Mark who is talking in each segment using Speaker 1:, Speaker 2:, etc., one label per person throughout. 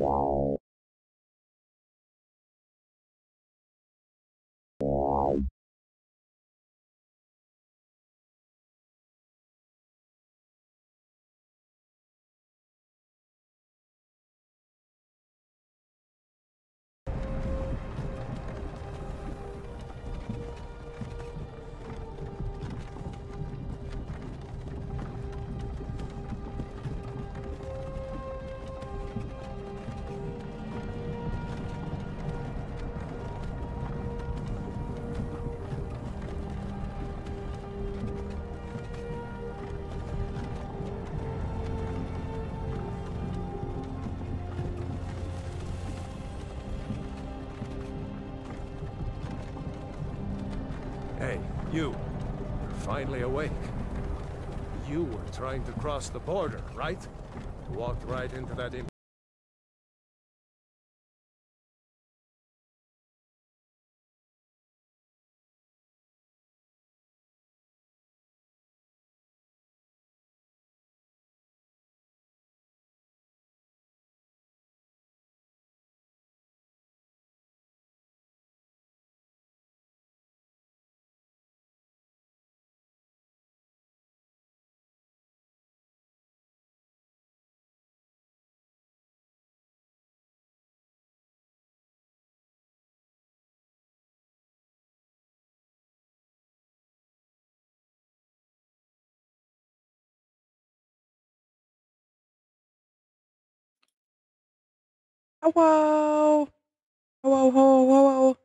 Speaker 1: Hey, finally awake. You were trying to cross the border, right? Walked right into that
Speaker 2: Hello. Hello, hello, hello.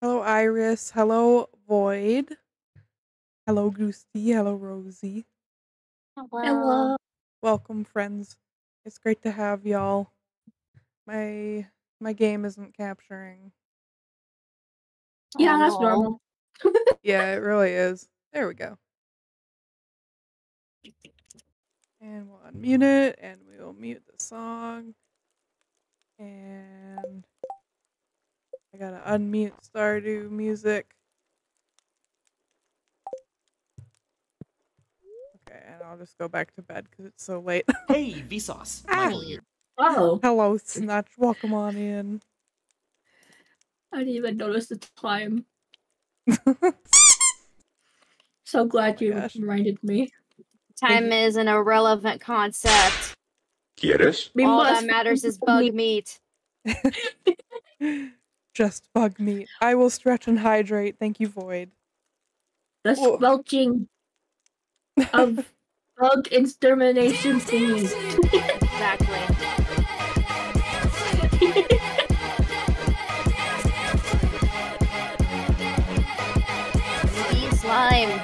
Speaker 2: Hello, Iris. Hello, Void. Hello, Goosey. Hello, Rosey.
Speaker 3: Hello.
Speaker 2: Welcome, friends. It's great to have y'all. My my game isn't capturing.
Speaker 3: Yeah, that's normal.
Speaker 2: Yeah, it really is. There we go. And we'll unmute it, and we'll mute the song. And I gotta unmute Stardew music. Okay, and I'll just go back to bed because it's so late.
Speaker 4: Hey, Vsauce.
Speaker 2: Ah.
Speaker 4: Michael here.
Speaker 3: Oh,
Speaker 2: Hello, Snatch. Welcome on in.
Speaker 3: I didn't even notice the time. So glad
Speaker 2: my
Speaker 3: you
Speaker 2: gosh.
Speaker 3: reminded me.
Speaker 5: Time is an irrelevant concept.
Speaker 6: ¿Quieres?
Speaker 3: We
Speaker 5: All
Speaker 3: must
Speaker 5: that matters is bug meat.
Speaker 2: Just bug meat. I will stretch and hydrate. Thank you, Void.
Speaker 3: the
Speaker 2: Oh.
Speaker 3: squelching of bug extermination thingies.
Speaker 5: Exactly. Speed slime.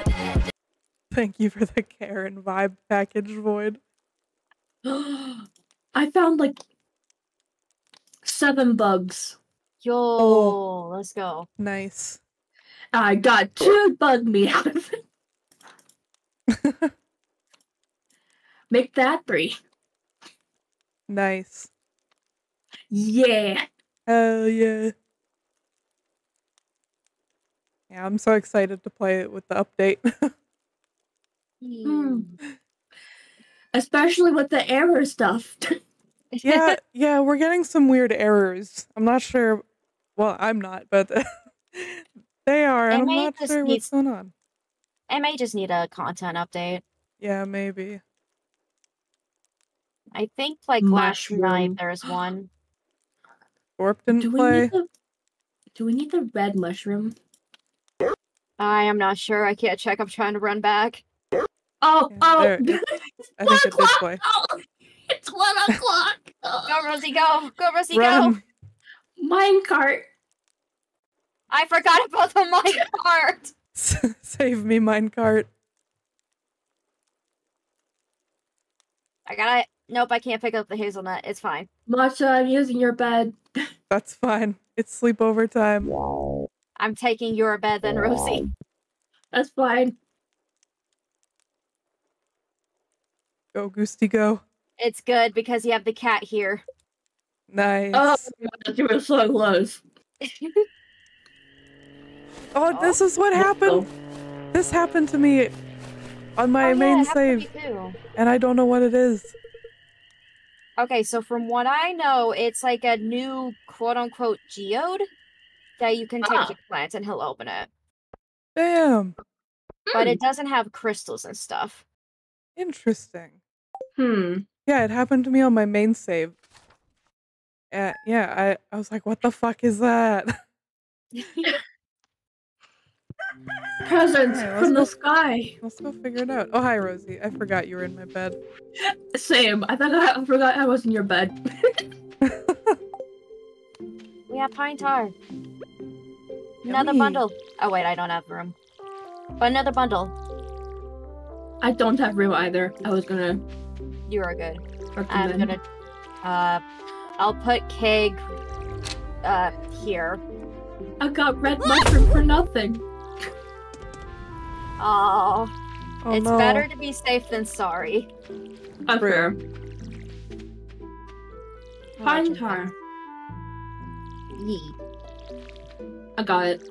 Speaker 2: Thank you for the care and vibe package, Void.
Speaker 3: I found like seven bugs.
Speaker 5: Yo,
Speaker 2: Oh.
Speaker 5: let's go.
Speaker 2: Nice.
Speaker 3: I got two bug meat out of it. Make that three.
Speaker 2: Nice.
Speaker 3: Yeah.
Speaker 2: Hell yeah. Yeah, I'm so excited to play it with the update.
Speaker 3: Hmm. Especially with the error stuff.
Speaker 2: yeah, yeah, we're getting some weird errors. I'm not sure. Well, I'm not, but they are,
Speaker 5: It
Speaker 2: and I'm not
Speaker 5: just
Speaker 2: sure
Speaker 5: need
Speaker 2: what's going on.
Speaker 5: I may just need a content update.
Speaker 2: Yeah, maybe.
Speaker 5: I think like last night
Speaker 3: Mushroom.
Speaker 5: there's one.
Speaker 2: Orp didn't
Speaker 3: Do we
Speaker 2: play.
Speaker 3: need the Do we need the red mushroom?
Speaker 5: I am not sure. I can't check. I'm trying to run back.
Speaker 3: Oh,
Speaker 2: Yeah,
Speaker 3: oh,
Speaker 2: there- it- I think it did
Speaker 3: o'clock! Oh, it's one o'clock. Oh.
Speaker 5: Go, Rosey, go! Go, Rosey, go!
Speaker 2: Run.
Speaker 3: Minecart.
Speaker 5: I forgot about the mine cart.
Speaker 2: Save me, minecart.
Speaker 5: I gotta. Nope, I can't pick up the hazelnut. It's fine.
Speaker 3: Matcha, I'm using your bed.
Speaker 2: That's fine. It's sleepover time.
Speaker 5: I'm taking your bed then, Rosey.
Speaker 3: That's fine.
Speaker 2: Go, Goostie, go.
Speaker 5: It's good because you have the cat here.
Speaker 2: Nice.
Speaker 3: Oh, God, you were so close.
Speaker 2: Oh, this is what happened. This happened to me on my
Speaker 5: Oh,
Speaker 2: main
Speaker 5: it happened to
Speaker 2: save, and I don't know what it is.
Speaker 5: Okay, so from what I know, it's like a new quote unquote geode that you can take
Speaker 3: Ah.
Speaker 5: to plants and he'll open it.
Speaker 2: Damn.
Speaker 5: But
Speaker 3: Hmm.
Speaker 5: it doesn't have crystals and stuff.
Speaker 2: Interesting.
Speaker 3: Hmm.
Speaker 2: Yeah, it happened to me on my main save. Uh, yeah, I, I was like, what the fuck is that?
Speaker 3: Presents
Speaker 2: Alright, let's
Speaker 3: from
Speaker 2: go-
Speaker 3: the sky.
Speaker 2: Let's go figure it out. Oh, hi, Rosey. I forgot you were in my bed.
Speaker 3: Same. I thought I, I forgot I was in your bed.
Speaker 5: we have pine tar. Another
Speaker 2: Yummy.
Speaker 5: bundle. Oh wait, I don't have room. But another bundle.
Speaker 3: I don't have room either. I was gonna
Speaker 5: You are good.
Speaker 3: recommend.
Speaker 5: I'm gonna uh I'll put keg uh here.
Speaker 3: I got red mushroom for nothing.
Speaker 5: Oh,
Speaker 2: Oh,
Speaker 5: it's
Speaker 2: no.
Speaker 5: better to be safe than sorry.
Speaker 3: Unfair. Pine
Speaker 2: gee.
Speaker 3: tar.
Speaker 5: Yee.
Speaker 3: I got it.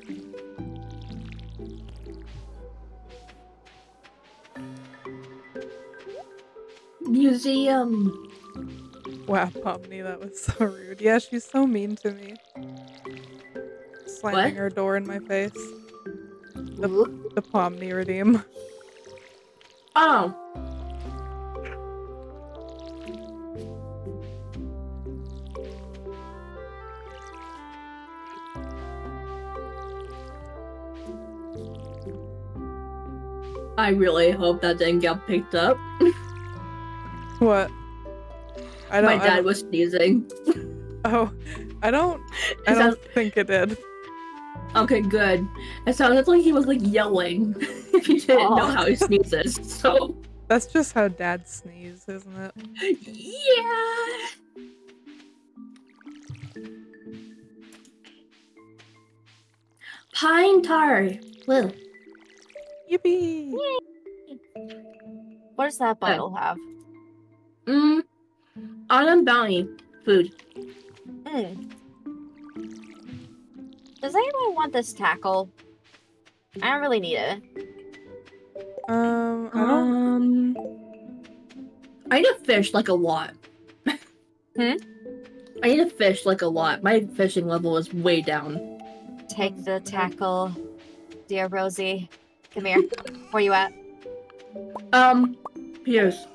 Speaker 3: Museum.
Speaker 2: Wow, Pomni, that was so rude. Yeah, she's so mean to me. Slamming
Speaker 3: What?
Speaker 2: her door in my face. The,
Speaker 5: Ooh.
Speaker 2: the Pomni redeem.
Speaker 3: Oh. I really hope that didn't get picked up.
Speaker 2: What? I don't.
Speaker 3: My
Speaker 2: I
Speaker 3: dad
Speaker 2: don't-
Speaker 3: was sneezing.
Speaker 2: Oh, I don't. I
Speaker 3: It
Speaker 2: don't
Speaker 3: sounds-
Speaker 2: think it did.
Speaker 3: Okay, good. It sounded like he was like yelling if you didn't know
Speaker 5: Oh.
Speaker 3: how he sneezes. So
Speaker 2: That's just how dad sneezes, isn't it?
Speaker 3: yeah. Pine tar. Well,
Speaker 2: Yippee!
Speaker 5: What does that oh. bundle have?
Speaker 3: Mm, autumn bounty food.
Speaker 5: Mm. Does anyone want this tackle? I don't really need it.
Speaker 2: Um, I don't.
Speaker 3: Um, I need to fish like a lot.
Speaker 5: Hmm?
Speaker 3: I need to fish like a lot. My fishing level is way down.
Speaker 5: Take the tackle, dear Rosey. Come here. Where you at?
Speaker 3: Um, Pierre's.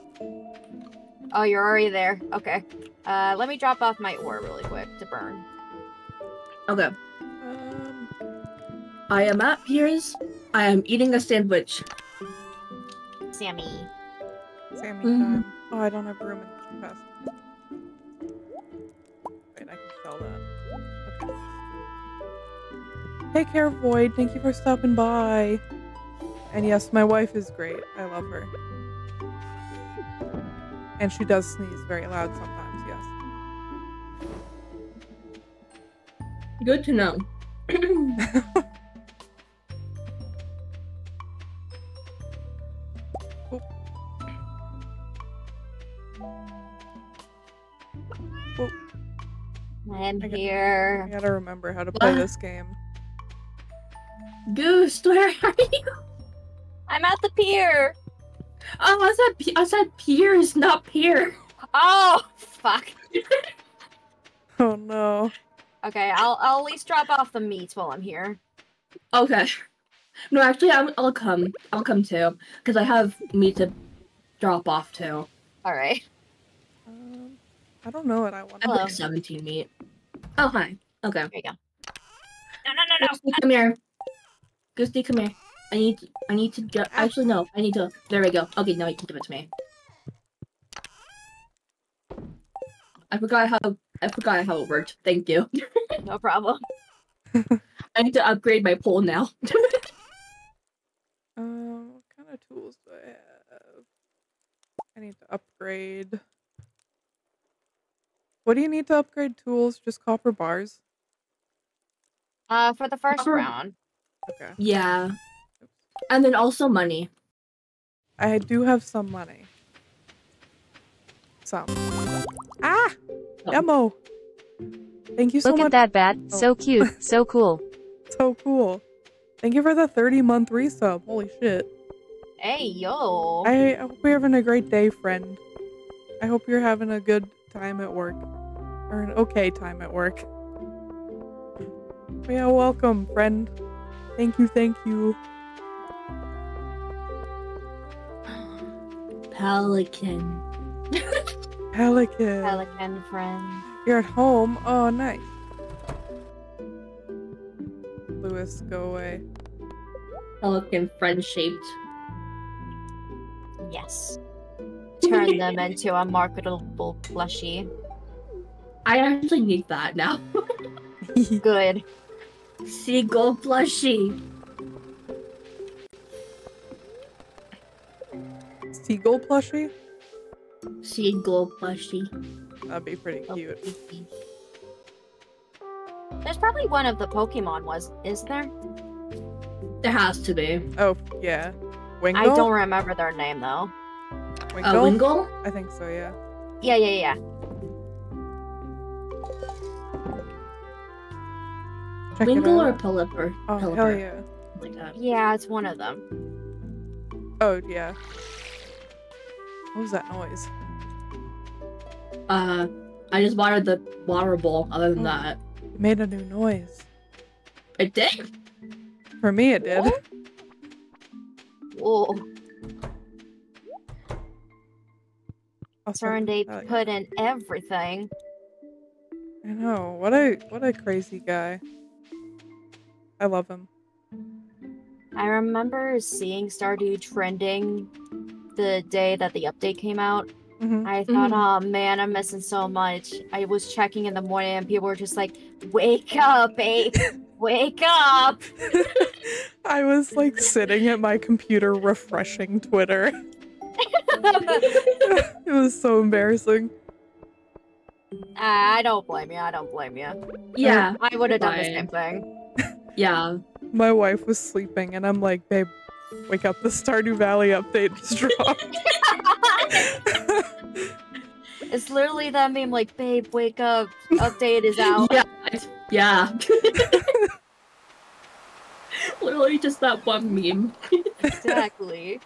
Speaker 5: Oh, you're already there. Okay. Uh, let me drop off my ore really quick to burn.
Speaker 3: Okay,
Speaker 2: Um,
Speaker 3: I am at Pierre's. I am eating a sandwich.
Speaker 5: Sammy.
Speaker 2: Sammy
Speaker 3: Mhm.
Speaker 2: Oh, I don't have room in the chest. Wait, I can sell that. Okay. Take care, Void. Thank you for stopping by. And yes, my wife is great. I love her. And she does sneeze very loud sometimes, yes.
Speaker 3: Good to know.
Speaker 5: I'm
Speaker 2: I got- I
Speaker 5: here.
Speaker 2: gotta remember how to play
Speaker 3: What?
Speaker 2: this game.
Speaker 3: Goose, where are you?
Speaker 5: I'm at the pier.
Speaker 3: Oh, I said I said Pierre's, not Pier.
Speaker 5: Oh, fuck.
Speaker 2: Oh no.
Speaker 5: Okay, I'll I'll at least drop off the meat while I'm here.
Speaker 3: Okay. No, actually, I'm, I'll come. I'll come too, because I have meat to drop off too.
Speaker 5: All right.
Speaker 2: Um, I don't know what I want.
Speaker 3: I have like 17 meat. Oh, hi. Okay.
Speaker 5: There you go. No, no, no, no.
Speaker 3: Goosey, come here. Goosey, come here. I need. I need to get. Actually, no. I need to. There we go. Okay, now you can give it to me. I forgot how. I forgot how it worked. Thank you.
Speaker 5: No problem.
Speaker 3: I need to upgrade my pole now.
Speaker 2: Um, what kind of tools do I have? I need to upgrade. What do you need to upgrade tools? Just copper bars?
Speaker 5: Uh, for the first
Speaker 3: Copper-
Speaker 5: round.
Speaker 2: Okay.
Speaker 3: yeah. And then also money.
Speaker 2: I do have some money. Some. Ah!
Speaker 3: Oh.
Speaker 2: Demo! Thank you so
Speaker 4: Look
Speaker 2: much.
Speaker 4: at that bat.
Speaker 2: Oh.
Speaker 4: So cute. So cool.
Speaker 2: So cool. Thank you for the 30 month resub. Holy shit.
Speaker 5: Hey, yo.
Speaker 2: I I hope you're having a great day, friend. I hope you're having a good time at work. Or an okay time at work. Yeah, welcome, friend. Thank you, thank you.
Speaker 3: Pelican.
Speaker 2: Pelican.
Speaker 5: Pelican friend.
Speaker 2: You're at home? Oh, nice. Lewis, go away.
Speaker 3: Pelican friend shaped.
Speaker 5: Yes. Turn them into a marketable plushie.
Speaker 3: I actually need that now.
Speaker 5: Good.
Speaker 3: Seagull plushie.
Speaker 2: Seagull plushie?
Speaker 3: Seagull plushie.
Speaker 2: That'd be pretty
Speaker 3: Oh,
Speaker 2: cute.
Speaker 5: There's probably one of the Pokemon was is there?
Speaker 3: There has to be.
Speaker 2: Oh, yeah. Wingull?
Speaker 5: I don't remember their name though.
Speaker 2: Wingull?
Speaker 3: A Wingull?
Speaker 2: I think so, yeah.
Speaker 5: Yeah, yeah, yeah.
Speaker 2: Check
Speaker 3: Wingull
Speaker 2: it
Speaker 3: or
Speaker 2: out.
Speaker 3: Pelipper?
Speaker 2: Oh,
Speaker 3: Pelipper.
Speaker 2: hell yeah.
Speaker 3: Like that.
Speaker 5: Yeah, it's one of them.
Speaker 2: Oh, yeah. What was that noise?
Speaker 3: Uh, I just watered the water bowl. Other than
Speaker 2: Oh.
Speaker 3: that,
Speaker 2: It made a new noise.
Speaker 3: it did.
Speaker 2: For me, it did.
Speaker 5: Whoa.
Speaker 2: Also,
Speaker 5: Turned they
Speaker 2: hell yeah.
Speaker 5: put in everything.
Speaker 2: I know. What a what a crazy guy. I love him.
Speaker 5: I remember seeing Stardew trending the day that the update came out.
Speaker 2: hmm
Speaker 5: I thought, oh man, I'm missing so much. I was checking in the morning and people were just like, wake up, babe. Wake up.
Speaker 2: I was like sitting at my computer refreshing Twitter. it was so embarrassing.
Speaker 5: I don't blame you. I don't blame you.
Speaker 3: Yeah,
Speaker 5: I would have done the same thing.
Speaker 3: yeah.
Speaker 2: My wife was sleeping, and I'm like, babe, wake up. The Stardew Valley update just dropped.
Speaker 5: It's literally that meme like, babe, wake up. Update is out.
Speaker 3: Yeah. Yeah. Literally just that one meme.
Speaker 5: Exactly.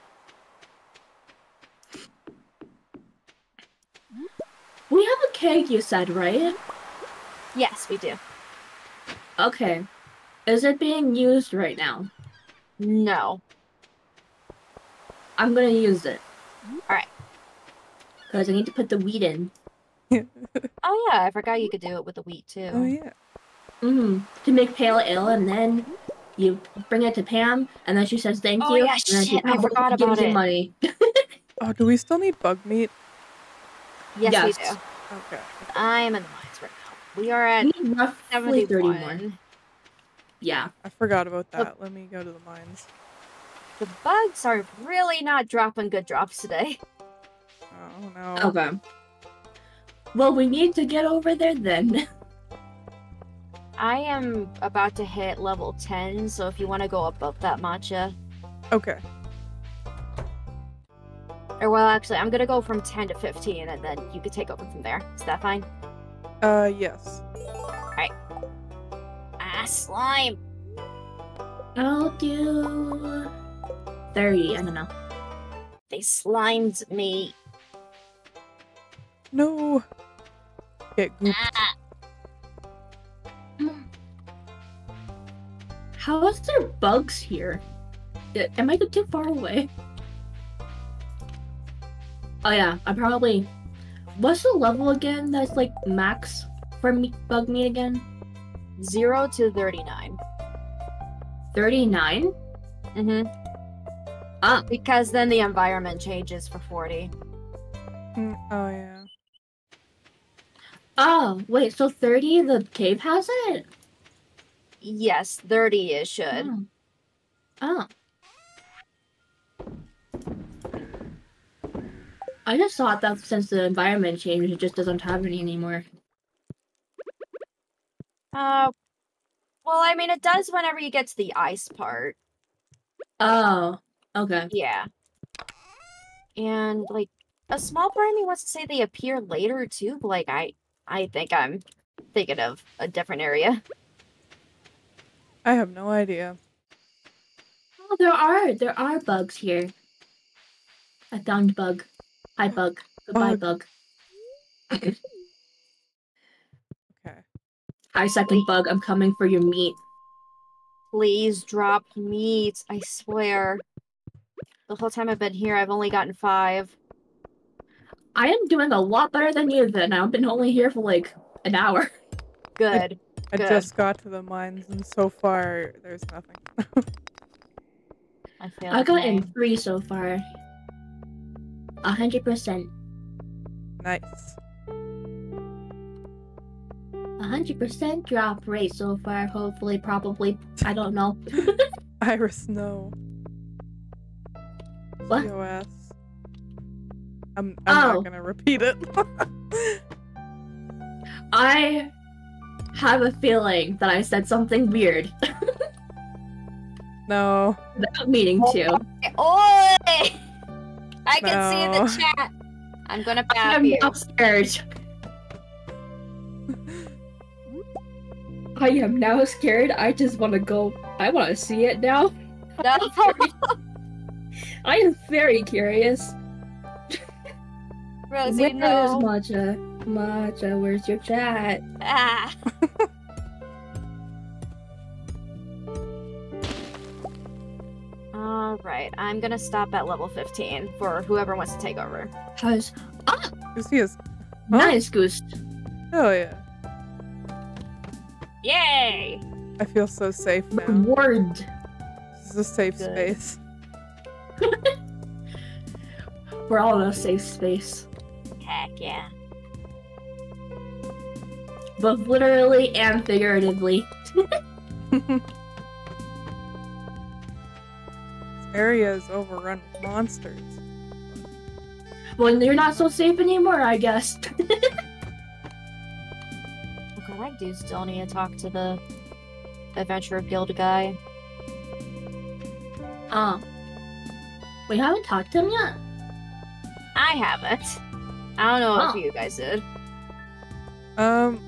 Speaker 3: We have a keg, you said, right?
Speaker 5: yes, we do.
Speaker 3: Okay. Is it being used right now?
Speaker 5: No.
Speaker 3: I'm gonna use it.
Speaker 5: Alright.
Speaker 3: Because I need to put the wheat in.
Speaker 5: Oh yeah, I forgot you could do it with the wheat too.
Speaker 2: oh yeah.
Speaker 3: Mm-hmm. To make pale ale, and then you bring it to Pam, and then she says thank
Speaker 5: Oh,
Speaker 3: you.
Speaker 5: yeah,
Speaker 3: and then
Speaker 5: I
Speaker 3: she
Speaker 5: forgot
Speaker 3: gives
Speaker 5: about
Speaker 3: you
Speaker 5: it.
Speaker 3: money.
Speaker 2: Oh, do we still need bug meat?
Speaker 5: Yes,
Speaker 3: Yes.
Speaker 5: we do.
Speaker 2: Okay.
Speaker 5: I'm in the mines right now. We are at
Speaker 3: We need roughly 31.
Speaker 5: 71.
Speaker 3: Yeah.
Speaker 2: I forgot about that. Let me go to the mines.
Speaker 5: The bugs are really not dropping good drops today.
Speaker 2: Oh no.
Speaker 3: Okay. Well, we need to get over there then.
Speaker 5: I am about to hit level 10, so if you want to go above that matcha.
Speaker 2: Okay.
Speaker 5: Or, well, actually, I'm gonna go from 10 to 15, and then you could take over from there. Is that fine?
Speaker 2: Uh, yes. Alright.
Speaker 5: Ah, slime!
Speaker 3: I'll do 30. I don't know.
Speaker 5: They slimed me.
Speaker 2: No. Get gooped.
Speaker 5: Ah.
Speaker 3: How is there bugs here? Am I too far away? Oh yeah, I probably. What's the level again? That's like max for me- bug meat again.
Speaker 5: 0 to 39.
Speaker 3: Thirty-nine.
Speaker 5: Mm-hmm.
Speaker 3: Ah.
Speaker 5: Because then the environment changes for 40.
Speaker 2: Mm, Oh yeah.
Speaker 3: Oh wait, so thirty the cave has it?
Speaker 5: Yes, 30 it should.
Speaker 3: Oh. Oh. I just thought that since the environment changed, it just doesn't have any anymore.
Speaker 5: Uh, well, I mean, it does whenever you get to the ice part.
Speaker 3: Oh, okay.
Speaker 5: Yeah. And like a small part of me wants to say they appear later too, but like I I think I'm thinking of a different area.
Speaker 2: I have no idea.
Speaker 3: Oh, there are there are bugs here. I found bug. Hi bug. Goodbye
Speaker 2: Bug.
Speaker 3: bug. Hi, second bug. I'm coming for your meat.
Speaker 5: Please drop meat. I swear. The whole time I've been here, I've only gotten five.
Speaker 3: I am doing a lot better than you. Then I've been only here for like an hour.
Speaker 5: Good.
Speaker 2: I
Speaker 5: Good.
Speaker 2: just got to the mines, and so far there's nothing.
Speaker 5: I feel
Speaker 3: I got in three so far. A hundred percent.
Speaker 2: nice.
Speaker 3: A hundred percent drop rate so far. Hopefully, probably. I don't know.
Speaker 2: Iris, no.
Speaker 3: What?
Speaker 2: COS. I'm, I'm
Speaker 3: Oh.
Speaker 2: not gonna repeat it.
Speaker 3: I have a feeling that I said something weird
Speaker 2: no.
Speaker 3: without meaning to.
Speaker 5: Oi! I can see in the chat. I'm gonna
Speaker 3: I
Speaker 5: bap
Speaker 3: am
Speaker 5: you.
Speaker 3: scared. I am now scared. I just want to go. I want to see it now.
Speaker 5: No.
Speaker 3: I am very curious.
Speaker 5: Rosey,
Speaker 3: Where is
Speaker 5: no.
Speaker 3: Matcha? Matcha, where's your chat?
Speaker 5: Ah. All right, I'm gonna stop at level 15 for whoever wants to take over.
Speaker 3: How's
Speaker 2: You see his.
Speaker 3: nice goose?
Speaker 2: Oh yeah.
Speaker 5: Yay!
Speaker 2: I feel so safe now.
Speaker 3: Reward.
Speaker 2: This is a safe
Speaker 5: Good.
Speaker 2: space.
Speaker 3: We're all in a safe space,
Speaker 5: Heck yeah.
Speaker 3: both literally and figuratively.
Speaker 2: this area is overrun with monsters.
Speaker 3: Well, you're not so safe anymore, I guess.
Speaker 5: Okay, I do still need to talk to the Adventurer Guild guy.
Speaker 3: Um, we haven't talked to him yet.
Speaker 5: I haven't. I don't know
Speaker 3: Oh.
Speaker 5: if you guys did.
Speaker 2: Um.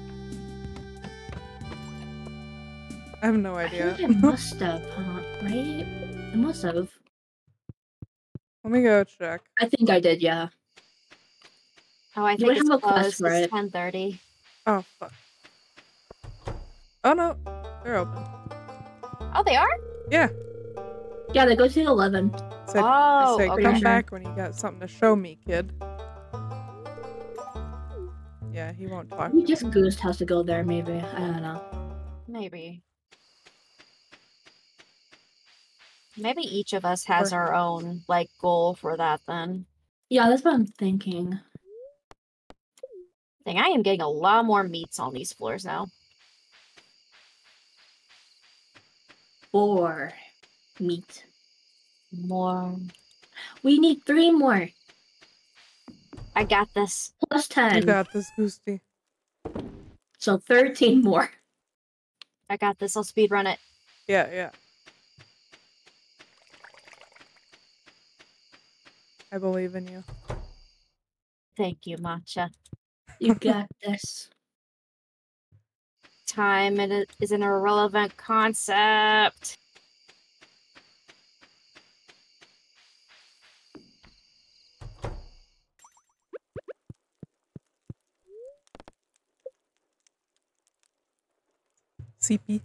Speaker 2: I have no idea.
Speaker 3: I
Speaker 2: idea.
Speaker 3: think it must have, huh? Right? It must have.
Speaker 2: Let me go check.
Speaker 3: I think I did, yeah.
Speaker 5: Oh, I think
Speaker 3: would
Speaker 5: it's
Speaker 3: have
Speaker 5: closed. It's 10:30.
Speaker 2: Oh, fuck. Oh no, they're open.
Speaker 5: Oh, they are.
Speaker 2: Yeah.
Speaker 3: Yeah, they go to 11.
Speaker 2: Said,
Speaker 5: oh,
Speaker 2: said,
Speaker 5: okay.
Speaker 2: come back when you got something to show me, kid. Yeah, he won't talk.
Speaker 3: Maybe
Speaker 2: to
Speaker 3: just
Speaker 2: me.
Speaker 3: Goose has to go there, maybe. I don't know.
Speaker 5: Maybe. Maybe each of us has
Speaker 2: Or-
Speaker 5: our own like goal for that then.
Speaker 3: Yeah, that's what I'm thinking.
Speaker 5: Dang, I am getting a lot more meats on these floors now.
Speaker 3: Four. Meat.
Speaker 5: More.
Speaker 3: We need three more.
Speaker 5: I got this.
Speaker 3: Plus
Speaker 2: You
Speaker 3: 10.
Speaker 2: got this, Goostie.
Speaker 3: So 13 more.
Speaker 5: I got this. I'll speed run it.
Speaker 2: Yeah, yeah. I believe in you.
Speaker 5: Thank you, Matcha.
Speaker 3: You got this.
Speaker 5: Time is an irrelevant concept.
Speaker 2: CP.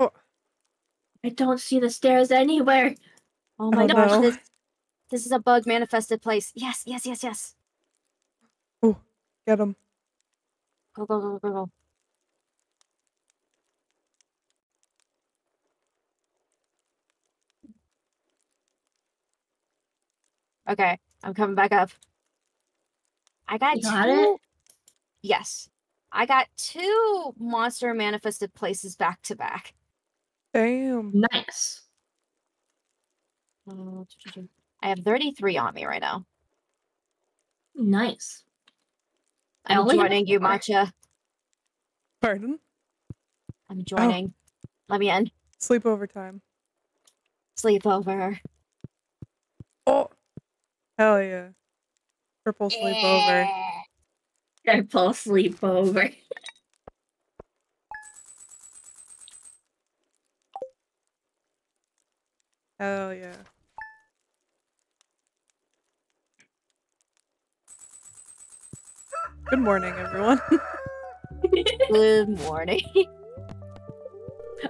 Speaker 2: Oh.
Speaker 3: I don't see the stairs anywhere.
Speaker 5: Oh my
Speaker 2: Oh,
Speaker 5: gosh,
Speaker 2: no.
Speaker 5: this this is a bug manifested place. Yes, yes, yes, yes.
Speaker 2: Oh, get him.
Speaker 5: Go, go, go, go, go. Okay, I'm coming back up. I got
Speaker 3: You
Speaker 5: two.
Speaker 3: got it?
Speaker 5: Yes, I got two monster manifested places back to back.
Speaker 2: Damn.
Speaker 3: Nice.
Speaker 5: Uh, I have 33 on me right now.
Speaker 3: Nice. I
Speaker 5: I'm
Speaker 3: only
Speaker 5: joining you,
Speaker 3: four.
Speaker 5: Matcha.
Speaker 2: Pardon?
Speaker 5: I'm joining. Let me in.
Speaker 2: Sleepover time.
Speaker 5: Sleepover.
Speaker 2: Oh. Hell yeah. Triple sleepover.
Speaker 3: I fall asleep over.
Speaker 2: Hell yeah. Good morning, everyone.
Speaker 5: Good morning.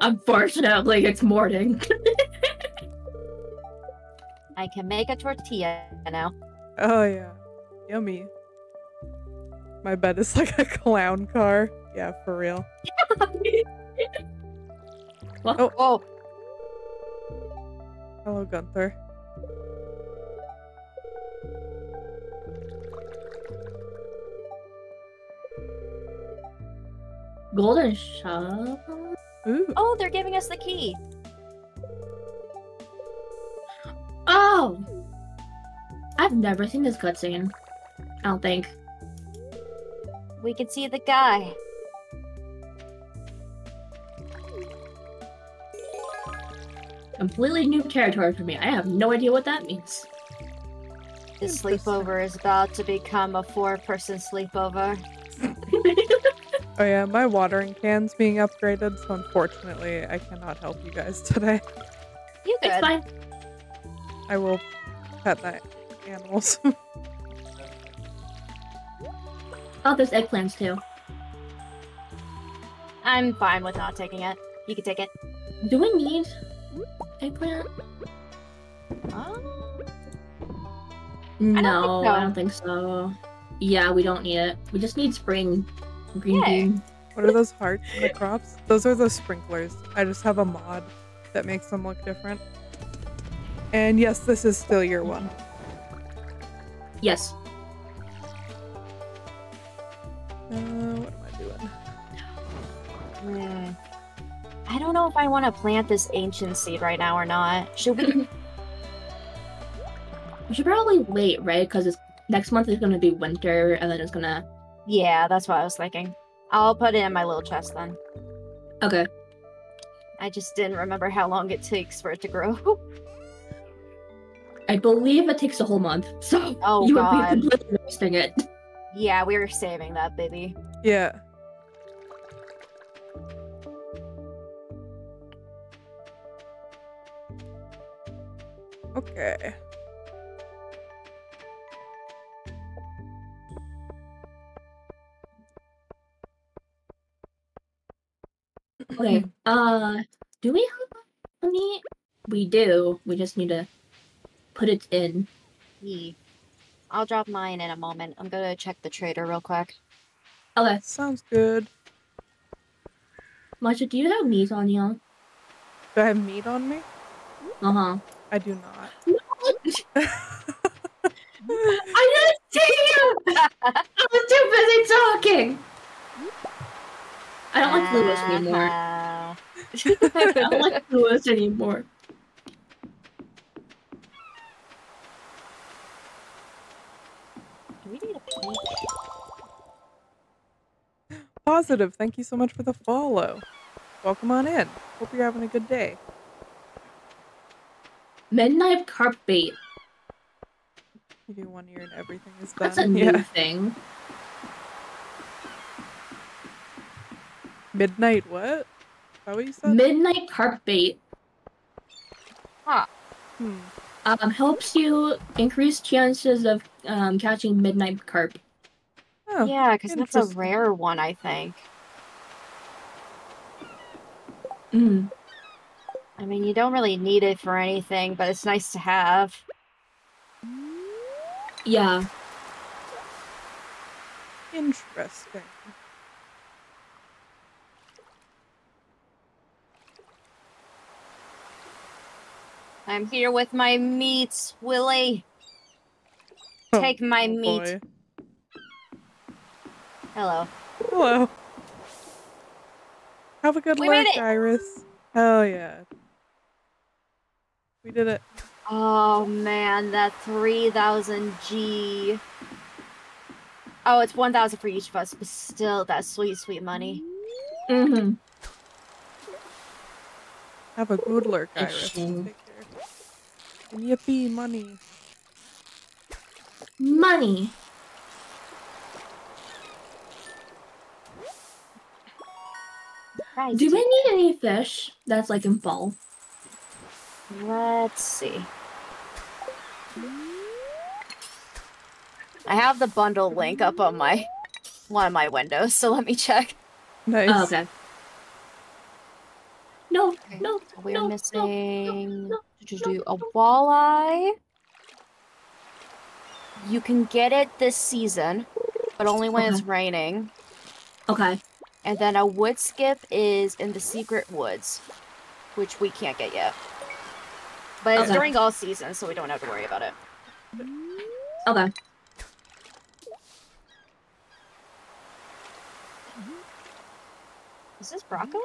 Speaker 3: Unfortunately, it's morning.
Speaker 5: I can make a tortilla now.
Speaker 2: oh yeah, yummy. My bed is like a clown car. Yeah, for real.
Speaker 5: Oh, oh.
Speaker 2: Hello, Gunther.
Speaker 3: Golden shovel.
Speaker 2: Ooh.
Speaker 5: oh, they're giving us the key.
Speaker 3: Oh, I've never seen this cutscene. I don't think.
Speaker 5: We can see the guy.
Speaker 3: Completely new territory for me. I have no idea what that means.
Speaker 5: This sleepover is about to become a four-person sleepover.
Speaker 2: Oh yeah, my watering can's being upgraded, so unfortunately I cannot help you guys today.
Speaker 5: You
Speaker 3: It's fine.
Speaker 2: I will pet the animals.
Speaker 3: Oh, there's eggplants too.
Speaker 5: I'm fine with not taking it. You can take it.
Speaker 3: Do we need eggplant?
Speaker 5: Oh.
Speaker 3: No,
Speaker 5: so.
Speaker 3: I don't think so. Yeah, we don't need it. We just need spring green
Speaker 5: Yay.
Speaker 3: bean.
Speaker 2: what are those hearts in the crops? Those are the sprinklers. I just have a mod that makes them look different. And yes, this is still year one.
Speaker 3: Yes.
Speaker 2: Uh, what am I doing?
Speaker 5: Hmm. I don't know if I want to plant this ancient seed right now or not. Should we?
Speaker 3: We should probably wait, right? Because next month is gonna be winter, and then it's gonna.
Speaker 5: yeah, that's what I was thinking. I'll put it in my little chest then.
Speaker 3: Okay.
Speaker 5: I just didn't remember how long it takes for it to grow.
Speaker 3: I believe it takes a whole month, so
Speaker 5: Oh
Speaker 3: you
Speaker 5: god.
Speaker 3: would be completely wasting it.
Speaker 5: Yeah, we were saving that baby.
Speaker 2: Yeah. Okay.
Speaker 3: Okay. Uh, do we have money? We do. We just need to put it in.
Speaker 5: Yee. I'll drop mine in a moment. I'm gonna check the trader real quick.
Speaker 3: Okay.
Speaker 2: Sounds good.
Speaker 3: Matcha, do you have meat on you?
Speaker 2: Do I have meat on me?
Speaker 3: Uh huh.
Speaker 2: I do not.
Speaker 3: I didn't see you. I was too busy talking. I don't like Lewis anymore.
Speaker 5: Ah.
Speaker 3: I don't like Lewis anymore.
Speaker 5: Do we need a paint?
Speaker 2: Positive. Thank you so much for the follow. Welcome on in. Hope you're having a good day.
Speaker 3: Midnight carp bait.
Speaker 2: You do one year and everything is done.
Speaker 3: That's a new
Speaker 2: yeah.
Speaker 3: thing.
Speaker 2: Midnight what? Is that what you said?
Speaker 3: Midnight carp bait
Speaker 2: hmm.
Speaker 3: Um, helps you increase chances of um, catching midnight carp.
Speaker 2: Oh,
Speaker 5: yeah, because that's a rare one, I think.
Speaker 3: Mm.
Speaker 5: I mean, you don't really need it for anything, but it's nice to have.
Speaker 3: Yeah.
Speaker 2: interesting.
Speaker 5: I'm here with my meats, Willy. Take my
Speaker 2: Oh,
Speaker 5: meat.
Speaker 2: boy.
Speaker 5: Hello.
Speaker 2: Hello. Have a good
Speaker 5: We
Speaker 2: lurk. Iris. Hell yeah. We did it.
Speaker 5: Oh man, that 3000 G. Oh, it's 1000 for each of us, but still, that sweet, sweet money.
Speaker 3: Mm-hmm.
Speaker 2: Have a good lurk, Iris. Take care. And yippee, money.
Speaker 3: Money.
Speaker 5: Christ.
Speaker 3: Do we need any fish that's like in fall?
Speaker 5: Let's see. I have the bundle link up on my one of my windows, so let me check.
Speaker 2: Nice.
Speaker 3: Oh, okay. No,
Speaker 5: Okay,
Speaker 3: no,
Speaker 5: We're
Speaker 3: no, no,
Speaker 5: missing
Speaker 3: no,
Speaker 5: do a walleye. You can get it this season, but only when it's raining.
Speaker 3: Okay.
Speaker 5: And then a woodskip is in the secret woods, which we can't get yet. But it's during all season, so we don't have to worry about it.
Speaker 3: Okay.
Speaker 5: Is this broccoli?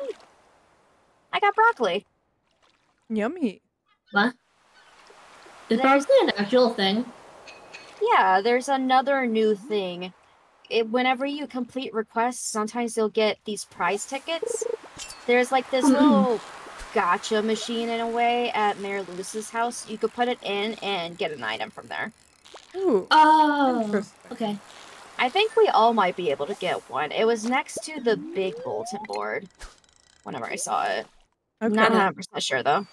Speaker 5: I got broccoli.
Speaker 2: Yummy.
Speaker 3: What? Is
Speaker 5: There's-
Speaker 3: broccoli an actual thing?
Speaker 5: Yeah, there's another new thing. It, whenever you complete requests, sometimes you'll get these prize tickets. There's like this
Speaker 3: Mhm.
Speaker 5: little gotcha machine in a way at Mayor Lewis's house. You could put it in and get an item from there.
Speaker 2: Ooh.
Speaker 3: Oh. Okay.
Speaker 5: I think we all might be able to get one. It was next to the big bulletin board whenever I saw it.
Speaker 2: Okay.
Speaker 5: Not 100% sure though.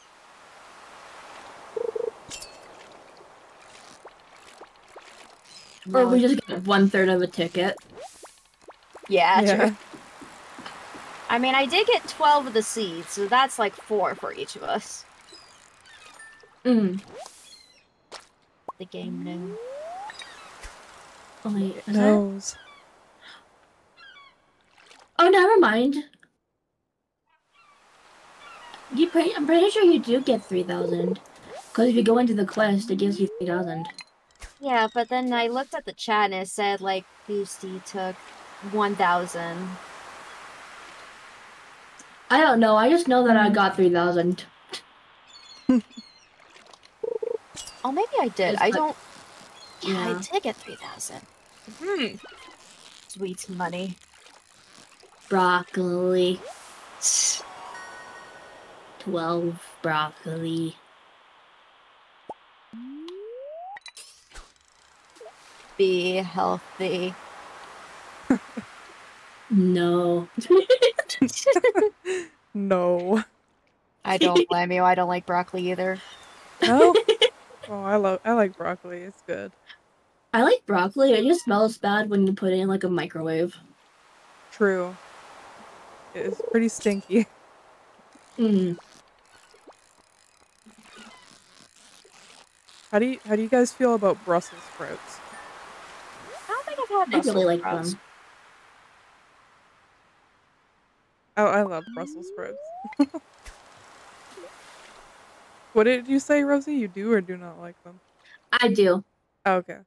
Speaker 3: Or we just get one third of a ticket.
Speaker 5: Yeah,
Speaker 2: yeah.
Speaker 5: true. I mean, I did get 12 of the seeds, so that's like four for each of us.
Speaker 3: Mm.
Speaker 5: The game knew.
Speaker 3: Oh, wait, is that- Oh, never mind. You pretty, I'm pretty sure you do get 3,000. Because if you go into the quest, it gives you 3,000.
Speaker 5: Yeah, but then I looked at the chat and it said like Boosty took 1,000.
Speaker 3: I don't know, I just know that I got 3,000.
Speaker 5: Oh, maybe I did.
Speaker 3: It's
Speaker 5: I
Speaker 3: like-
Speaker 5: don't. Yeah,
Speaker 3: Yeah.
Speaker 5: I did get 3,000. Hmm. Sweet money.
Speaker 3: Broccoli. 12 broccoli.
Speaker 5: Be healthy.
Speaker 3: No.
Speaker 2: No.
Speaker 5: I don't blame you. I don't like broccoli either.
Speaker 2: No. oh, I love. I like broccoli. It's good.
Speaker 3: I like broccoli, it just smells bad when you put it in like a microwave.
Speaker 2: True. It's pretty stinky.
Speaker 3: Mm.
Speaker 2: How do you How do you guys feel about Brussels sprouts?
Speaker 5: I don't think I've had
Speaker 3: I really like
Speaker 5: sprouts.
Speaker 3: them.
Speaker 2: Oh, I love Brussels sprouts. what did you say, Rosey? You do or do not like them?
Speaker 3: I do.
Speaker 2: Oh, okay.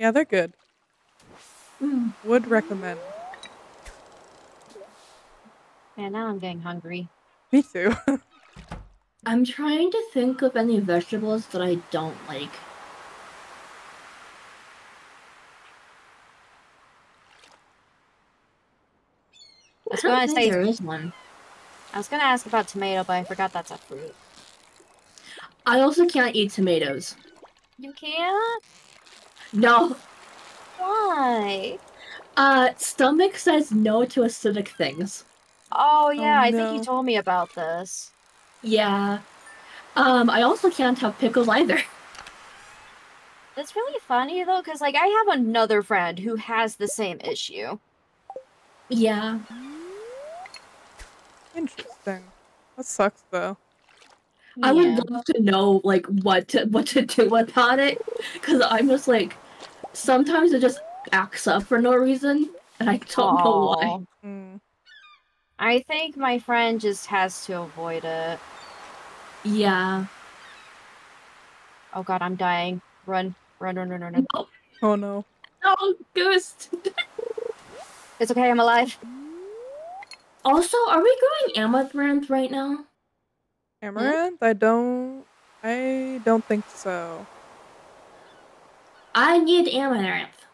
Speaker 2: Yeah, they're good.
Speaker 3: Mm.
Speaker 2: Would recommend.
Speaker 5: Man, now I'm getting hungry.
Speaker 2: Me too.
Speaker 3: I'm trying to think of any vegetables that I don't like.
Speaker 5: I was
Speaker 3: don't
Speaker 5: gonna
Speaker 3: think
Speaker 5: say
Speaker 3: there is one.
Speaker 5: I was gonna ask about tomato, but I forgot that's a fruit.
Speaker 3: I also can't eat tomatoes.
Speaker 5: You can't?
Speaker 3: No.
Speaker 5: Why?
Speaker 3: Uh, stomach says no to acidic things.
Speaker 5: Oh yeah, I think
Speaker 2: no.
Speaker 5: you told me about this.
Speaker 3: Yeah. Um, I also can't have pickles either.
Speaker 5: It's really funny though, because like I have another friend who has the same issue.
Speaker 3: Yeah.
Speaker 2: Interesting. That sucks though.
Speaker 3: I would love to know like what to what to do about it, because I'm just like sometimes it just acts up for no reason, and I don't know why.
Speaker 2: Mm.
Speaker 5: I think my friend just has to avoid it.
Speaker 3: Yeah.
Speaker 5: Oh god, I'm dying. Run, run, run, run, run, run.
Speaker 3: Oh,
Speaker 2: Oh no.
Speaker 3: no, Goose.
Speaker 5: It's okay, I'm alive.
Speaker 3: Also, are we going amaranth right now?
Speaker 2: Amaranth? I don't. I don't think so.
Speaker 3: I need amaranth.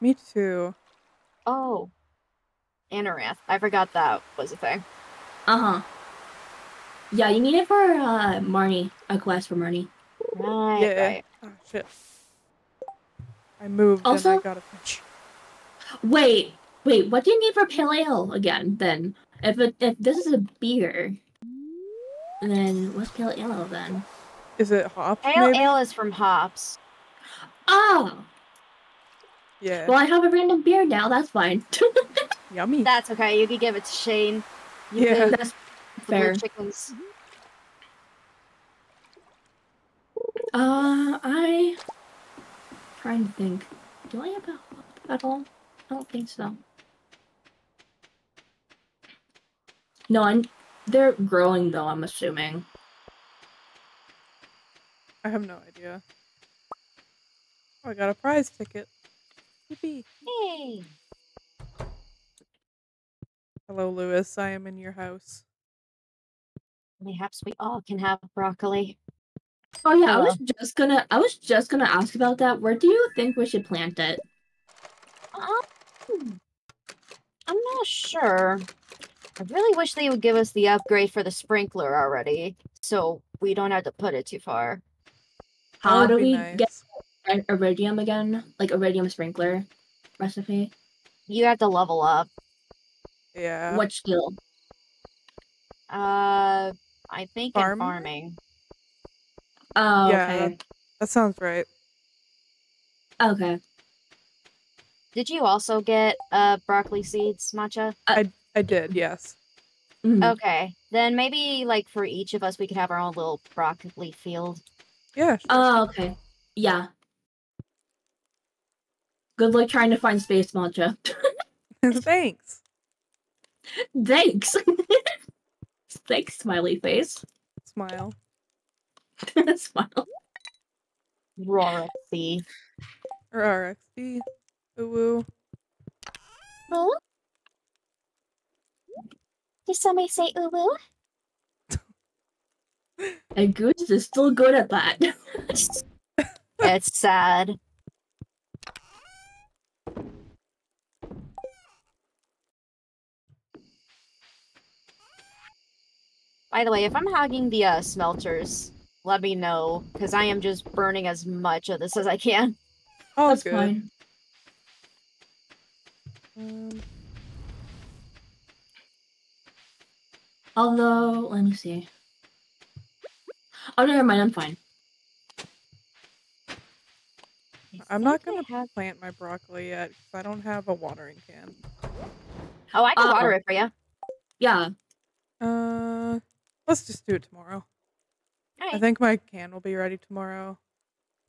Speaker 2: Me too.
Speaker 5: Oh. Amaranth. I forgot that was a thing.
Speaker 3: Uh huh. Yeah, you need it for uh Marnie. A quest for Marnie.
Speaker 5: Right,
Speaker 2: Yeah.
Speaker 5: right.
Speaker 2: Oh shit. I moved and I
Speaker 3: Also-
Speaker 2: got a pinch.
Speaker 3: Wait, wait. What do you need for pale ale again? Then, if it, if this is a beer, then what's pale ale then?
Speaker 2: Is it hops?
Speaker 5: Pale
Speaker 2: maybe?
Speaker 5: ale is from hops.
Speaker 3: Oh,
Speaker 2: Yeah.
Speaker 3: Well, I have a random beer now. That's fine.
Speaker 2: Yummy.
Speaker 5: That's okay. You can give it to Shane. You
Speaker 2: Yeah.
Speaker 5: can-
Speaker 3: That's
Speaker 5: the blue
Speaker 3: fair.
Speaker 5: chickens.
Speaker 3: Uh, I trying to think. Do I have a at all? I don't think so. No, I'm. They're growing though. I'm assuming.
Speaker 2: I have no idea. Oh, I got a prize ticket. Yippee.
Speaker 5: Hey.
Speaker 2: Hello, Lewis. I am in your house.
Speaker 5: Perhaps we all can have broccoli.
Speaker 3: Oh yeah, I was just gonna. I was just gonna ask about that. Where do you think we should plant it?
Speaker 5: Um, I'm not sure. I really wish they would give us the upgrade for the sprinkler already, so we don't have to put it too far.
Speaker 3: How
Speaker 2: That'd
Speaker 3: do we
Speaker 2: nice.
Speaker 3: get iridium again? Like iridium sprinkler recipe?
Speaker 5: You have to level up.
Speaker 2: Yeah.
Speaker 3: What skill?
Speaker 5: Uh, I think in farming.
Speaker 3: Oh,
Speaker 2: Yeah.
Speaker 3: okay.
Speaker 2: That sounds right.
Speaker 3: Okay.
Speaker 5: Did you also get uh broccoli seeds, Matcha?
Speaker 2: I I did, yes.
Speaker 3: Mhm.
Speaker 5: Okay, then maybe like for each of us, we could have our own little broccoli field.
Speaker 2: Yeah. sure.
Speaker 3: Oh, okay. Yeah. Good luck trying to find space, Matcha.
Speaker 2: Thanks.
Speaker 3: Thanks. Thanks, smiley face.
Speaker 2: Smile.
Speaker 3: Smile.
Speaker 5: Roraxy.
Speaker 2: Or RXD. Ooh woo.
Speaker 5: Woo? Did somebody say ooh woo?
Speaker 3: And Goose is still good at that.
Speaker 5: it's sad. By the way, if I'm hogging the uh, smelters, let me know, because I am just burning as much of this as I can.
Speaker 2: Oh,
Speaker 3: That's
Speaker 2: good.
Speaker 3: fine.
Speaker 2: Um,
Speaker 3: Although, let me see. Oh, never mind. I'm fine.
Speaker 2: I'm not gonna
Speaker 5: have-
Speaker 2: plant my broccoli yet because I don't have a watering can.
Speaker 5: Oh, I can
Speaker 3: Uh,
Speaker 5: water it for you.
Speaker 3: Yeah.
Speaker 2: Uh, let's just do it tomorrow. I
Speaker 5: Alright.
Speaker 2: think my can will be ready tomorrow.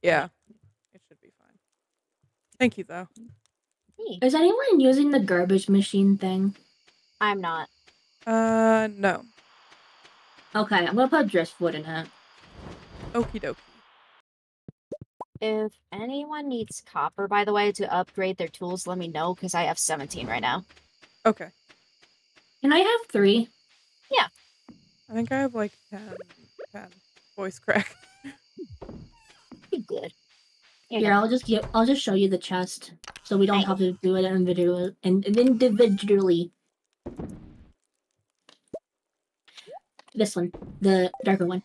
Speaker 2: Yeah, it should be fine. Thank you, though.
Speaker 5: Hey,
Speaker 3: Is anyone using the garbage machine thing?
Speaker 5: I'm not.
Speaker 2: Uh, no.
Speaker 3: Okay, I'm gonna put driftwood in it.
Speaker 2: Okie dokie.
Speaker 5: If anyone needs copper, by the way, to upgrade their tools, let me know, because I have 17 right now.
Speaker 2: Okay.
Speaker 3: Can I have three?
Speaker 2: I think I have like 10, 10 voice crack.
Speaker 5: Be good. Here
Speaker 3: Here. I'll just give. I'll just show you the chest, so we don't
Speaker 5: Thank
Speaker 3: have to do it individually. And individually. This one, the darker one.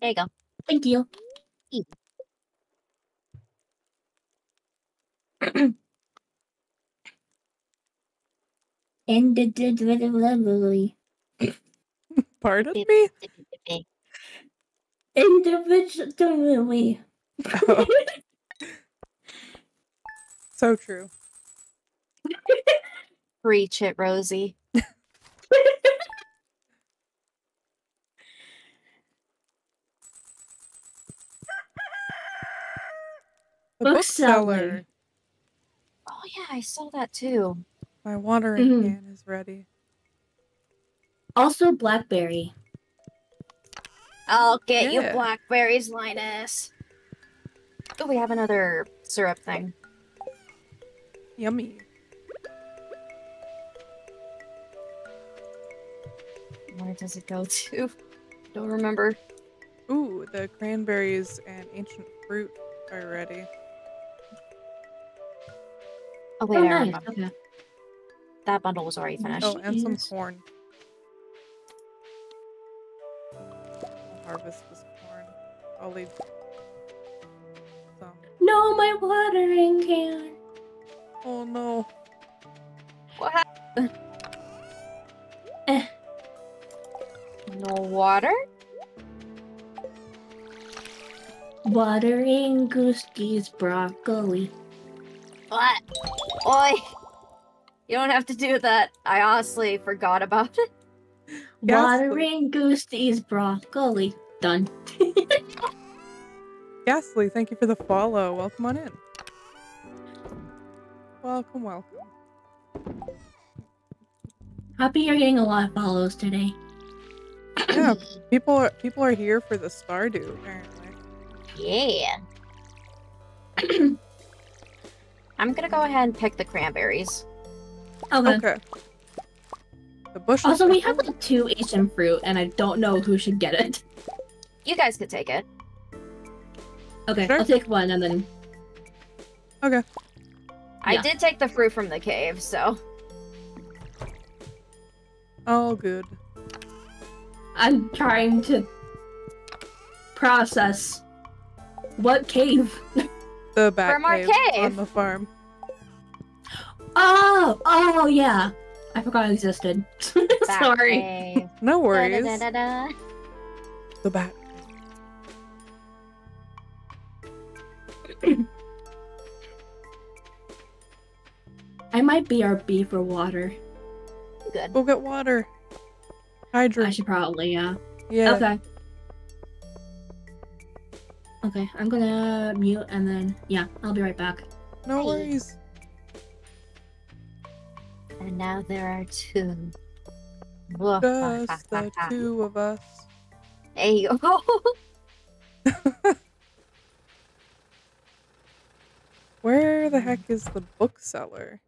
Speaker 5: There you go.
Speaker 3: Thank you.
Speaker 5: Eat.
Speaker 3: Individually.
Speaker 2: Pardon me?
Speaker 3: Individually.
Speaker 2: Oh, so true.
Speaker 5: Preach it, Rosey.
Speaker 2: The
Speaker 3: Bookseller.
Speaker 2: bookseller.
Speaker 5: Oh yeah, I saw that too.
Speaker 2: My watering
Speaker 3: Mhm.
Speaker 2: can is ready.
Speaker 3: Also, blackberry.
Speaker 5: I'll get you blackberries, Linus. Oh, we have another syrup thing.
Speaker 2: Yummy.
Speaker 5: Where does it go to? Don't remember.
Speaker 2: Ooh, the cranberries and ancient fruit are ready.
Speaker 5: Oh wait,
Speaker 3: oh, nice. Okay.
Speaker 5: That bundle was already oh, finished.
Speaker 2: Oh, and some corn. Harvest this corn. I'll leave some.
Speaker 3: No, my watering can.
Speaker 2: Oh no.
Speaker 5: What happened?
Speaker 3: Eh.
Speaker 5: No water?
Speaker 3: Watering Goostie's broccoli.
Speaker 5: What? Oi! You don't have to do that. I honestly forgot about it.
Speaker 2: Yes,
Speaker 3: Watering Goosey's broccoli. Done.
Speaker 2: Ghastly, thank you for the follow. Welcome on in. Welcome, welcome.
Speaker 3: Happy you're getting a lot of follows today.
Speaker 2: Yeah, people are people are here for the Stardew, apparently.
Speaker 5: Yeah. I'm gonna go ahead and pick the cranberries.
Speaker 3: Okay.
Speaker 2: Okay. The bush.
Speaker 3: Also, we have like two ancient fruit, and I don't know who should get it.
Speaker 5: You guys could take it.
Speaker 3: Okay,
Speaker 2: Sure.
Speaker 3: I'll take one and then.
Speaker 2: Okay.
Speaker 5: I
Speaker 3: Yeah.
Speaker 5: did take the fruit from the cave, so
Speaker 2: All good.
Speaker 3: I'm trying to process what cave.
Speaker 2: The back
Speaker 5: From our
Speaker 2: cave on the farm.
Speaker 3: Oh, oh yeah. I forgot it existed. Sorry.
Speaker 2: No worries.
Speaker 5: Da-da-da-da.
Speaker 2: The back.
Speaker 3: I might be our B for water.
Speaker 5: Good.
Speaker 2: We'll get water.
Speaker 3: I should probably, yeah.
Speaker 2: Yeah.
Speaker 3: Okay. Okay, I'm gonna mute and then, yeah, I'll be right back.
Speaker 2: No
Speaker 5: Hi.
Speaker 2: worries.
Speaker 5: And now there are two.
Speaker 2: Just the two of us.
Speaker 5: There you go.
Speaker 2: Where the heck is the bookseller?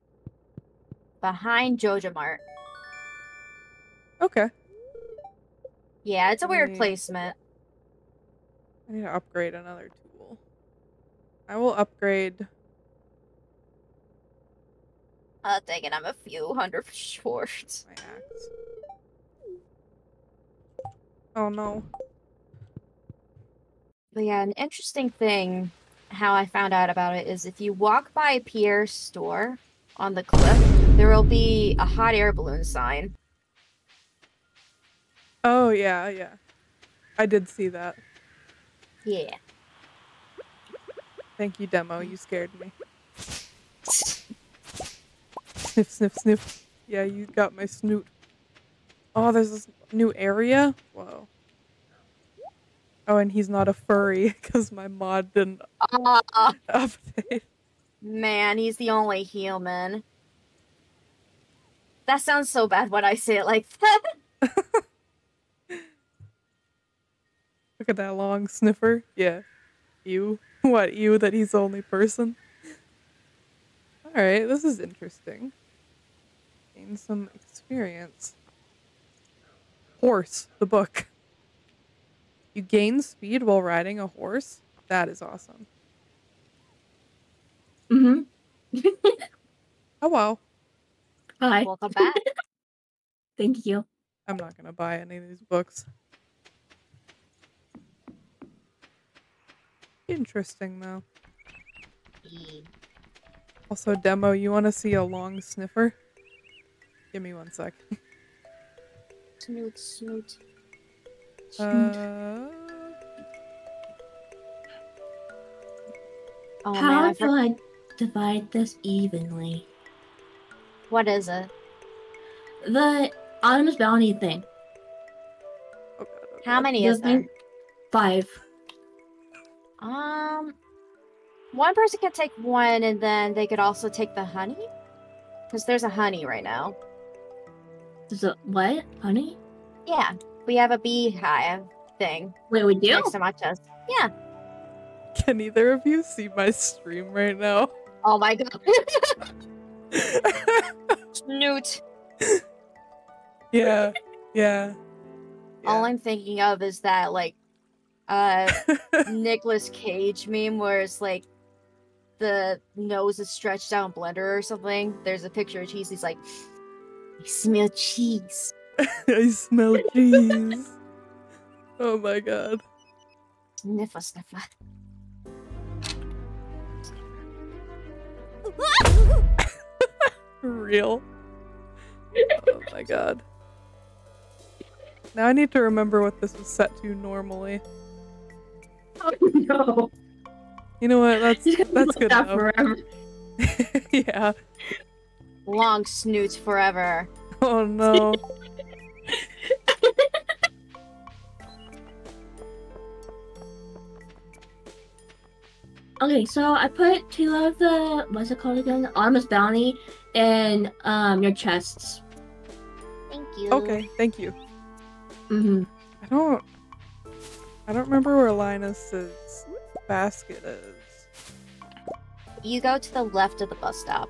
Speaker 5: Behind JojaMart.
Speaker 2: Okay.
Speaker 5: Yeah, it's a weird
Speaker 2: Right.
Speaker 5: placement.
Speaker 2: I need to upgrade another tool. I will upgrade.
Speaker 5: Uh, dang it, I'm a few hundred short.
Speaker 2: my axe. Oh no.
Speaker 5: But yeah, an interesting thing how I found out about it is if you walk by Pierre's store on the cliff, there will be a hot air balloon sign.
Speaker 2: Oh yeah, yeah. I did see that.
Speaker 5: Yeah.
Speaker 2: Thank you, demo. You scared me. Sniff, sniff, sniff. Yeah, you got my snoot. Oh, there's this new area? Whoa. Oh, and he's not a furry because my mod didn't
Speaker 5: Ah,
Speaker 2: update.
Speaker 5: man, he's the only human. That sounds so bad when I say it like that.
Speaker 2: Look at that long sniffer. Yeah. You. What, you that he's the only person? Alright, this is interesting. Gain some experience. Horse, the book. You gain speed while riding a horse? That is awesome.
Speaker 3: Mm-hmm.
Speaker 2: Oh wow.
Speaker 3: Hi.
Speaker 5: Welcome back.
Speaker 3: Thank you.
Speaker 2: I'm not gonna buy any of these books. Interesting though. Also, demo, you want to see a long sniffer? Give me one sec.
Speaker 5: Snoot, snoot.
Speaker 2: Uh,
Speaker 5: Oh man,
Speaker 3: How
Speaker 5: I
Speaker 3: do I divide this evenly?
Speaker 5: what is it?
Speaker 3: The Autumn's Bounty thing.
Speaker 2: oh
Speaker 5: How
Speaker 2: God.
Speaker 5: many is
Speaker 3: The
Speaker 5: there?
Speaker 3: Five.
Speaker 5: Um, one person can take one, and then they could also take the honey. Because there's a honey right now.
Speaker 3: Is it what? Honey?
Speaker 5: Yeah, we have a beehive thing
Speaker 3: Wait, we do?
Speaker 5: next to my chest. Yeah.
Speaker 2: Can either of you see my stream right now?
Speaker 5: Oh my god. Snoot.
Speaker 2: yeah, yeah.
Speaker 5: All. I'm thinking of is that like uh Nicolas Cage meme where it's like the nose is stretched out in blender or something. There's a picture of cheese. He's like, I smell cheese.
Speaker 2: I smell cheese. Oh my god.
Speaker 5: Sniffer, sniffer.
Speaker 2: Real. Oh my god. Now I need to remember what this was set to normally.
Speaker 3: Oh no.
Speaker 2: You know what? That's
Speaker 3: He's gonna be
Speaker 2: that's good
Speaker 3: that
Speaker 2: enough. yeah.
Speaker 5: Long snoots forever.
Speaker 2: Oh no.
Speaker 3: Okay, so I put two of the what's it called again? Autumn's bounty in um your chests.
Speaker 5: Thank you.
Speaker 2: okay, thank you.
Speaker 3: Mm-hmm.
Speaker 2: I don't. I don't remember where Linus's basket is.
Speaker 5: You go to the left of the bus stop.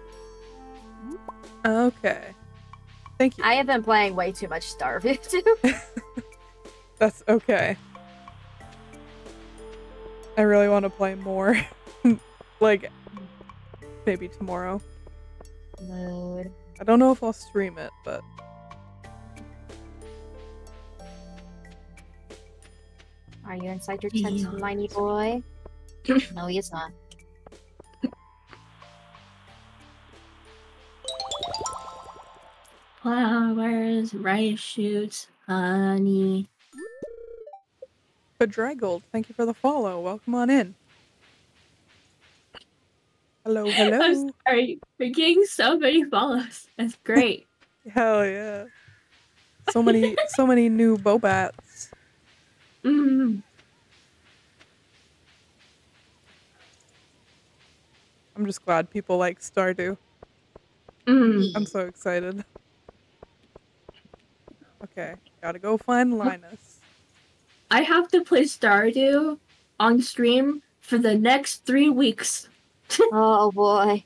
Speaker 2: Okay. Thank you.
Speaker 5: I have been playing way too much Starving too.
Speaker 2: That's okay. I really want to play more. like, maybe tomorrow.
Speaker 5: Mood.
Speaker 2: I don't know if I'll stream it, but
Speaker 5: Are you inside your tent,
Speaker 3: Yeah.
Speaker 5: tiny boy? no, he is not.
Speaker 3: Flowers, rice shoots, honey.
Speaker 2: Bedraggled, thank you for the follow. Welcome on in. Hello, hello.
Speaker 3: I'm sorry, we're getting so many follows. That's great.
Speaker 2: Hell yeah. So many, so many new Bobats.
Speaker 3: mm.
Speaker 2: I'm just glad people like Stardew.
Speaker 3: Mm.
Speaker 2: I'm so excited. Okay, gotta go find Linus.
Speaker 3: I have to play Stardew on stream for the next three weeks.
Speaker 5: Oh boy.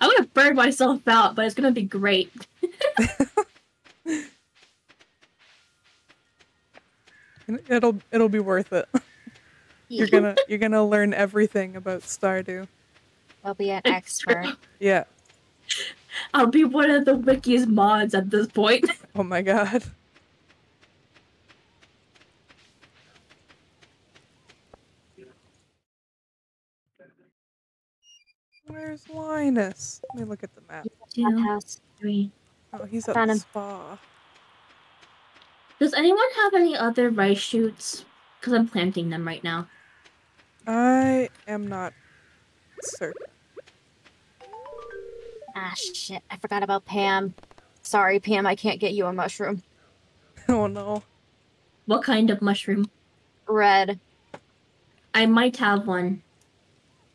Speaker 3: I'm gonna burn myself out, but it's gonna be great.
Speaker 2: It'll it'll be worth it. You're gonna you're gonna learn everything about Stardew.
Speaker 5: I'll be an expert.
Speaker 2: Yeah.
Speaker 3: I'll be one of the wiki's mods at this point.
Speaker 2: Oh my god. Where's Linus? Let me look at the map.
Speaker 3: Two,
Speaker 5: house.
Speaker 3: three.
Speaker 2: Oh, he's at the
Speaker 5: him.
Speaker 2: spa.
Speaker 3: Does anyone have any other rice shoots? Because I'm planting them right now.
Speaker 2: I am not certain.
Speaker 5: Ah shit, I forgot about Pam. Sorry, Pam, I can't get you a mushroom.
Speaker 2: Oh no.
Speaker 3: What kind of mushroom?
Speaker 5: Red.
Speaker 3: I might have one.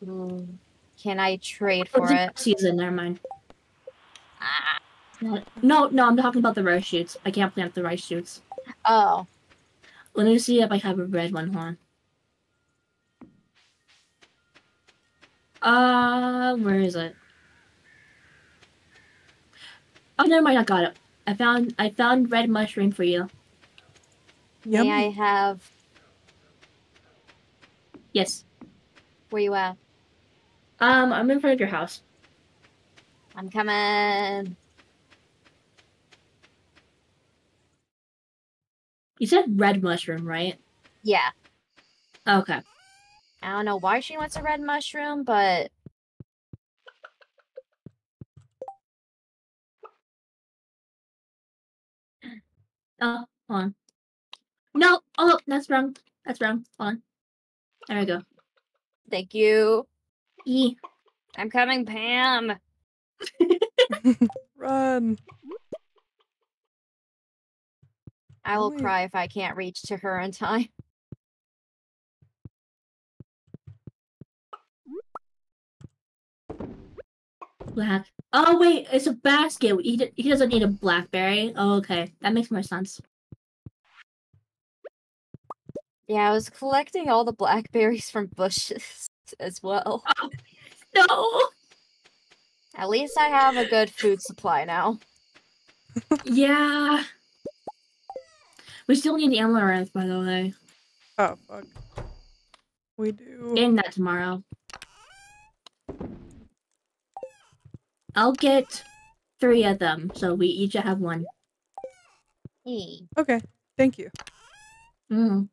Speaker 5: Ooh. Can I trade
Speaker 3: Oh,
Speaker 5: for
Speaker 3: it's
Speaker 5: it?
Speaker 3: Season, never mind.
Speaker 5: Ah.
Speaker 3: No, no, I'm talking about the rice shoots. I can't plant the rice shoots.
Speaker 5: Oh.
Speaker 3: Let me see if I have a red one. Hold on. Uh, where is it? Oh, never mind. I got it. I found I found red mushroom for you.
Speaker 2: Yum.
Speaker 5: May I have
Speaker 3: Yes.
Speaker 5: where you at?
Speaker 3: Um, I'm in front of your house.
Speaker 5: I'm coming.
Speaker 3: You said red mushroom, right?
Speaker 5: Yeah.
Speaker 3: Okay.
Speaker 5: I don't know why she wants a red mushroom, but
Speaker 3: Oh, hold on. No. Oh, that's wrong. That's wrong. Hold on. There we go.
Speaker 5: thank you.
Speaker 3: E.
Speaker 5: I'm coming, Pam.
Speaker 2: Run.
Speaker 5: I will
Speaker 2: Wait.
Speaker 5: cry if I can't reach to her in time.
Speaker 3: Black. Oh wait, it's a basket. He, d- he doesn't need a blackberry. Oh, okay, that makes more sense.
Speaker 5: Yeah, I was collecting all the blackberries from bushes as well.
Speaker 3: Oh, no.
Speaker 5: At least I have a good food supply now.
Speaker 3: Yeah. We still need the amaranth, by the way.
Speaker 2: Oh fuck. We do.
Speaker 3: Getting that tomorrow. I'll get three of them, so we each have one.
Speaker 5: Hey.
Speaker 2: Okay. Thank you.
Speaker 3: Mm.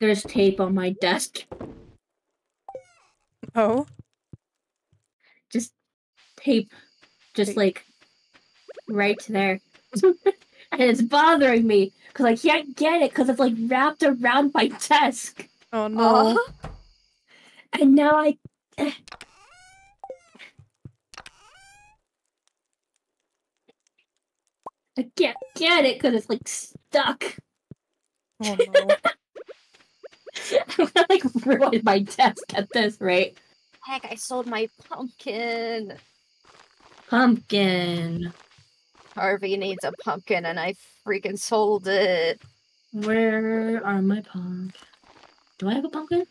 Speaker 3: There's tape on my desk.
Speaker 2: Oh.
Speaker 3: Just tape. Just
Speaker 2: Tape.
Speaker 3: like right there. and it's bothering me because I can't get it because it's like wrapped around my desk.
Speaker 2: Oh no.
Speaker 5: Aw.
Speaker 3: And now I. eh. I can't get it because it's like stuck.
Speaker 2: Oh no.
Speaker 3: I'm gonna like ruin my desk at this rate.
Speaker 5: Heck, I sold my pumpkin.
Speaker 3: Pumpkin.
Speaker 5: Harvey needs a pumpkin, and I freaking sold it.
Speaker 3: Where are my pumpkins? Do I have a pumpkin?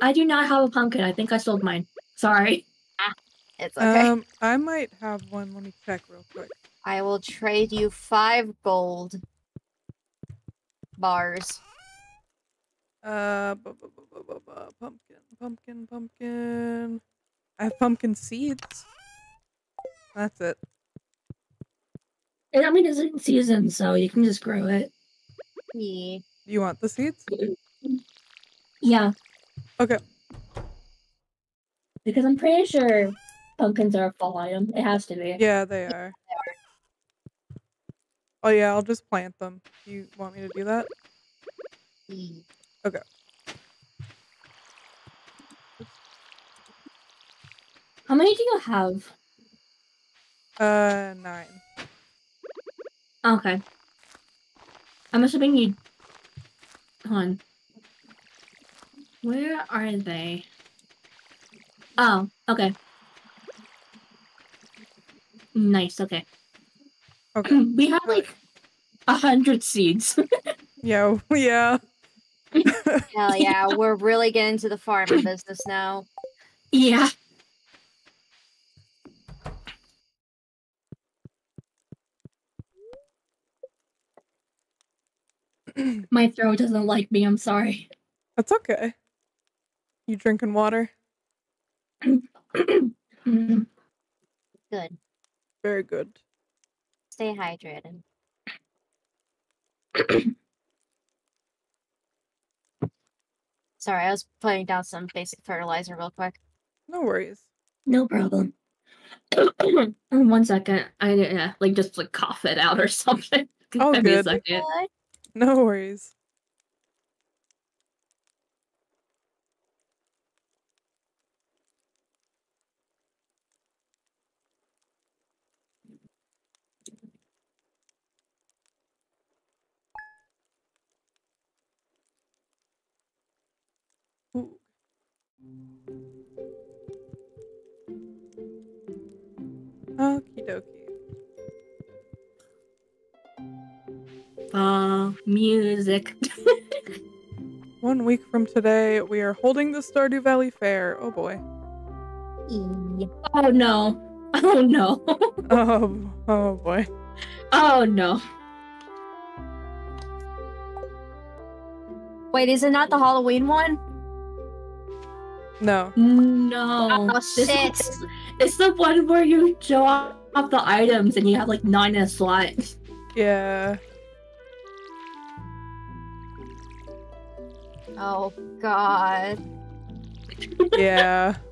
Speaker 3: I do not have a pumpkin. I think I sold mine. Sorry.
Speaker 5: It's okay.
Speaker 2: Um, I might have one. Let me check real quick.
Speaker 5: I will trade you five gold bars.
Speaker 2: Uh, bu- bu- bu- pumpkin, pumpkin, pumpkin. I have pumpkin seeds. That's it.
Speaker 3: And I mean, it's in season, so you can just grow it.
Speaker 5: Yeah.
Speaker 2: You want the seeds?
Speaker 3: Yeah.
Speaker 2: Okay.
Speaker 3: Because I'm pretty sure pumpkins are a fall item. It has to be.
Speaker 2: Yeah, they are. Oh yeah, I'll just plant them. Do you want me to do that?
Speaker 5: Okay.
Speaker 3: How many do you have?
Speaker 2: Uh, nine.
Speaker 3: Okay. I'm assuming you. Hold on. Where are they? Oh, okay. Nice. Okay.
Speaker 2: Okay.
Speaker 3: we have like a hundred seeds.
Speaker 2: Yo, yeah.
Speaker 5: Hell yeah, we're really getting to the farming business now.
Speaker 3: yeah. My throat doesn't like me. I'm sorry.
Speaker 2: That's okay. You drinking water?
Speaker 5: Good.
Speaker 2: Very good.
Speaker 5: Stay hydrated. Sorry, I was putting down some basic fertilizer real quick.
Speaker 2: No worries.
Speaker 3: no problem. Oh, one second. I yeah, like just like cough it out or something.
Speaker 2: Oh,
Speaker 3: Give
Speaker 2: good.
Speaker 3: second.
Speaker 2: No worries. Okie dokie.
Speaker 3: Uh, music.
Speaker 2: One week from today, we are holding the Stardew Valley Fair. Oh boy.
Speaker 3: oh no. Oh no.
Speaker 2: Oh, oh boy.
Speaker 3: oh no.
Speaker 5: Wait, is it not the Halloween one?
Speaker 2: No.
Speaker 3: No.
Speaker 5: Oh,
Speaker 3: This
Speaker 5: shit.
Speaker 3: Is- it's the one where you show off the items and you have like nine in a slot.
Speaker 2: Yeah.
Speaker 5: Oh god.
Speaker 2: Yeah.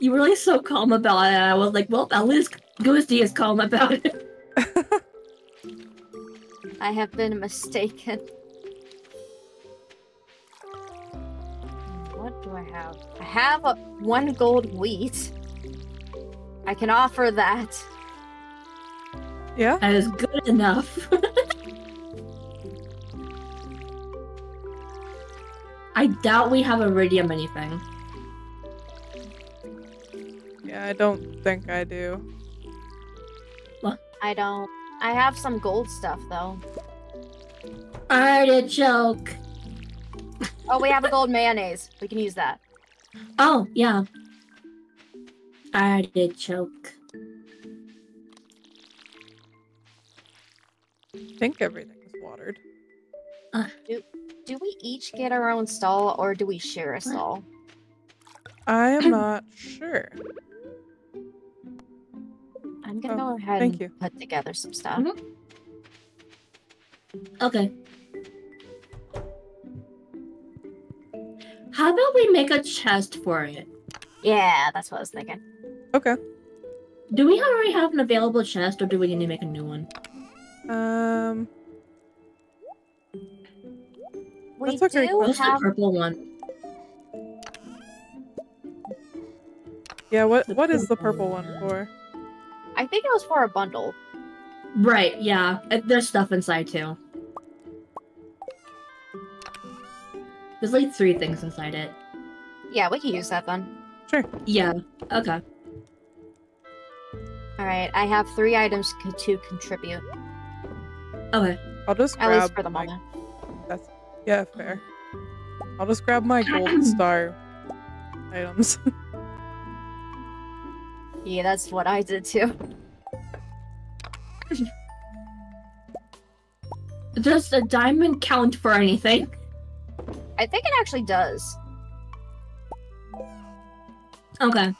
Speaker 3: You were like so calm about it. I was like, well, at least Goostie is calm about it.
Speaker 5: I have been mistaken. What do I have? I have a, one gold wheat. I can offer that.
Speaker 2: Yeah?
Speaker 3: That is good enough. I doubt we have iridium anything.
Speaker 2: Yeah, I don't think I do.
Speaker 5: I don't. I have some gold stuff though.
Speaker 3: Artichoke.
Speaker 5: Oh, we have a gold mayonnaise. We can use that.
Speaker 3: Oh, yeah. Artichoke.
Speaker 2: I think everything is watered.
Speaker 5: Do do we each get our own stall or do we share a stall?
Speaker 2: I am not sure.
Speaker 5: I'm gonna
Speaker 2: Oh,
Speaker 5: go ahead
Speaker 2: thank
Speaker 5: and
Speaker 2: you.
Speaker 5: put together some stuff.
Speaker 3: Mhm. Okay. How about we make a chest for it?
Speaker 5: Yeah, that's what I was thinking.
Speaker 2: Okay.
Speaker 3: Do we already have an available chest, or do we need to make a new one?
Speaker 2: Um,
Speaker 5: We
Speaker 2: That's a great
Speaker 5: do
Speaker 3: What's
Speaker 5: have
Speaker 3: the purple one?
Speaker 2: yeah. What
Speaker 3: The
Speaker 2: what is the
Speaker 3: purple
Speaker 2: purple one
Speaker 3: one.
Speaker 2: for?
Speaker 5: I think it was for a bundle.
Speaker 3: Right, yeah. Uh, There's stuff inside too. There's like three things inside it.
Speaker 5: Yeah, we can use that then. Sure.
Speaker 3: Yeah, okay.
Speaker 5: Alright, I have three items co- to contribute.
Speaker 3: Okay.
Speaker 2: I'll just
Speaker 5: At
Speaker 2: grab
Speaker 5: least for the
Speaker 2: my-
Speaker 5: moment.
Speaker 2: That's yeah, fair. I'll just grab my gold star items.
Speaker 5: Yeah, that's what I did too.
Speaker 3: Does a diamond count for anything?
Speaker 5: I think it actually does.
Speaker 3: Okay.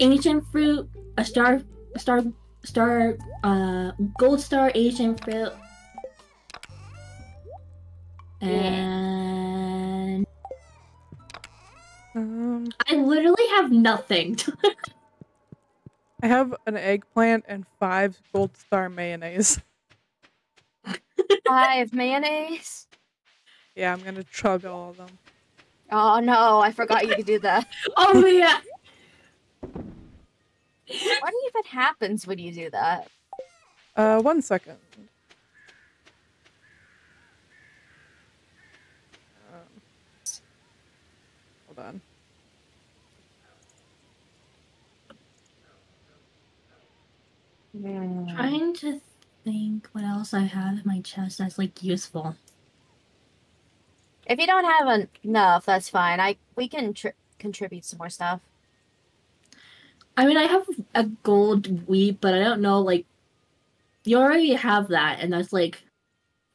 Speaker 3: Ancient fruit, a star, a star, star, uh, gold star, ancient fruit, and
Speaker 2: um,
Speaker 3: I literally have nothing.
Speaker 2: I have an eggplant and five gold star mayonnaise.
Speaker 5: Five mayonnaise.
Speaker 2: Yeah, I'm gonna chug all of them.
Speaker 5: Oh no, I forgot you could do that.
Speaker 3: oh yeah.
Speaker 5: What even happens when you do that?
Speaker 2: Uh, one second. Um, hold on.
Speaker 3: Trying to think what else I have in my chest that's like useful.
Speaker 5: If you don't have enough, that's fine. I we can tri- contribute some more stuff.
Speaker 3: I mean, I have a gold wheat, but I don't know. Like, you already have that, and that's like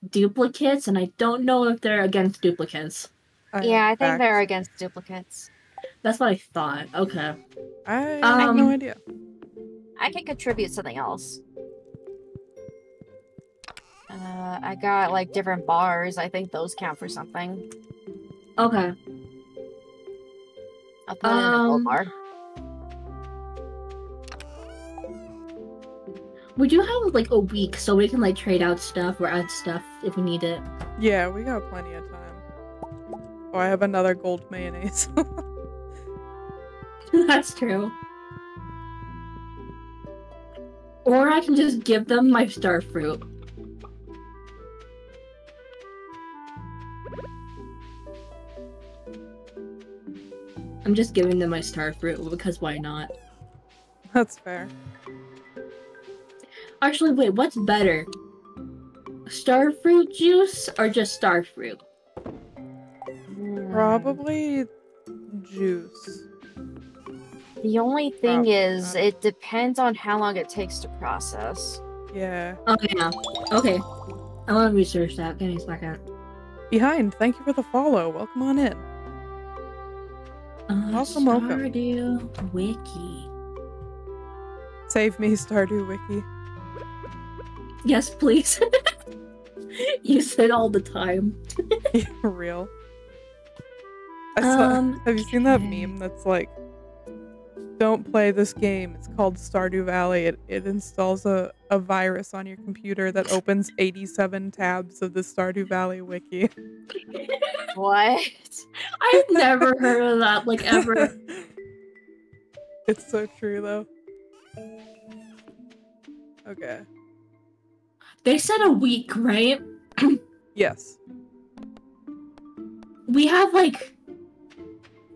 Speaker 3: duplicates, and I don't know if they're against duplicates.
Speaker 2: I
Speaker 5: yeah, I
Speaker 2: am
Speaker 5: think they're against duplicates.
Speaker 3: That's what I thought. Okay.
Speaker 2: I have no
Speaker 3: Um,
Speaker 2: idea.
Speaker 5: I can contribute something else. Uh, I got like different bars. I think those count for something.
Speaker 3: Okay.
Speaker 5: I'll put it in a gold
Speaker 3: Um,
Speaker 5: bar.
Speaker 3: Would you have like a week so we can like trade out stuff or add stuff if we need it?
Speaker 2: Yeah, we got plenty of time. Oh, I have another gold mayonnaise.
Speaker 3: That's true. Or I can just give them my star fruit. I'm just giving them my star fruit because why not?
Speaker 2: That's fair.
Speaker 3: Actually, wait, what's better? Star fruit juice or just star fruit?
Speaker 5: Hmm.
Speaker 2: Probably juice.
Speaker 5: The only thing
Speaker 2: Prob-
Speaker 5: is,
Speaker 2: uh,
Speaker 5: it depends on how long it takes to process.
Speaker 2: Yeah.
Speaker 3: Oh yeah. Okay. I want to research that. Give me a second.
Speaker 2: Behind, thank you for the follow. Welcome on in.
Speaker 3: Uh,
Speaker 2: Welcome, welcome.
Speaker 3: Stardew Wiki.
Speaker 2: Save me, Stardew Wiki.
Speaker 3: Yes, please. Use it all the time.
Speaker 2: Real. I saw,
Speaker 3: Um,
Speaker 2: have you seen that meme that's like, don't play this game. It's called Stardew Valley. It, it installs a, a virus on your computer that opens 87 tabs of the Stardew Valley wiki.
Speaker 5: What?
Speaker 3: I've never heard of that, like ever.
Speaker 2: it's so true, though. Okay.
Speaker 3: They said a week, right?
Speaker 2: Yes.
Speaker 3: We have like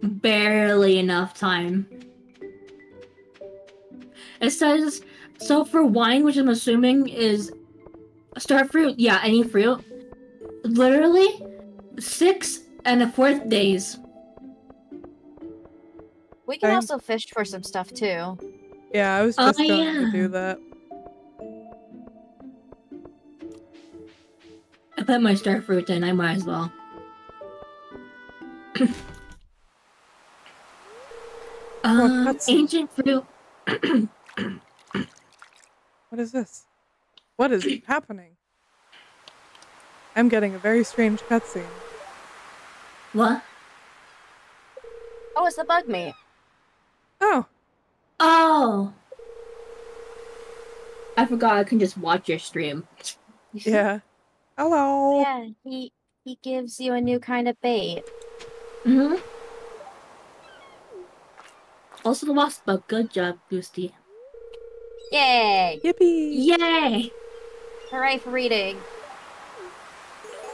Speaker 3: barely enough time. It says so for wine, which I'm assuming is star fruit. Yeah, any fruit. Literally six and a fourth days.
Speaker 5: We can
Speaker 2: Okay.
Speaker 5: also fish for some stuff too.
Speaker 2: Yeah, I was
Speaker 3: Oh,
Speaker 2: just going to do that.
Speaker 3: I put my star fruit in. I might as well. um,
Speaker 2: cutscene.
Speaker 3: ancient fruit.
Speaker 2: What is this? What is happening? I'm getting a very strange cutscene.
Speaker 3: What?
Speaker 5: Oh, it's the bug meat.
Speaker 2: Oh,
Speaker 3: Oh, I forgot I can just watch your stream.
Speaker 2: Yeah. Hello.
Speaker 5: Yeah, he he gives you a new kind of bait.
Speaker 3: Mm-hmm. Also the wasp bug. Good job, Goostie.
Speaker 5: Yay!
Speaker 2: Yippee.
Speaker 3: Yay!
Speaker 5: Hooray for reading.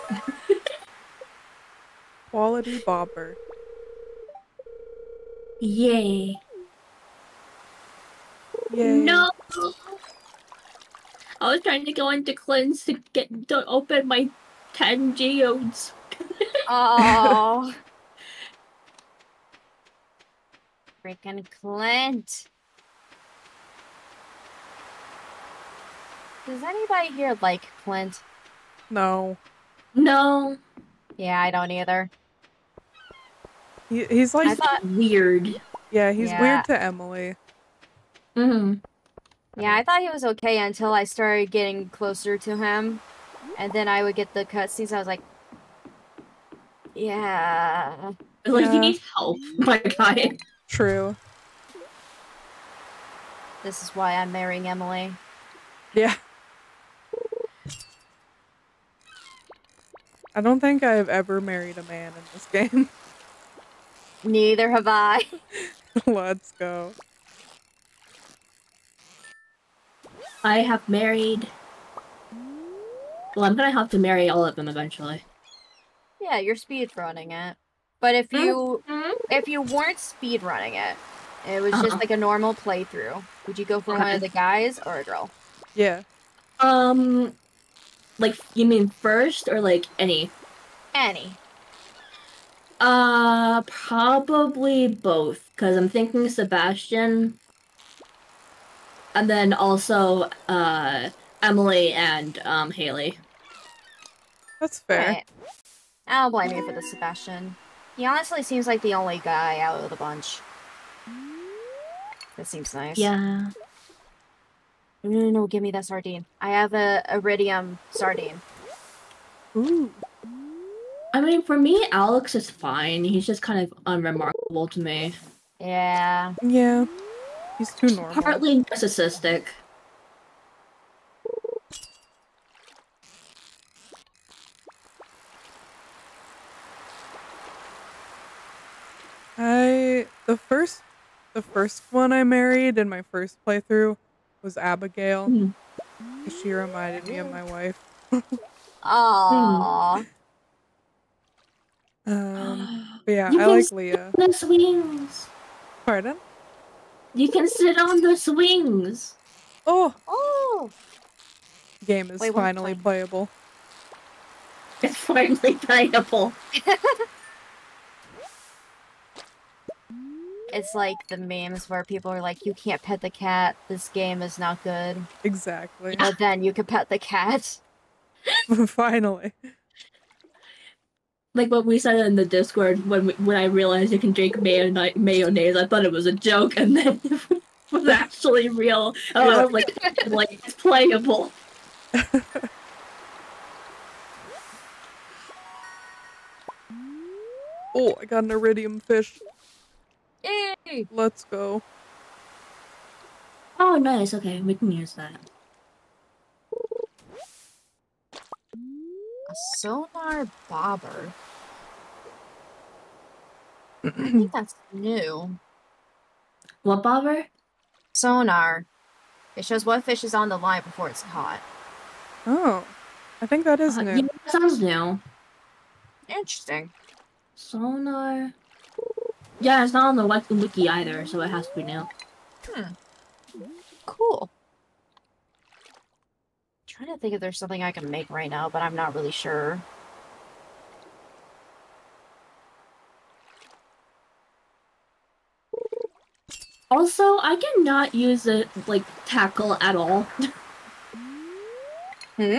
Speaker 2: Quality bobber.
Speaker 3: Yay!
Speaker 2: Yay.
Speaker 3: No! I was trying to go into Clint's to get to open my ten geodes.
Speaker 5: Oh. Freaking Clint. Does anybody here like Clint?
Speaker 2: No.
Speaker 3: No,
Speaker 5: Yeah, I don't either.
Speaker 2: He, he's like,
Speaker 5: I thought,
Speaker 3: weird.
Speaker 2: yeah, he's
Speaker 5: Yeah.
Speaker 2: weird to Emily.
Speaker 3: Mm-hmm.
Speaker 5: yeah, I thought he was okay until I started getting closer to him, and then I would get the cutscenes. I was like, yeah,
Speaker 3: Like
Speaker 2: Yeah.
Speaker 3: he needs help, my guy.
Speaker 2: True.
Speaker 5: this is why I'm marrying Emily.
Speaker 2: Yeah. I don't think I've ever married a man in this game.
Speaker 5: Neither have I.
Speaker 2: Let's go.
Speaker 3: I have married. Well, I'm gonna have to marry all of them eventually.
Speaker 5: Yeah, you're speed running it. But if you if you weren't speed running it, it was just
Speaker 3: Uh-huh.
Speaker 5: like a normal playthrough. Would you go for one of the guys or a girl?
Speaker 2: Yeah.
Speaker 3: Um, like you mean first or like any?
Speaker 5: Any.
Speaker 3: Uh, probably both. Cause I'm thinking Sebastian, and then also uh Emily and um Haley.
Speaker 2: That's fair.
Speaker 5: Right. I don't blame you for the Sebastian. He honestly seems like the only guy out of the bunch. That seems nice.
Speaker 3: Yeah.
Speaker 5: No, no, no, give me that sardine. I have a iridium sardine.
Speaker 2: Ooh.
Speaker 3: I mean, for me, Alex is fine. He's just kind of unremarkable to me.
Speaker 5: Yeah.
Speaker 2: Yeah. He's too normal.
Speaker 3: Partly narcissistic.
Speaker 2: I the first the first one I married in my first playthrough was Abigail. 'cause She reminded me of my wife.
Speaker 5: Aww.
Speaker 2: Um, but yeah,
Speaker 3: You
Speaker 2: I
Speaker 3: can
Speaker 2: like
Speaker 3: s-
Speaker 2: Leah.
Speaker 3: The swings.
Speaker 2: Pardon?
Speaker 3: You can sit on the swings.
Speaker 2: Oh,
Speaker 5: Oh.
Speaker 2: game is
Speaker 5: Wait,
Speaker 2: finally playable.
Speaker 3: It's finally playable.
Speaker 5: It's like the memes where people are like, you can't pet the cat, this game is not good.
Speaker 2: Exactly.
Speaker 5: But then you can pet the cat.
Speaker 2: finally.
Speaker 3: Like what we said in the Discord when we, when I realized you can drink mayonnaise, mayonnaise, I thought it was a joke, and then it was actually real. And I was oh. like, like it's playable.
Speaker 2: Oh, I got an iridium fish.
Speaker 5: Yay!
Speaker 2: Let's go.
Speaker 3: Oh, nice. Okay, we can use that.
Speaker 5: A sonar bobber. I think that's new.
Speaker 3: What bobber?
Speaker 5: Sonar. It shows what fish is on the line before it's caught.
Speaker 2: Oh, I think that is
Speaker 3: Uh,
Speaker 2: new.
Speaker 3: yeah, that sounds new.
Speaker 5: Interesting.
Speaker 3: Sonar. Yeah, it's not on the wiki- wiki either, so it has to be new.
Speaker 5: Cool. trying to think if there's something I can make right now, but I'm not really sure.
Speaker 3: Also, I cannot use it like tackle at all.
Speaker 5: Hmm?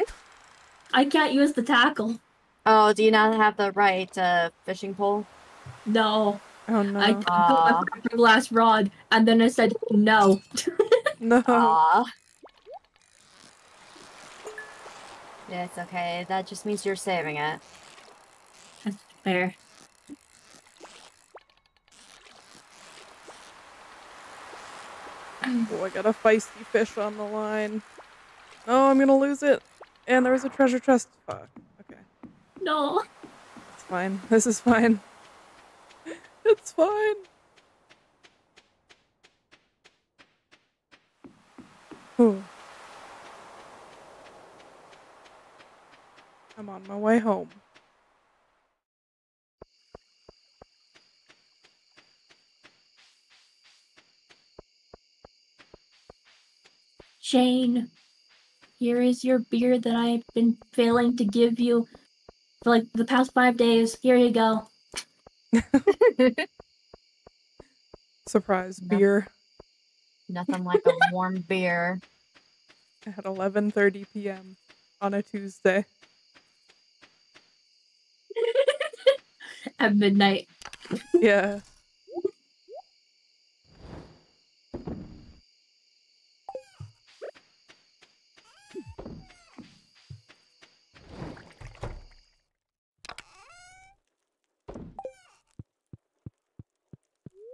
Speaker 3: I can't use the tackle.
Speaker 5: Oh, do you not have the right uh, fishing pole?
Speaker 3: No,
Speaker 2: Oh no.
Speaker 3: I put
Speaker 5: Aw.
Speaker 3: my glass rod, and then I said no.
Speaker 2: no.
Speaker 5: Aw. Yeah, it's okay. That just means you're saving it.
Speaker 3: That's fair.
Speaker 2: Oh, I got a feisty fish on the line. Oh, I'm gonna lose it. And there was a treasure chest. Fuck. Okay.
Speaker 3: No.
Speaker 2: It's fine. This is fine. It's fine. Ooh. I'm on my way home.
Speaker 3: Shane, here is your beer that I've been failing to give you for like the past five days. Here you go.
Speaker 2: Surprise
Speaker 5: No.
Speaker 2: beer
Speaker 5: Nothing like a warm beer.
Speaker 2: at 11:30 p.m. on a Tuesday.
Speaker 3: At midnight.
Speaker 2: Yeah.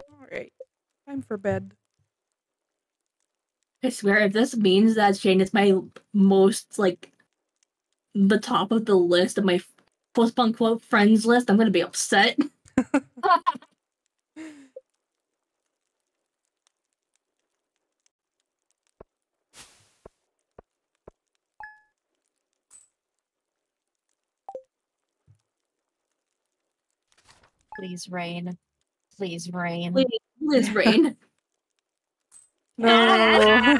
Speaker 2: All right. Time for bed.
Speaker 3: I swear, if this means that Shane is my most like the top of the list of my post quote unquote friends list, I'm gonna be upset.
Speaker 5: Please rain. Please rain.
Speaker 3: Please, Liz Rain.
Speaker 2: No.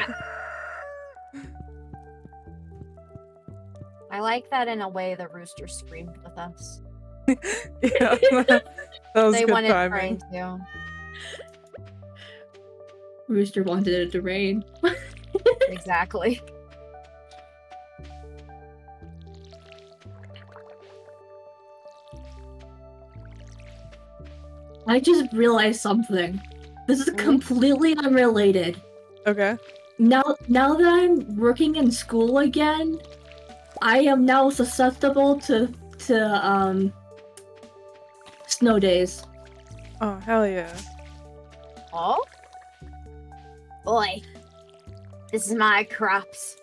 Speaker 5: I like that in a way the rooster screamed with us.
Speaker 2: yeah. that was
Speaker 5: they
Speaker 2: good
Speaker 5: wanted
Speaker 2: timing.
Speaker 5: rain too.
Speaker 3: Rooster wanted it to rain.
Speaker 5: Exactly.
Speaker 3: I just realized something. This is completely unrelated.
Speaker 2: Okay.
Speaker 3: Now, now that I'm working in school again, I am now susceptible to to um snow days.
Speaker 2: Oh hell yeah.
Speaker 5: Oh? Boy. This is my crops.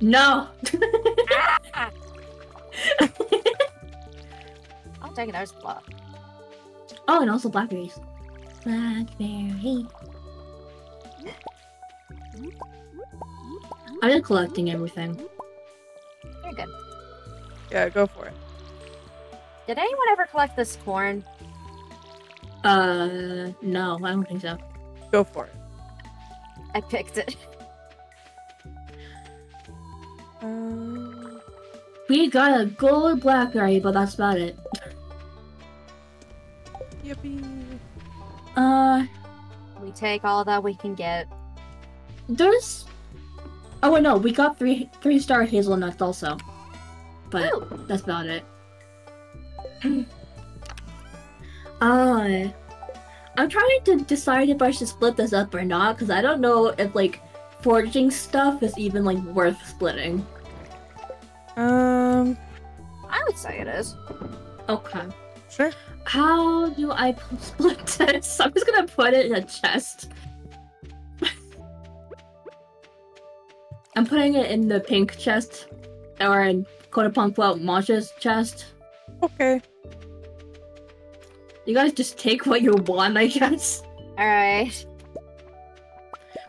Speaker 3: No.
Speaker 5: I'll take another spot.
Speaker 3: Oh, and also blackberries. Blackberry. I'm just collecting everything.
Speaker 5: Very good.
Speaker 2: Yeah, go for it.
Speaker 5: Did anyone ever collect this corn?
Speaker 3: Uh, no, I don't think so.
Speaker 2: Go for it.
Speaker 5: I picked it.
Speaker 2: Um,
Speaker 3: We got a gold blackberry, but that's about it.
Speaker 2: yippee.
Speaker 3: Uh,
Speaker 5: We take all that we can get.
Speaker 3: there's. Oh wait, no, we got three three star hazelnuts also, but
Speaker 5: Ooh.
Speaker 3: that's about it. Uh, I'm trying to decide if I should split this up or not because I don't know if like foraging stuff is even like worth splitting.
Speaker 2: Um,
Speaker 5: I would say it is.
Speaker 3: Okay.
Speaker 2: sure.
Speaker 3: How do I p- split this? I'm just gonna put it in a chest. I'm putting it in the pink chest, or in Kodapunk Well Matcha's chest.
Speaker 2: Okay.
Speaker 3: You guys just take what you want, I guess.
Speaker 5: Alright.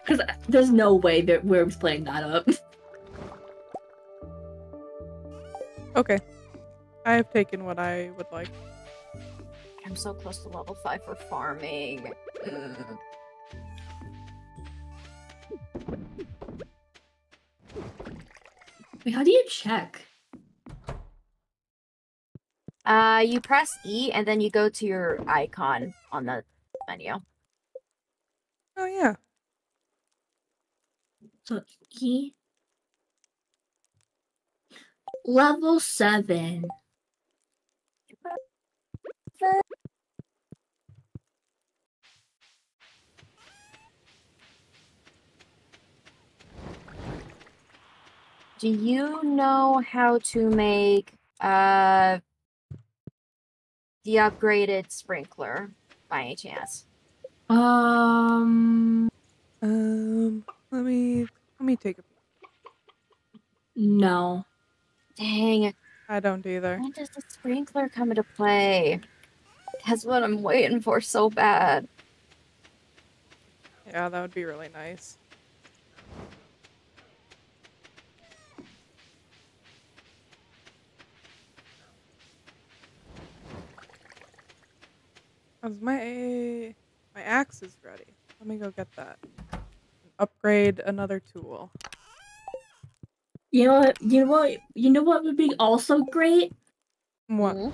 Speaker 3: Because uh, there's no way that we're playing that up.
Speaker 2: Okay. I have taken what I would like.
Speaker 5: I'm so close to level 5 for farming. Ugh.
Speaker 3: Wait, how do you check?
Speaker 5: Uh, you press E and then you go to your icon on the menu.
Speaker 2: Oh yeah.
Speaker 3: So E. level seven.
Speaker 5: Do you know how to make uh the upgraded sprinkler by any chance?
Speaker 3: Um,
Speaker 2: Um, let me let me take a.
Speaker 3: No.
Speaker 5: Dang. It.
Speaker 2: I don't either.
Speaker 5: When does the sprinkler come into play? That's what I'm waiting for so bad.
Speaker 2: Yeah, that would be really nice. How's my my axe is ready. Let me go get that. Upgrade another tool.
Speaker 3: You know what? You know what? You know what would be also great
Speaker 2: What?
Speaker 5: Mhm.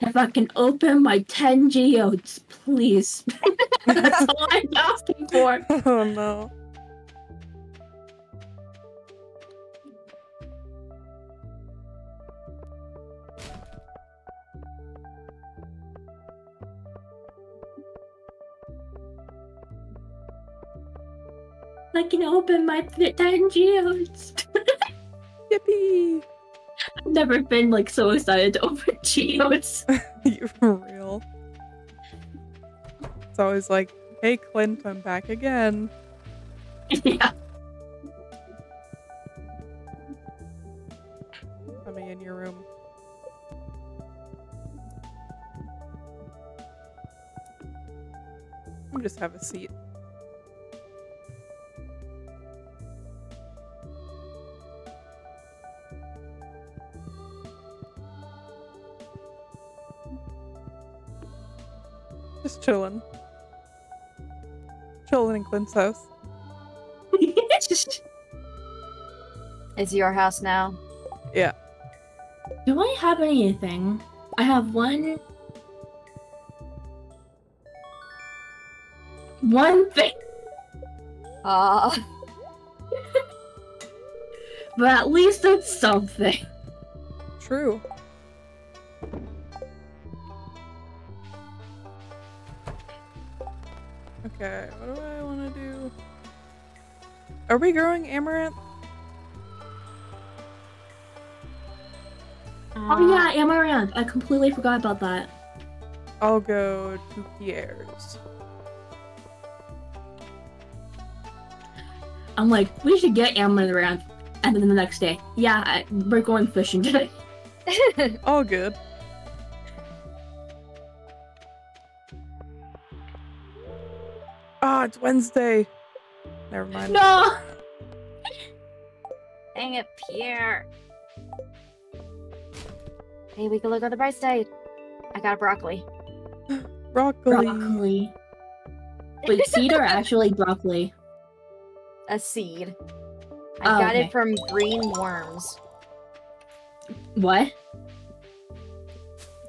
Speaker 3: If I can open my ten geodes, please. That's all I'm asking for.
Speaker 2: oh no.
Speaker 3: I can open my ten geodes.
Speaker 2: Yippee!
Speaker 3: I've never been like so excited to open geodes.
Speaker 2: you for real. It's always like, hey Clint, I'm back again.
Speaker 3: yeah.
Speaker 2: Me in your room. Let me just have a seat. Just chilling. Chilling in Clint's house.
Speaker 5: It's your house now.
Speaker 2: Yeah.
Speaker 3: Do I have anything? I have one. One thing,
Speaker 5: Ah,
Speaker 3: but at least it's something.
Speaker 2: True. Okay, what do I want to do? Are we growing amaranth?
Speaker 3: Oh yeah, Amaranth. I completely forgot about that.
Speaker 2: I'll go to Pierre's.
Speaker 3: I'm like, we should get Amaranth. And then the next day, yeah, I, we're going fishing today.
Speaker 2: All good. Ah, it's Wednesday. Never mind.
Speaker 3: No.
Speaker 5: Dang it, Pierre. Hey, we can look on the bright side. I got a broccoli.
Speaker 2: Broccoli.
Speaker 3: Broccoli. Wait, seed or actually broccoli?
Speaker 5: A seed. I
Speaker 3: Oh,
Speaker 5: got
Speaker 3: okay.
Speaker 5: it from green worms.
Speaker 3: What?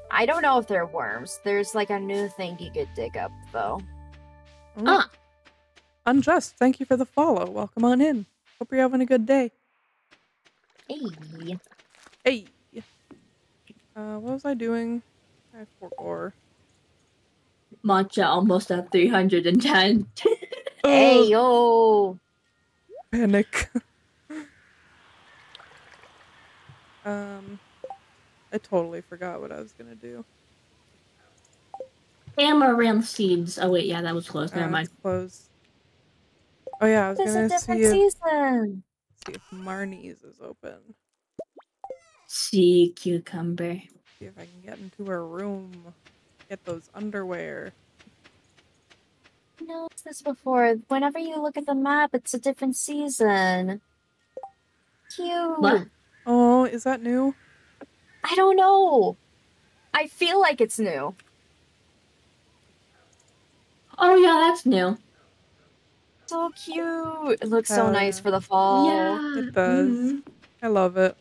Speaker 5: I don't know if they're worms. There's like a new thing you could dig up, though.
Speaker 2: Mm.
Speaker 3: Ah.
Speaker 2: Unjust. Thank you for the follow. Welcome on in. Hope you're having a good day.
Speaker 5: Hey.
Speaker 2: Hey. Uh, what was I doing? I have four ore.
Speaker 3: Matcha almost at 310.
Speaker 5: Hey, yo.
Speaker 2: panic. um, I totally forgot what I was gonna do.
Speaker 3: Amaranth seeds. Oh wait, yeah, that was close. Never
Speaker 2: Uh,
Speaker 3: mind.
Speaker 2: it's closed. Oh yeah, I was
Speaker 5: There's a
Speaker 2: gonna
Speaker 5: different
Speaker 2: see if,
Speaker 5: season.
Speaker 2: see if Marnie's is open.
Speaker 3: Sea cucumber.
Speaker 2: See if I can get into her room. Get those underwear.
Speaker 5: I noticed this before. Whenever you look at the map, it's a different season. Cute.
Speaker 3: What?
Speaker 2: Oh, is that new?
Speaker 5: I don't know. I feel like it's new.
Speaker 3: Oh yeah, that's new.
Speaker 5: So cute. It looks so nice for the fall.
Speaker 3: yeah,
Speaker 2: it does.
Speaker 3: mhm.
Speaker 2: I love it.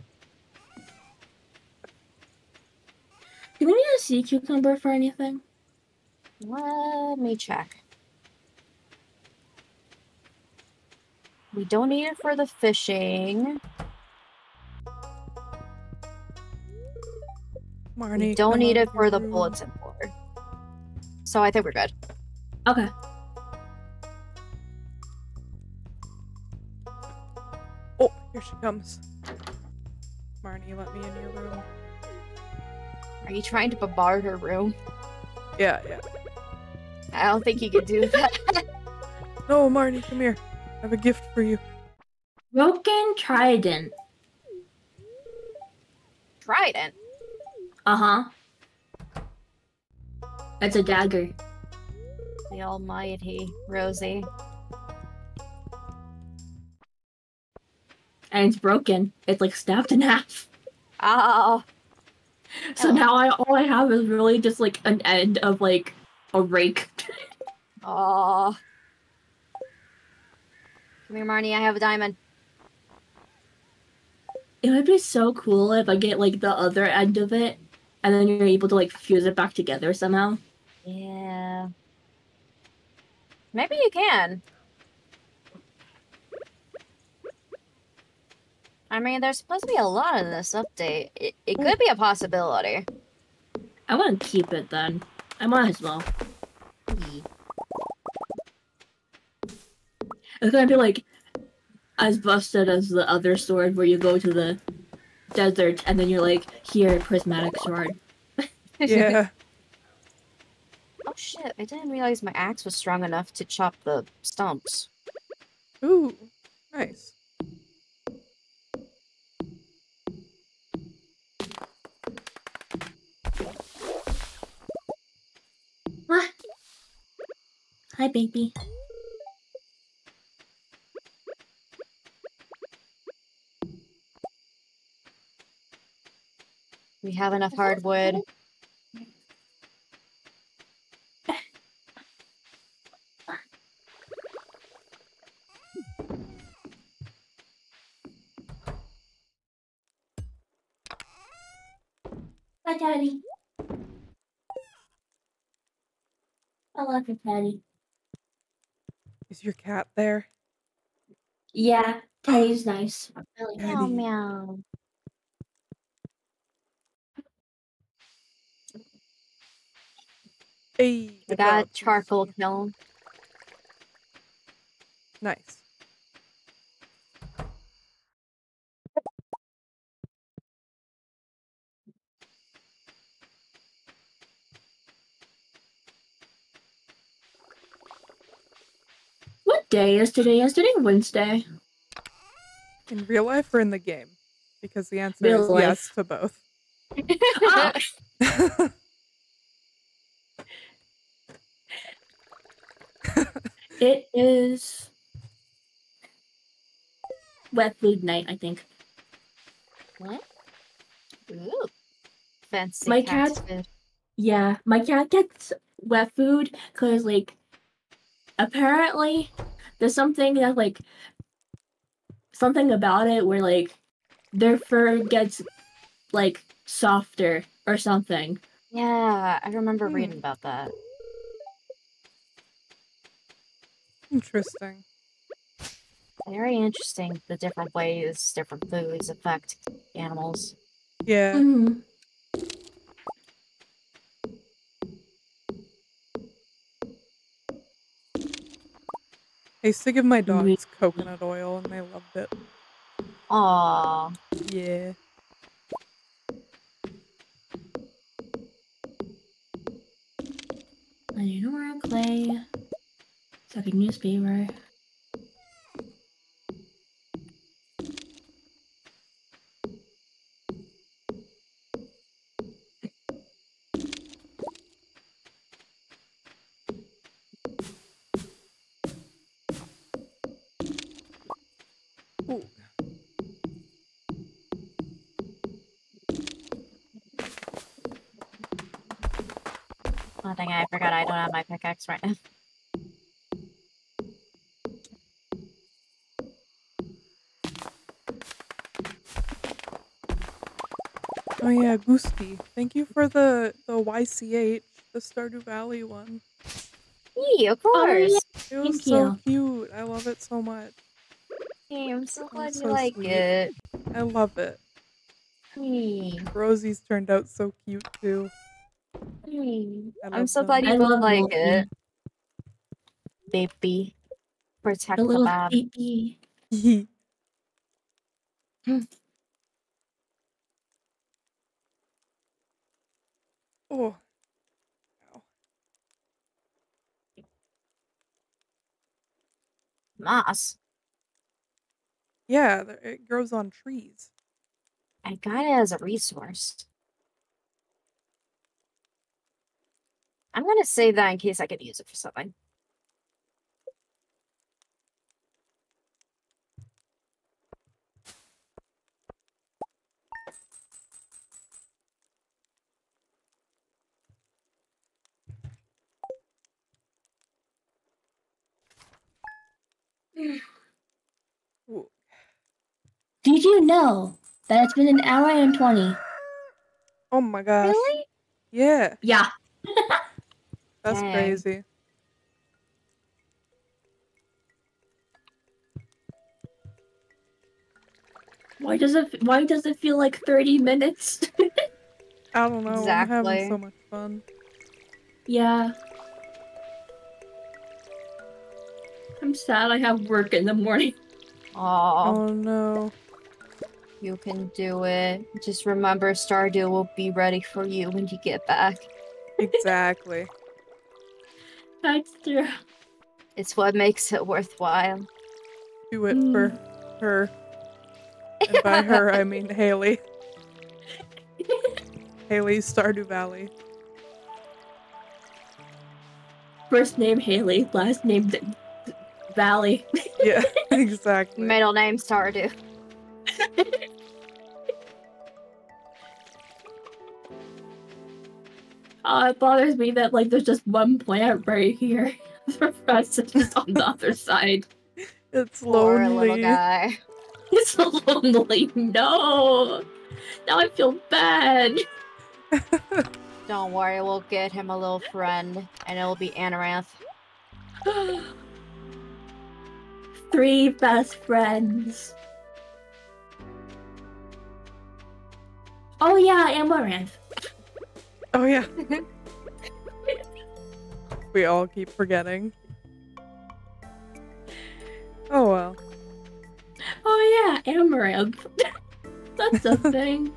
Speaker 3: Do we need a sea cucumber for anything?
Speaker 5: Let me check. We don't need it for the fishing.
Speaker 2: Marnie,
Speaker 5: We don't need it for the bulletin board. So I think we're good.
Speaker 3: Okay.
Speaker 2: Here she comes. Marnie, let me in your room.
Speaker 5: Are you trying to bombard her room?
Speaker 2: Yeah, yeah.
Speaker 5: I don't think you can do that.
Speaker 2: No, Marnie, come here. I have a gift for you.
Speaker 3: Broken trident.
Speaker 5: trident.
Speaker 3: Uh huh. It's a dagger.
Speaker 5: The almighty Rosey.
Speaker 3: And it's broken. It's like snapped in half.
Speaker 5: Oh,
Speaker 3: So
Speaker 5: Oh.
Speaker 3: now I all I have is really just like an end of like a rake.
Speaker 5: oh. Come here, Marnie. I have a diamond.
Speaker 3: It would be so cool if I get like the other end of it and then you're able to like fuse it back together somehow.
Speaker 5: Yeah. Maybe you can. I mean, there's supposed to be a lot in this update. It, it could be a possibility.
Speaker 3: I want to keep it then. I might as well. Hmm. It's gonna be like as busted as the other sword where you go to the desert and then you're like, here, prismatic sword.
Speaker 2: Yeah.
Speaker 5: Oh shit, I didn't realize my axe was strong enough to chop the stumps.
Speaker 2: Ooh, nice.
Speaker 3: Hi, baby.
Speaker 5: We have enough hardwood.
Speaker 3: Hi, Daddy. I love you, Daddy.
Speaker 2: Is your cat there?
Speaker 3: Yeah, Teddy's nice. Really
Speaker 2: Daddy.
Speaker 5: Meow meow.
Speaker 2: Hey,
Speaker 5: I got
Speaker 2: job,
Speaker 5: charcoal
Speaker 2: Susie.
Speaker 5: kiln.
Speaker 2: Nice.
Speaker 3: What day is today? Is today Wednesday?
Speaker 2: In real life or in the game? Because the answer
Speaker 3: Real
Speaker 2: is
Speaker 3: life.
Speaker 2: yes to both.
Speaker 3: It is wet food night, I think.
Speaker 5: What? Ooh. Fancy
Speaker 3: My
Speaker 5: cat's
Speaker 3: cat- Yeah, my cat gets wet food because, like, apparently there's something that, like, something about it where, like, their fur gets, like, softer or something.
Speaker 5: Yeah, I remember
Speaker 2: Hmm.
Speaker 5: reading about that.
Speaker 2: Interesting.
Speaker 5: Very interesting the different ways different foods affect animals.
Speaker 2: Yeah.
Speaker 3: Mhm.
Speaker 2: I used to give my dogs coconut oil and they loved it.
Speaker 5: Aww.
Speaker 2: Yeah.
Speaker 3: And you know where I need wear clay. Sucking newspaper.
Speaker 5: Have right now.
Speaker 2: Oh yeah, Goostie. Thank you for the the YCH, the Stardew Valley one.
Speaker 5: Yee, of
Speaker 3: Oh,
Speaker 5: course.
Speaker 2: It was
Speaker 3: Thank
Speaker 2: so cute. I love it so much.
Speaker 5: Hey, I'm so glad you
Speaker 2: so
Speaker 5: like
Speaker 2: sweet.
Speaker 5: it.
Speaker 2: I love it.
Speaker 5: Yee.
Speaker 2: Rosey's turned out so cute too.
Speaker 5: Yee.
Speaker 2: I
Speaker 5: I'm so glad you
Speaker 3: I
Speaker 5: both like
Speaker 3: Molten.
Speaker 5: it. Baby. Protect
Speaker 3: The
Speaker 5: the,
Speaker 3: little
Speaker 5: bab.
Speaker 3: baby.
Speaker 2: oh.
Speaker 5: Moss.
Speaker 2: Yeah, it grows on trees.
Speaker 5: I got it as a resource. I'm gonna save that in case I could use it for something.
Speaker 3: Did you know that it's been an hour and 20?
Speaker 2: Oh my gosh.
Speaker 5: Really?
Speaker 2: Yeah,
Speaker 3: Yeah.
Speaker 2: that's
Speaker 5: Dang.
Speaker 2: crazy.
Speaker 3: Why does it why does it feel like 30 minutes?
Speaker 2: I don't know.
Speaker 5: Exactly.
Speaker 2: I'm having so much fun.
Speaker 3: yeah. I'm sad I have work in the morning.
Speaker 5: Oh,
Speaker 2: Oh no.
Speaker 5: you can do it. Just remember, Stardew will be ready for you when you get back.
Speaker 2: Exactly.
Speaker 3: That's true.
Speaker 5: It's what makes it worthwhile.
Speaker 2: Do it for hmm. her. And by her, I mean Haley. Haley Stardew Valley.
Speaker 3: First name Haley, last name D- D- Valley.
Speaker 2: Yeah, exactly.
Speaker 5: Middle name Stardew.
Speaker 3: Uh, it bothers me that like there's just one plant right here. The rest is just on the other side.
Speaker 2: It's
Speaker 5: Poor little
Speaker 2: lonely.
Speaker 5: guy.
Speaker 3: It's so lonely. No. Now I feel bad.
Speaker 5: Don't worry, we'll get him a little friend, and it'll be Amaranth.
Speaker 3: Three best friends. Oh yeah, Amaranth.
Speaker 2: Oh yeah. we all keep forgetting. Oh well.
Speaker 3: Oh yeah, Amaranth. That's a thing.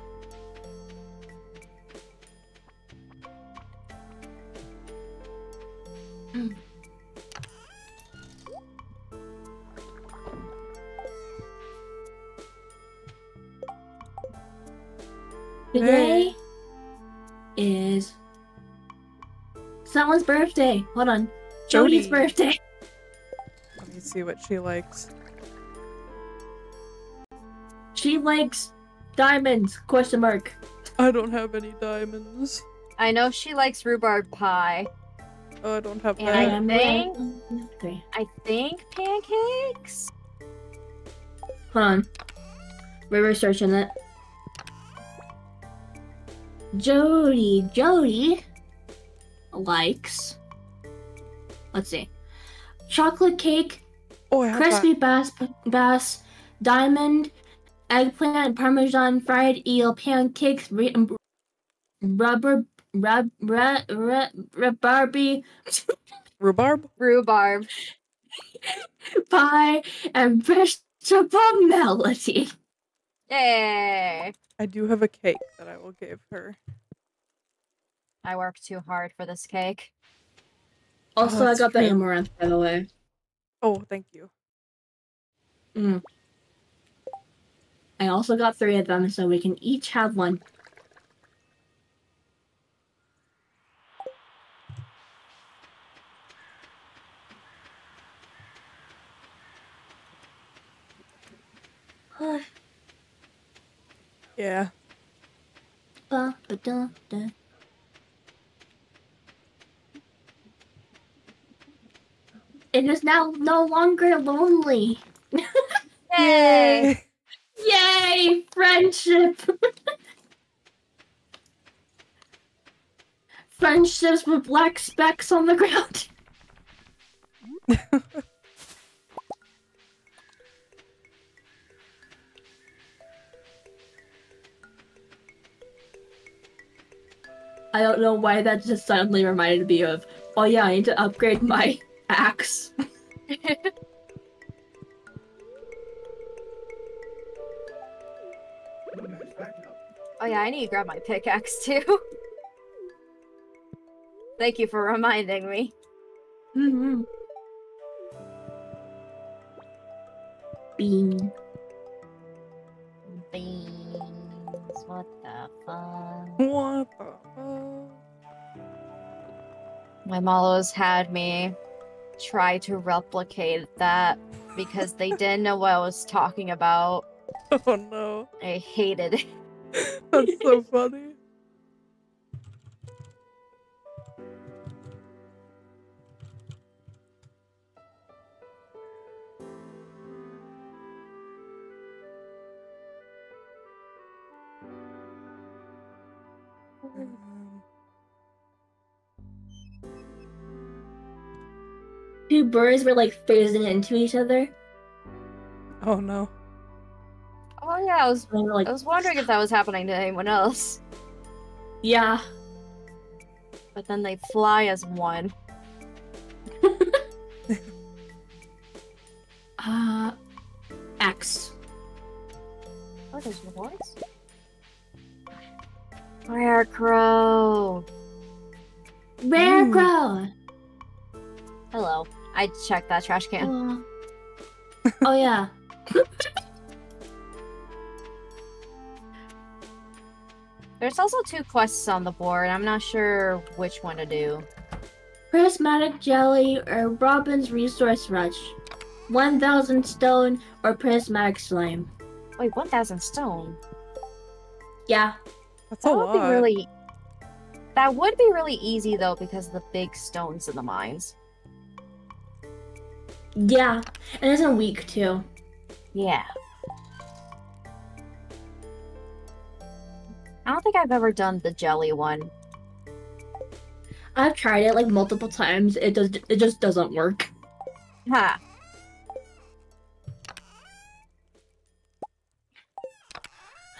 Speaker 3: Today is someone's birthday. Hold on. Jodi's
Speaker 2: Jodi.
Speaker 3: birthday.
Speaker 2: Let me see what she likes.
Speaker 3: She likes diamonds. Question mark.
Speaker 2: I don't have any diamonds.
Speaker 5: I know she likes rhubarb pie.
Speaker 2: Oh, I don't have
Speaker 5: And
Speaker 2: that.
Speaker 5: I think-
Speaker 3: one.
Speaker 5: I think pancakes?
Speaker 3: Hold on. We're researching it. Jodi, Jodi likes. Let's see. Chocolate cake,
Speaker 2: oh,
Speaker 3: crispy bass, bass, diamond, eggplant, parmesan, fried eel, pancakes, re- rubber, rub, rub, rub, rub, Barbie,
Speaker 2: Rhubarb?
Speaker 5: Rhubarb.
Speaker 3: pie, and vegetable medley.
Speaker 5: Yay!
Speaker 2: I do have a cake that I will give her.
Speaker 5: I worked too hard for this cake.
Speaker 3: Also, I
Speaker 2: that's
Speaker 3: got the amaranth, by the way.
Speaker 2: Oh, thank you.
Speaker 3: Mm. I also got three of them, so we can each have one.
Speaker 2: Yeah.
Speaker 3: Ba-ba-da-da. It is now no longer lonely.
Speaker 5: Yay!
Speaker 3: Yay! Friendship! Friendships with black specks on the ground. I don't know why that just suddenly reminded me of, oh yeah, I need to upgrade my axe.
Speaker 5: Oh yeah, I need to grab my pickaxe too. Thank you for reminding me.
Speaker 3: Mm-hmm. Bean.
Speaker 5: Bean. What the fuck?
Speaker 2: What the fuck?
Speaker 5: My Malos had me try to replicate that because they didn't know what I was talking about.
Speaker 2: Oh no.
Speaker 5: I hated it.
Speaker 2: That's so funny.
Speaker 3: Two birds were like phasing into each other.
Speaker 2: Oh no.
Speaker 5: Oh yeah, I was
Speaker 3: And like,
Speaker 5: I was wondering if that was happening to anyone else.
Speaker 3: yeah.
Speaker 5: But then they fly as one.
Speaker 3: Uh, X.
Speaker 5: Oh, there's rewards? Rare crow.
Speaker 3: Rare
Speaker 2: Mm.
Speaker 3: crow.
Speaker 5: Hello. I checked that trash can.
Speaker 3: Oh. oh yeah.
Speaker 5: There's also two quests on the board. I'm not sure which one to do.
Speaker 3: Prismatic jelly or Robin's resource rush. 1000 stone or prismatic slime.
Speaker 5: Wait, 1,000 stone.
Speaker 3: Yeah.
Speaker 2: That's
Speaker 5: That
Speaker 2: a
Speaker 5: would
Speaker 2: lot.
Speaker 5: be really. That would be really easy though because of the big stones in the mines.
Speaker 3: Yeah. And it's a week too.
Speaker 5: Yeah. I don't think I've ever done the jelly one.
Speaker 3: I've tried it like multiple times. It does it just doesn't work.
Speaker 5: Ha.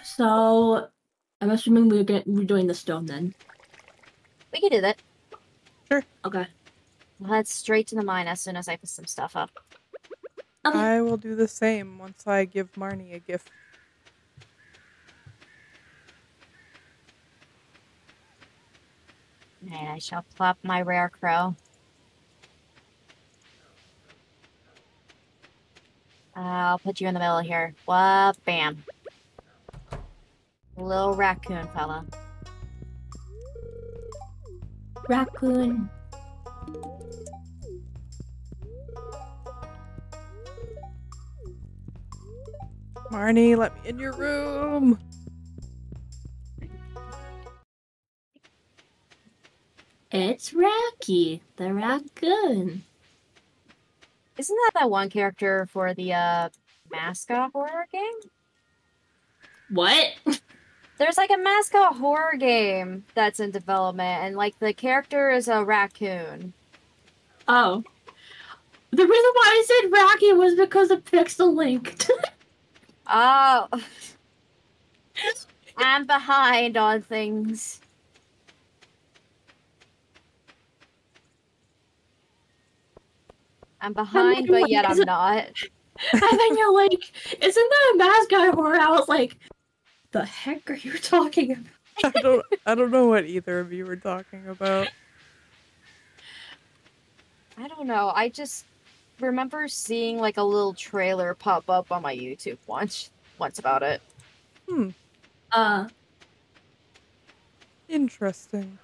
Speaker 3: So I'm assuming we're going we're doing the stone then.
Speaker 5: We can do that. Sure.
Speaker 3: Okay.
Speaker 5: We'll head straight to the mine as soon as I put some stuff up.
Speaker 3: Okay.
Speaker 2: I will do the same once I give Marnie a gift.
Speaker 5: And I shall plop my rare crow. I'll put you in the middle here. What? Bam. Little raccoon fella.
Speaker 3: Raccoon.
Speaker 2: Marnie, let me in your room.
Speaker 3: It's Racky, the raccoon.
Speaker 5: Isn't that that one character for the uh mascot horror game?
Speaker 3: What?
Speaker 5: There's like a mascot horror game that's in development, and like the character is a raccoon.
Speaker 3: Oh. The reason why I said Racky was because of Pixel Link.
Speaker 5: Oh. I'm behind on things. I'm behind, but yet I'm not.
Speaker 3: and then you're like, isn't that a mask mascot horror? I was like, the heck are you talking about?
Speaker 2: I don't I don't know what either of you were talking about.
Speaker 5: I don't know. I just remember seeing like a little trailer pop up on my YouTube once once about it.
Speaker 2: Hmm,
Speaker 3: Uh,
Speaker 2: interesting.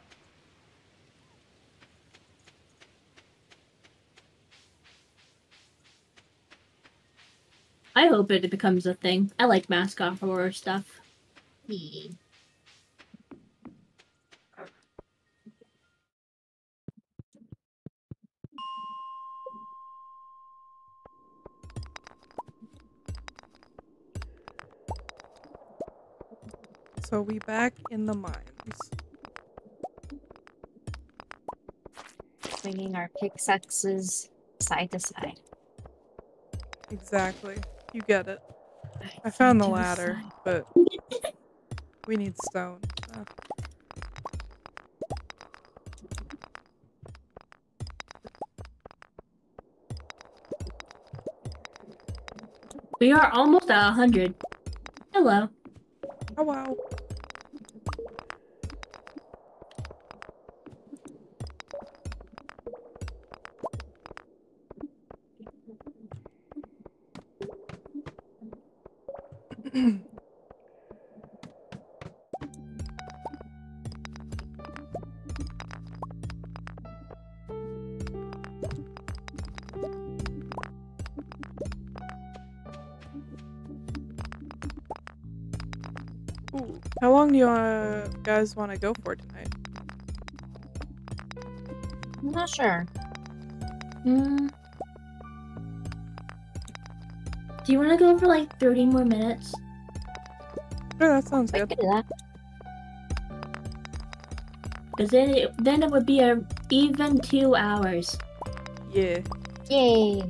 Speaker 3: I hope it becomes a thing. I like mascot horror stuff.
Speaker 2: So we back in the mines.
Speaker 5: Swinging our pickaxes side to side.
Speaker 2: Exactly. You get it. I found the ladder, but we need stone. so.
Speaker 3: We are almost at 100. Hello.
Speaker 2: Oh do you uh, guys want to go for tonight?
Speaker 5: I'm not sure.
Speaker 3: Mm. Do you want to go for like 30 more minutes?
Speaker 2: Sure, that sounds
Speaker 5: I
Speaker 2: good.
Speaker 5: could do that.
Speaker 3: Because then it, then it would be a even two hours.
Speaker 2: Yeah.
Speaker 5: Yay.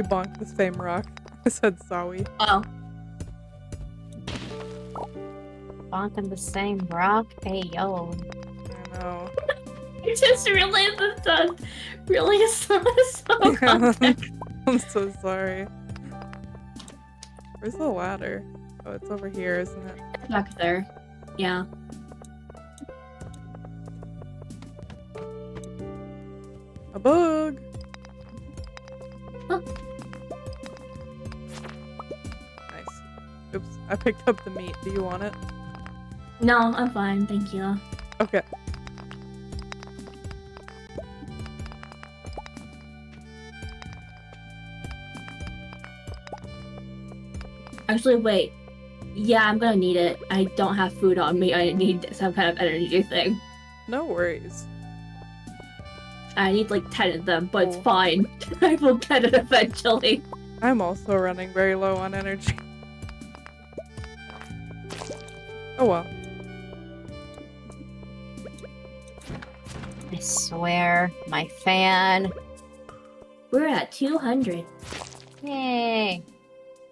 Speaker 2: We bonked the same rock. I said sorry.
Speaker 3: Oh.
Speaker 5: Bonking the same rock. Hey yo.
Speaker 2: I know.
Speaker 3: I just realized that that really is so context.
Speaker 2: I'm so sorry. Where's the ladder? Oh, it's over here, isn't it?
Speaker 3: Back there. Yeah.
Speaker 2: Picked up the meat. Do you want it?
Speaker 3: No, I'm fine, thank you.
Speaker 2: Okay.
Speaker 3: Actually, wait. Yeah, I'm gonna need it. I don't have food on me. I need some kind of energy thing.
Speaker 2: No worries.
Speaker 3: I need like 10 of them, but it's
Speaker 2: Oh.
Speaker 3: fine. I will get it eventually.
Speaker 2: I'm also running very low on energy.
Speaker 5: I swear. My fan.
Speaker 3: We're at 200.
Speaker 5: Yay.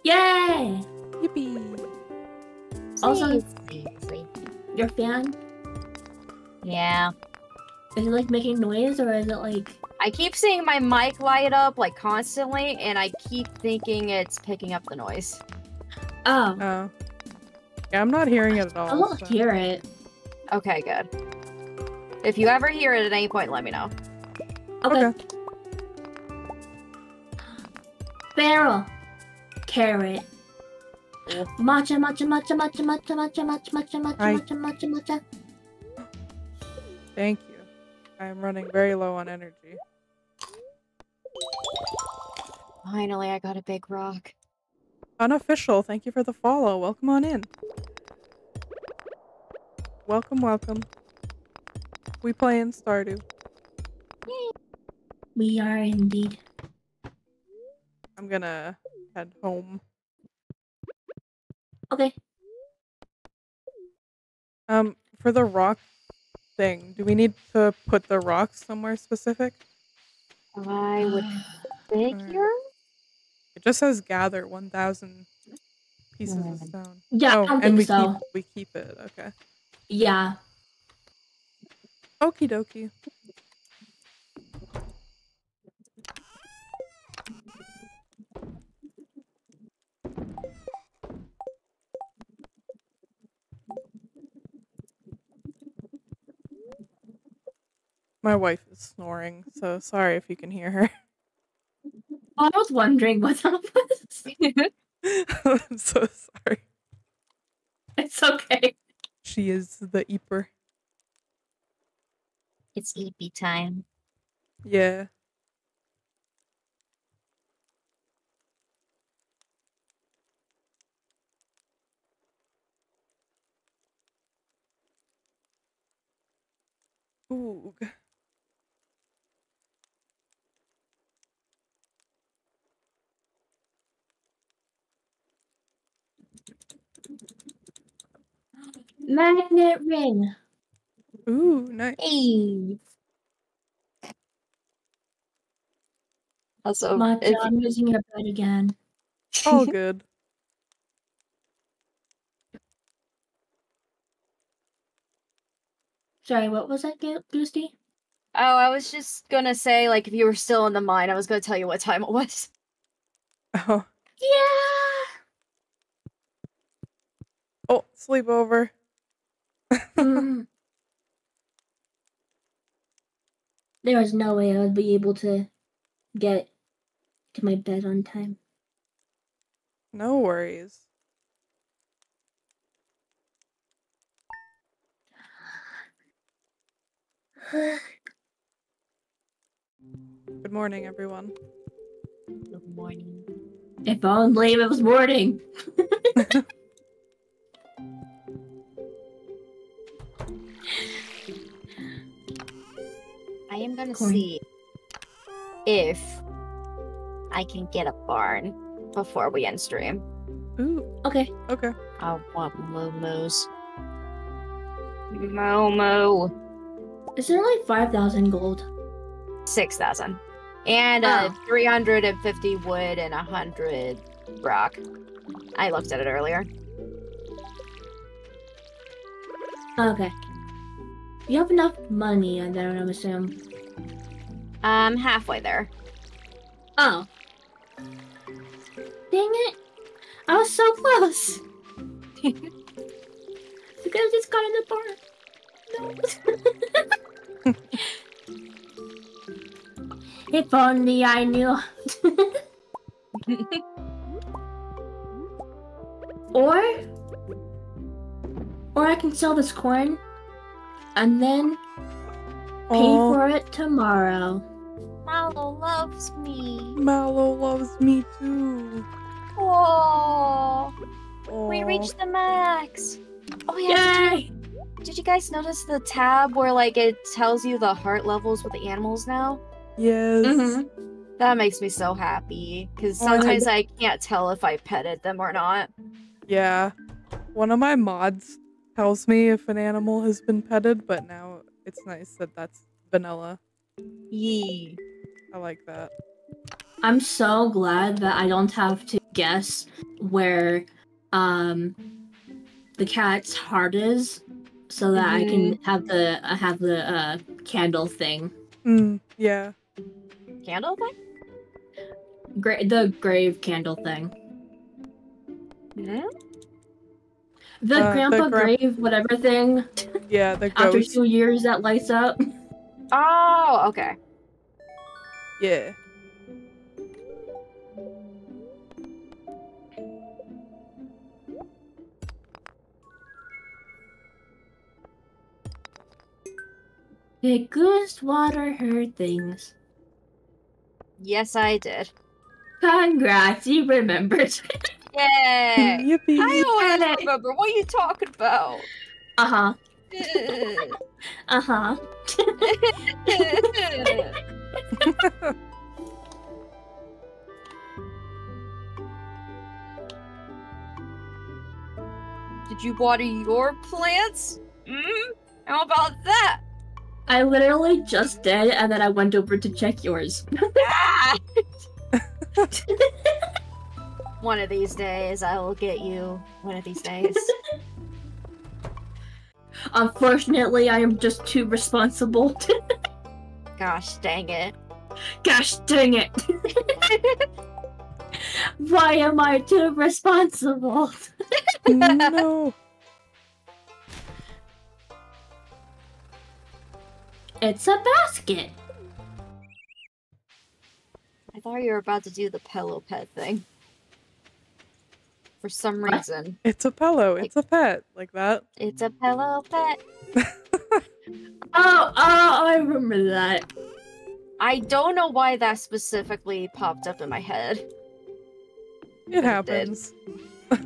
Speaker 3: Yay!
Speaker 2: Yippee!
Speaker 3: Also-
Speaker 5: Sleep, sleep.
Speaker 3: Your fan?
Speaker 5: Yeah.
Speaker 3: Is it like making noise or is it like.
Speaker 5: I keep seeing my mic light up like constantly, and I keep thinking it's picking up the noise.
Speaker 3: Oh,
Speaker 2: Oh. Yeah, I'm not hearing it at all.
Speaker 3: I won't
Speaker 2: so-
Speaker 3: hear it.
Speaker 5: Okay, good. If you ever hear it at any point, let me know.
Speaker 3: Okay.
Speaker 2: Okay.
Speaker 3: Barrel. Carrot. Matcha, matcha, matcha, matcha, matcha, matcha, matcha, matcha, matcha,
Speaker 2: Hi.
Speaker 3: matcha, matcha, matcha.
Speaker 2: Thank you. I am running very low on energy.
Speaker 5: Finally, I got a big rock.
Speaker 2: Unofficial, thank you for the follow. Welcome on in. Welcome, welcome. We play in Stardew.
Speaker 3: We are indeed.
Speaker 2: I'm gonna head home.
Speaker 3: Okay.
Speaker 2: Um, for the rock thing, do we need to put the rocks somewhere specific?
Speaker 5: I would figure.
Speaker 2: It just says gather 1,000 pieces of
Speaker 5: Mm.
Speaker 2: stone.
Speaker 3: Yeah,
Speaker 2: oh,
Speaker 3: I don't
Speaker 2: and
Speaker 3: think
Speaker 2: we
Speaker 3: so.
Speaker 2: keep we keep it. Okay.
Speaker 3: Yeah.
Speaker 2: Okie dokie. My wife is snoring, so sorry if you can hear her.
Speaker 3: I was wondering what's up was.
Speaker 2: I'm so sorry.
Speaker 3: It's okay.
Speaker 2: She is the Eeper.
Speaker 5: It's EP time.
Speaker 2: Yeah. Ooh.
Speaker 3: Magnet ring.
Speaker 2: Ooh, nice.
Speaker 5: Hey. Also,
Speaker 3: Matcha,
Speaker 5: if
Speaker 3: I'm using your bed again.
Speaker 2: All good.
Speaker 3: Sorry, what was that, Go- Goostie?
Speaker 5: oh, I was just gonna say, like, if you were still in the mine, I was gonna tell you what time it was.
Speaker 2: Oh,
Speaker 3: Yeah.
Speaker 2: oh, sleepover.
Speaker 3: Mm. There was no way I would be able to get to my bed on time.
Speaker 2: No worries. Good morning, everyone.
Speaker 5: Good morning.
Speaker 3: If only it was morning.
Speaker 5: am gonna
Speaker 3: Corn.
Speaker 5: see if I can get a barn before we end stream.
Speaker 2: Ooh,
Speaker 3: Okay.
Speaker 2: okay.
Speaker 5: I want momos. Momo.
Speaker 3: Is there like 5,000 gold?
Speaker 5: Six thousand. And uh,
Speaker 3: Oh.
Speaker 5: 350 wood and 100 rock. I looked at it earlier.
Speaker 3: Okay. You have enough money, I don't I'm assuming.
Speaker 5: I'm halfway there.
Speaker 3: Oh. Dang it! I was so close! you could just got in the bar. No. if only I knew. or. Or I can sell this corn and then pay
Speaker 2: Aw,
Speaker 3: for it tomorrow.
Speaker 5: Mallow loves me.
Speaker 2: Mallow loves me too.
Speaker 5: Whoa. We reached the max. Oh yeah. Did
Speaker 3: Yay!
Speaker 5: you, did you guys notice the tab where like it tells you the heart levels with the animals now?
Speaker 2: Yes.
Speaker 3: Mhm.
Speaker 5: That makes me so happy because
Speaker 2: Oh,
Speaker 5: sometimes I can't tell if I petted them or not.
Speaker 2: Yeah. One of my mods tells me if an animal has been petted, but now it's nice that that's vanilla.
Speaker 5: Yee.
Speaker 2: I like that.
Speaker 3: I'm so glad that I don't have to guess where um the cat's heart is so that I can have the uh, have the uh candle thing.
Speaker 2: Mm, yeah.
Speaker 5: Candle thing?
Speaker 3: Gra- the grave candle thing.
Speaker 5: Hmm?
Speaker 3: The
Speaker 2: Uh, the
Speaker 3: grandpa
Speaker 2: gra-
Speaker 3: grave whatever thing
Speaker 2: Yeah, the
Speaker 3: after two years that lights up.
Speaker 5: Oh, okay.
Speaker 2: Yeah.
Speaker 3: Did Goose water her things?
Speaker 5: Yes, I did.
Speaker 3: Congrats, you remembered.
Speaker 5: Yay!
Speaker 2: Yippee.
Speaker 5: I always
Speaker 3: Yay.
Speaker 5: remember. What are you talking about?
Speaker 3: uh huh. Uh huh.
Speaker 5: Did you water your plants? Hmm? How about that?
Speaker 3: I literally just did, and then I went over to check yours.
Speaker 5: Ah! One of these days, I will get you. One of these days.
Speaker 3: Unfortunately, I am just too responsible.
Speaker 5: Gosh dang it.
Speaker 3: Gosh dang it! Why am I too responsible?
Speaker 2: no.
Speaker 3: It's a basket.
Speaker 5: I thought you were about to do the pillow pet thing. For some reason.
Speaker 2: It's a pillow. It's a pet. Like that.
Speaker 5: It's a pillow pet.
Speaker 3: Oh, oh, I remember that.
Speaker 5: I don't know why that specifically popped up in my head.
Speaker 2: It happens.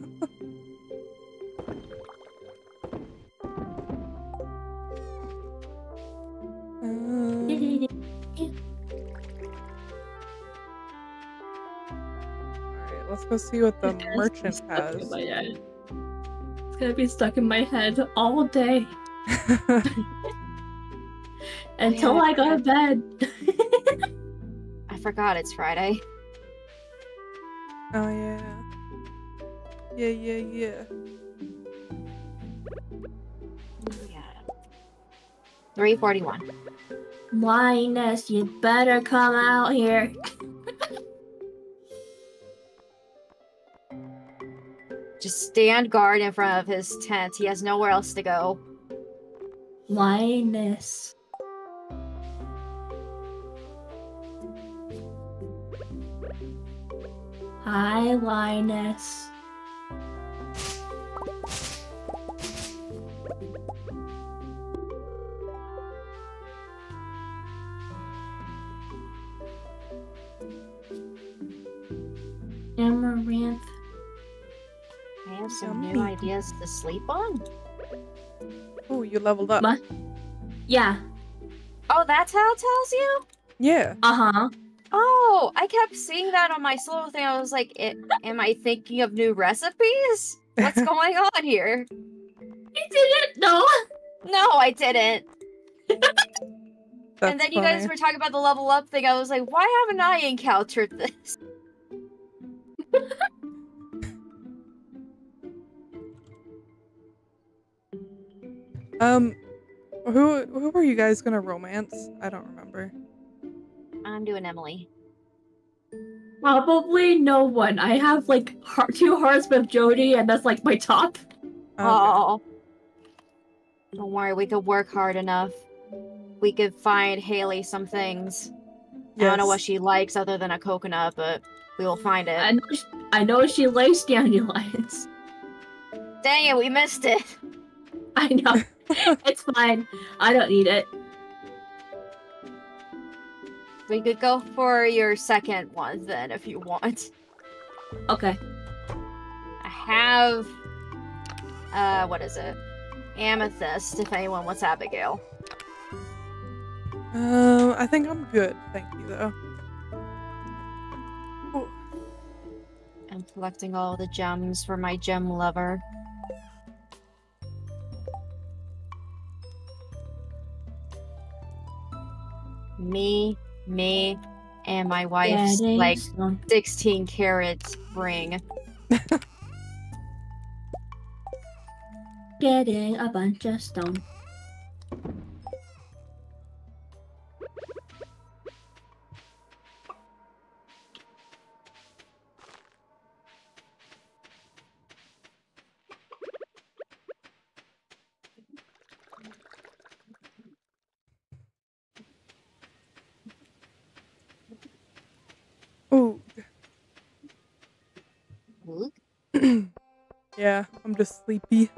Speaker 2: Uh, Alright, let's go see what the
Speaker 3: It's
Speaker 2: merchant has.
Speaker 3: It's gonna be stuck in my head all day until
Speaker 5: yeah,
Speaker 3: I go to bed.
Speaker 5: I forgot it's Friday.
Speaker 2: oh yeah. Yeah, yeah, yeah.
Speaker 5: Yeah. 341.
Speaker 3: Linus, you better come out here.
Speaker 5: Just stand guard in front of his tent. He has nowhere else to go.
Speaker 3: Linus. Hi, Linus. Amaranth
Speaker 5: I have some new ideas to sleep on.
Speaker 2: Oh, you leveled up.
Speaker 3: What? Yeah.
Speaker 5: Oh, that's how it tells you?
Speaker 2: Yeah.
Speaker 3: Uh huh.
Speaker 5: Oh, I kept seeing that on my slow thing. I was like, "I- am I thinking of new recipes? What's going on here?
Speaker 3: You didn't know.
Speaker 5: No, I didn't. And then you guys
Speaker 2: funny.
Speaker 5: were talking about the level up thing. I was like, why haven't I encountered this?
Speaker 2: Um, who who were you guys gonna romance? I don't remember.
Speaker 5: I'm doing Emily.
Speaker 3: Probably no one. I have like heart, two hearts with Jodi, and that's like my top.
Speaker 2: Okay.
Speaker 5: Oh. Don't worry, we could work hard enough. We could find Haley some things. I don't know what she likes other than a coconut, but we will find it.
Speaker 3: I know, she, I know she likes dandelions.
Speaker 5: Dang it, we missed it.
Speaker 3: I know. it's fine. I don't need it.
Speaker 5: We could go for your second one then if you want.
Speaker 3: Okay.
Speaker 5: I have uh what is it? Amethyst, if anyone wants Abigail.
Speaker 2: Um, I think I'm good. Thank you though. Ooh,
Speaker 5: I'm collecting all the gems for my gem lover. Me, me, and my wife's
Speaker 3: Getting
Speaker 5: like
Speaker 3: some-
Speaker 5: 16 carat ring.
Speaker 3: getting a bunch of stone.
Speaker 2: Yeah, I'm just sleepy.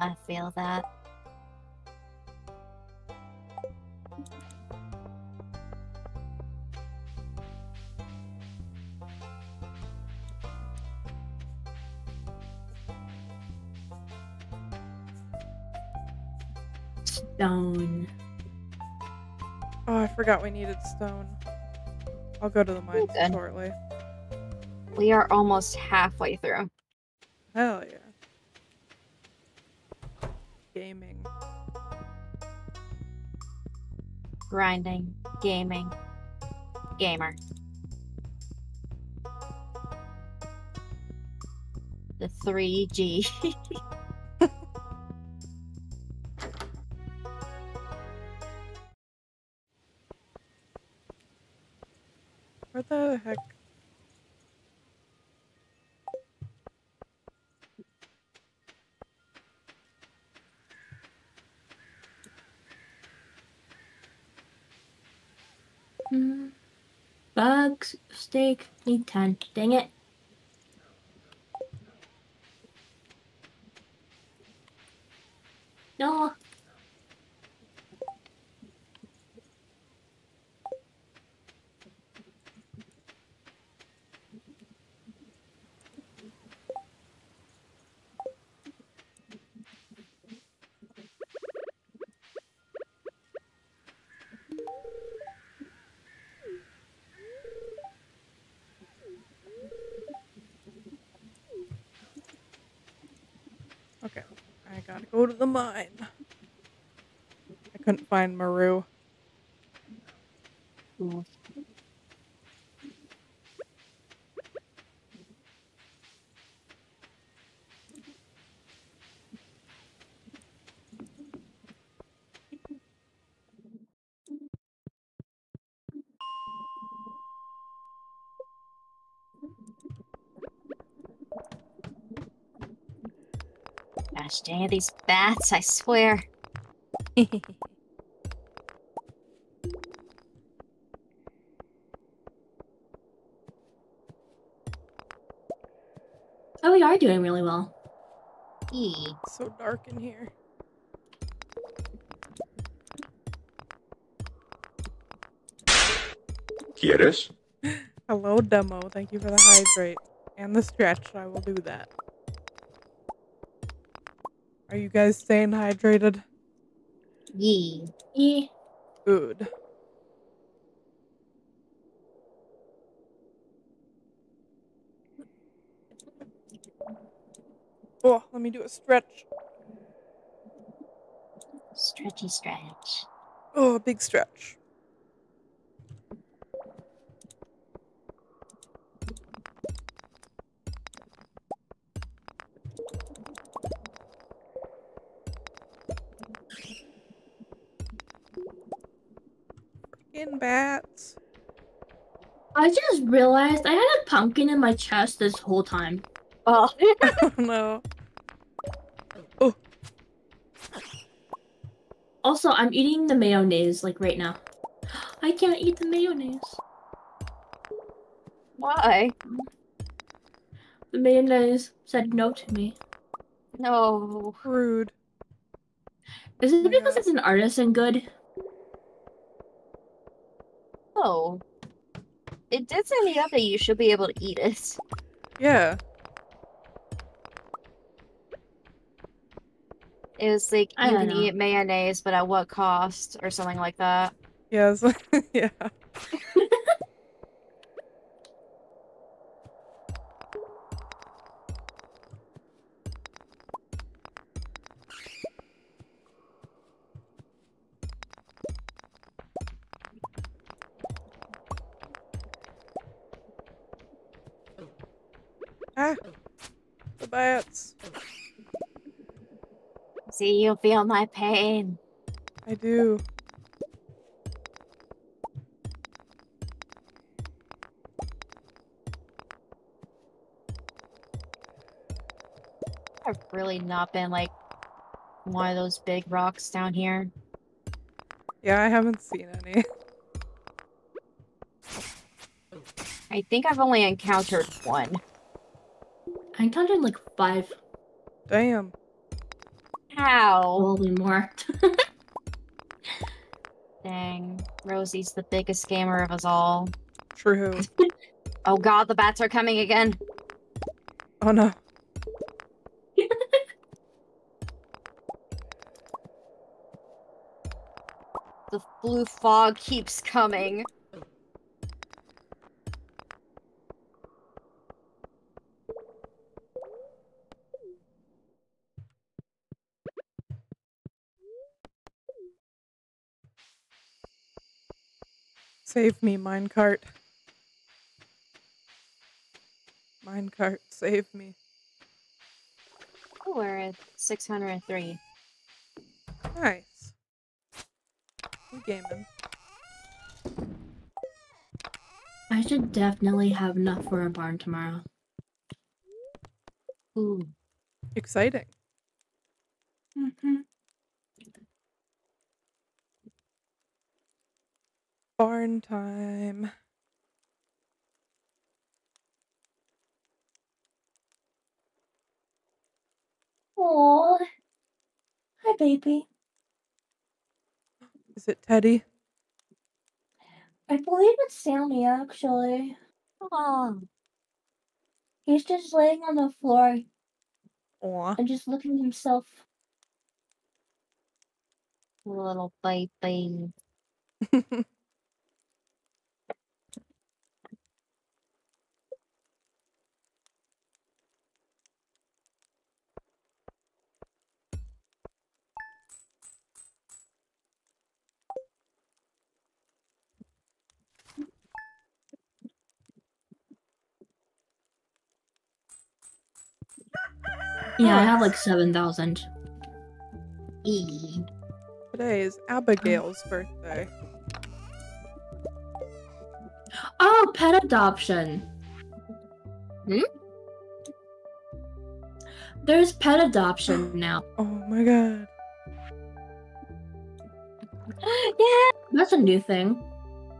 Speaker 5: I feel that.
Speaker 3: Stone.
Speaker 2: Oh, I forgot we needed stone. I'll go to the mines shortly.
Speaker 5: We are almost halfway through.
Speaker 2: Hell yeah. Gaming.
Speaker 5: Grinding, gaming, gamer. The 3G.
Speaker 3: Steak, need 10. Dang it. No.
Speaker 2: Okay, I gotta to the mine. I couldn't find Maru.
Speaker 5: Gosh dang it, these bats, I swear.
Speaker 3: Oh, we are doing really well.
Speaker 5: E.
Speaker 2: It's so dark in here.
Speaker 4: ¿Quieres?
Speaker 2: Hello, demo. Thank you for the hydrate and the stretch. I will do that. Are you guys staying hydrated?
Speaker 5: Yee.
Speaker 3: Yeah.
Speaker 2: Good. Oh, let me do a stretch.
Speaker 5: Stretchy stretch.
Speaker 2: Oh, big stretch. Freaking bats.
Speaker 3: I just realized I had a pumpkin in my chest this whole time.
Speaker 5: Oh,
Speaker 2: Oh no. Oh.
Speaker 3: Also, I'm eating the mayonnaise like right now. I can't eat the mayonnaise.
Speaker 5: why?
Speaker 3: The mayonnaise said no to me.
Speaker 5: No.
Speaker 2: Rude.
Speaker 3: Is
Speaker 2: Oh
Speaker 3: it
Speaker 2: my
Speaker 3: because
Speaker 2: God.
Speaker 3: it's an artisan good?
Speaker 5: Oh. It did say in the update you should be able to eat it.
Speaker 2: Yeah.
Speaker 5: It was like
Speaker 3: I
Speaker 5: you can
Speaker 3: know.
Speaker 5: eat mayonnaise, but at what cost, or something like that.
Speaker 2: Yes. yeah.
Speaker 5: See, you feel my pain.
Speaker 2: I do.
Speaker 5: I've really not been like one of those big rocks down here.
Speaker 2: Yeah, I haven't seen any.
Speaker 5: I think I've only encountered one.
Speaker 3: I encountered like five,
Speaker 2: Damn.
Speaker 5: How?
Speaker 3: probably more.
Speaker 5: Dang. Rosey's the biggest gamer of us all.
Speaker 2: True.
Speaker 5: Oh god, the bats are coming again.
Speaker 2: Oh no.
Speaker 5: The blue fog keeps coming.
Speaker 2: Save me, minecart. Minecart, save me.
Speaker 5: Oh, we're at 603.
Speaker 2: Nice. We gaming.
Speaker 3: I should definitely have enough for a barn tomorrow.
Speaker 5: Ooh.
Speaker 2: Exciting.
Speaker 3: Mm-hmm.
Speaker 2: Barn time.
Speaker 3: Aww. Hi, baby.
Speaker 2: Is it Teddy?
Speaker 3: I believe it's Sammy, actually.
Speaker 5: Oh,
Speaker 3: He's just laying on the floor
Speaker 2: Aw.
Speaker 3: and just looking himself.
Speaker 5: little baby.
Speaker 3: Yeah, I have like 7,000.
Speaker 5: E.
Speaker 2: Today is Abigail's birthday.
Speaker 3: Oh, pet adoption.
Speaker 5: Hmm?
Speaker 3: There's pet adoption now.
Speaker 2: Oh my god.
Speaker 5: yeah.
Speaker 3: That's a new thing.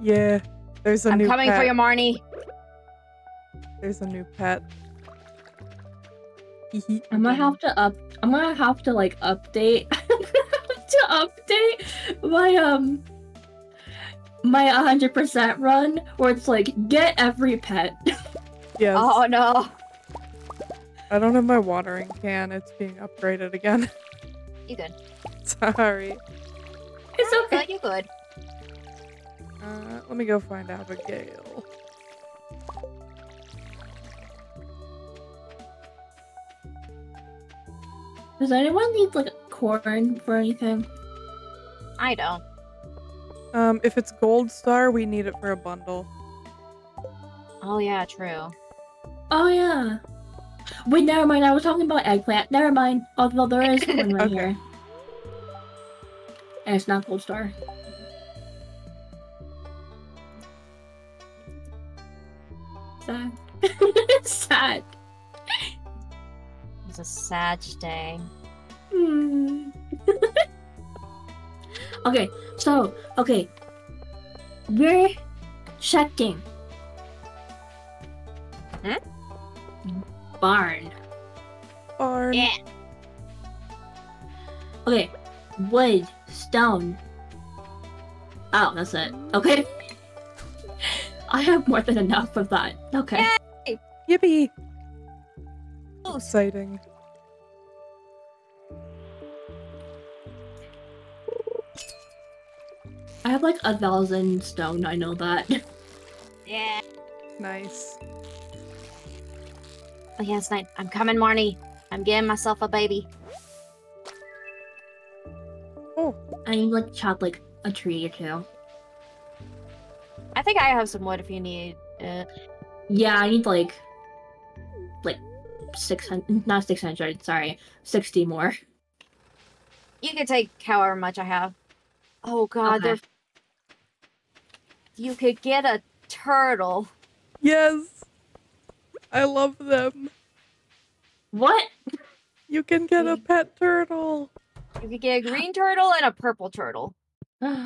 Speaker 2: Yeah. There's a
Speaker 5: I'm
Speaker 2: new
Speaker 5: coming
Speaker 2: pet.
Speaker 5: for you, Marnie.
Speaker 2: There's a new pet. Hee
Speaker 3: gonna have to up. I'm gonna have to like update. Gonna update my um my 100% run where it's like get every pet.
Speaker 2: Yes.
Speaker 5: Oh no.
Speaker 2: I don't have my watering can. It's being upgraded again.
Speaker 5: You good?
Speaker 2: Sorry.
Speaker 3: It's
Speaker 5: Good,
Speaker 3: okay.
Speaker 5: you good.
Speaker 2: Uh, let me go find Abigail.
Speaker 3: Does anyone need like corn for anything?
Speaker 5: I don't.
Speaker 2: Um, if it's gold star, we need it for a bundle.
Speaker 5: Oh yeah, true.
Speaker 3: Oh yeah. Wait, never mind. I was talking about eggplant. Never mind. Although there is corn right
Speaker 2: Okay.
Speaker 3: here. And it's not gold star. Sad. Sad.
Speaker 5: It's a sad day.
Speaker 3: Hmm. okay, so okay, we're checking.
Speaker 5: Hmm?
Speaker 3: Barn.
Speaker 2: Barn.
Speaker 5: Yeah.
Speaker 3: Okay, wood, stone. Oh, that's it. Okay. I have more than enough of that. Okay.
Speaker 2: Yippee!
Speaker 5: Oh,
Speaker 2: Exciting.
Speaker 3: I have like a thousand stone. I know that.
Speaker 5: Yeah.
Speaker 2: Nice.
Speaker 5: Oh yes, night. I'm coming, Marnie. I'm getting myself a baby.
Speaker 2: Oh,
Speaker 3: I need like chop like a tree or two.
Speaker 5: I think I have some wood if you need it.
Speaker 3: Yeah, I need like like six hundred, not six hundred. Sorry, sixty more.
Speaker 5: You can take however much I have. Oh god,
Speaker 3: Okay.
Speaker 5: You could get a turtle.
Speaker 2: yes! I love them.
Speaker 3: What?
Speaker 2: You can get a pet turtle.
Speaker 5: You could get a green turtle and a purple turtle.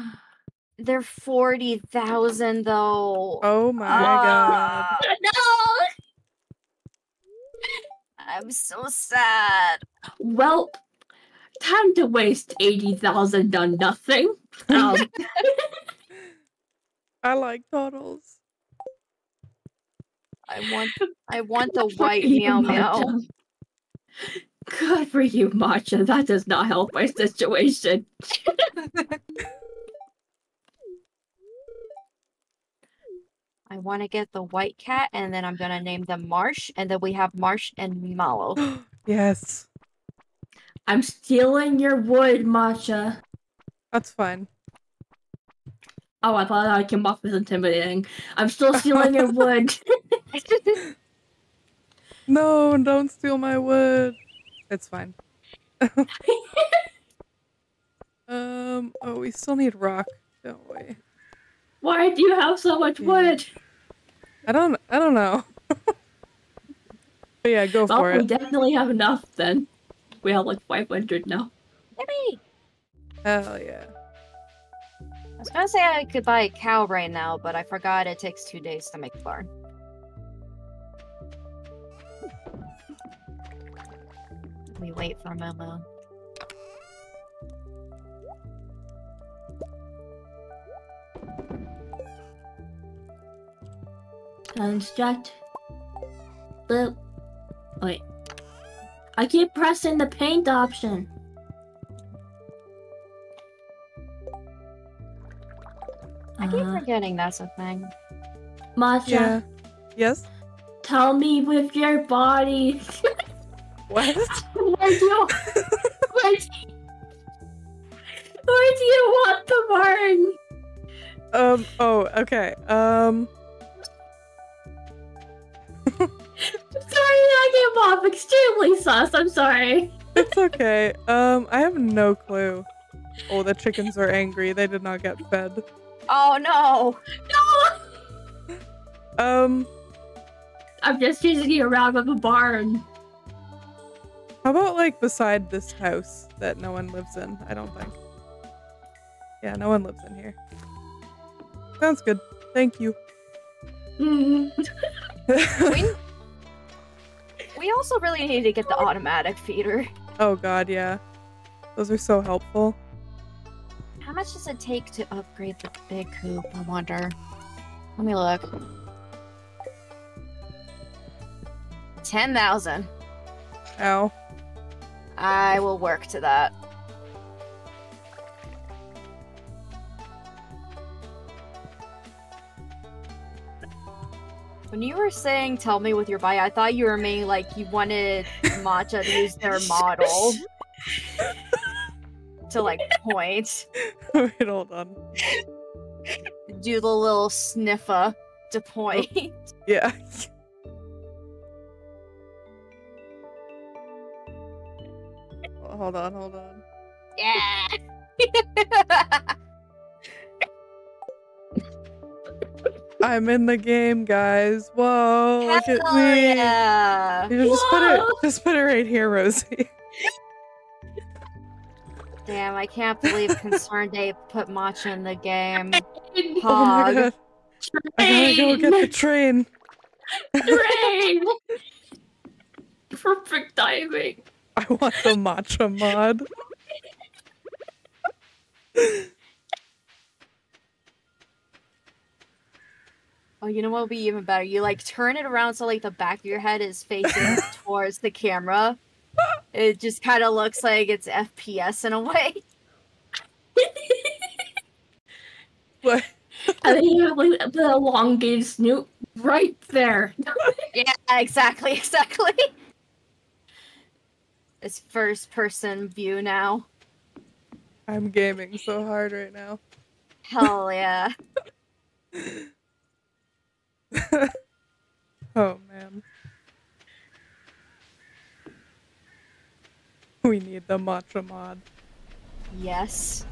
Speaker 5: They're 40,000 though.
Speaker 2: Oh my god.
Speaker 5: Ah,
Speaker 3: no.
Speaker 5: I'm so sad.
Speaker 3: Well, time to waste eighty thousand on nothing. Um,
Speaker 2: I like turtles.
Speaker 5: I want I want the
Speaker 3: good for
Speaker 5: white
Speaker 3: you,
Speaker 5: meow meow.
Speaker 3: Good for you, Matcha. That does not help my situation.
Speaker 5: I want to get the white cat and then I'm going to name them Marsh and then we have Marsh and Mallow.
Speaker 2: yes.
Speaker 3: I'm stealing your wood, Matcha.
Speaker 2: That's fine.
Speaker 3: Oh, I thought I came off as intimidating. I'm still stealing your wood.
Speaker 2: No, don't steal my wood. It's fine. um, oh, we still need rock, don't we?
Speaker 3: Why do you have so much wood?
Speaker 2: I don't I don't know. but yeah, go
Speaker 3: Well,
Speaker 2: for
Speaker 3: we
Speaker 2: it.
Speaker 3: definitely have enough then. We have like 500 now.
Speaker 5: Yippee!
Speaker 2: Hell yeah.
Speaker 5: I was going to say I could buy a cow right now, but I forgot it takes two days to make a barn. We wait for Momo.
Speaker 3: Construct. Boop. Wait. I keep pressing the paint option.
Speaker 5: I keep
Speaker 3: Uh,
Speaker 5: forgetting that's a thing.
Speaker 3: Matcha,
Speaker 2: Yeah. Yes?
Speaker 3: tell me with your body.
Speaker 2: What?
Speaker 3: Where do you, where, do you, where do you want the barn?
Speaker 2: um, oh, okay. Um,
Speaker 3: Sorry, I came off extremely sus. I'm sorry.
Speaker 2: it's okay. Um, I have no clue. Oh, the chickens are angry. They did not get fed.
Speaker 5: Oh no!
Speaker 3: No,
Speaker 2: Um,
Speaker 3: I'm just chasing you around with a barn.
Speaker 2: how about like beside this house that no one lives in? I don't think. Yeah, no one lives in here. Sounds good. Thank you.
Speaker 3: Mm.
Speaker 5: We, also really need to get the automatic feeder.
Speaker 2: oh god, yeah. Those are so helpful.
Speaker 5: How much does it take to upgrade the big coop? I wonder. Let me look. Ten thousand.
Speaker 2: Ow.
Speaker 5: I will work to that. When you were saying tell me with your buy, I thought you were meaning like you wanted Matcha to use their model to like point.
Speaker 2: Wait, hold on.
Speaker 5: Do the little sniffer to oh, point.
Speaker 2: Yeah. hold on, hold on.
Speaker 5: yeah.
Speaker 2: I'm in the game, guys. Whoa, look at me.
Speaker 5: yeah.
Speaker 2: You just put it just put it right here, Rosey.
Speaker 5: Damn, I can't believe ConcernedApe put Matcha in the game.
Speaker 2: Oh my
Speaker 5: Hog.
Speaker 2: god. I gotta go get the train.
Speaker 3: Train! Perfect timing.
Speaker 2: I want the matcha mod.
Speaker 5: Oh, you know what would be even better? You like turn it around so like the back of your head is facing towards the camera. It just kind of looks like it's FPS in a way.
Speaker 2: What?
Speaker 3: And then you have like the elongated snoot right there.
Speaker 5: Yeah, exactly, exactly. It's first person view now.
Speaker 2: I'm gaming so hard right now.
Speaker 5: Hell yeah.
Speaker 2: oh man. We need the matcha mod.
Speaker 5: Yes.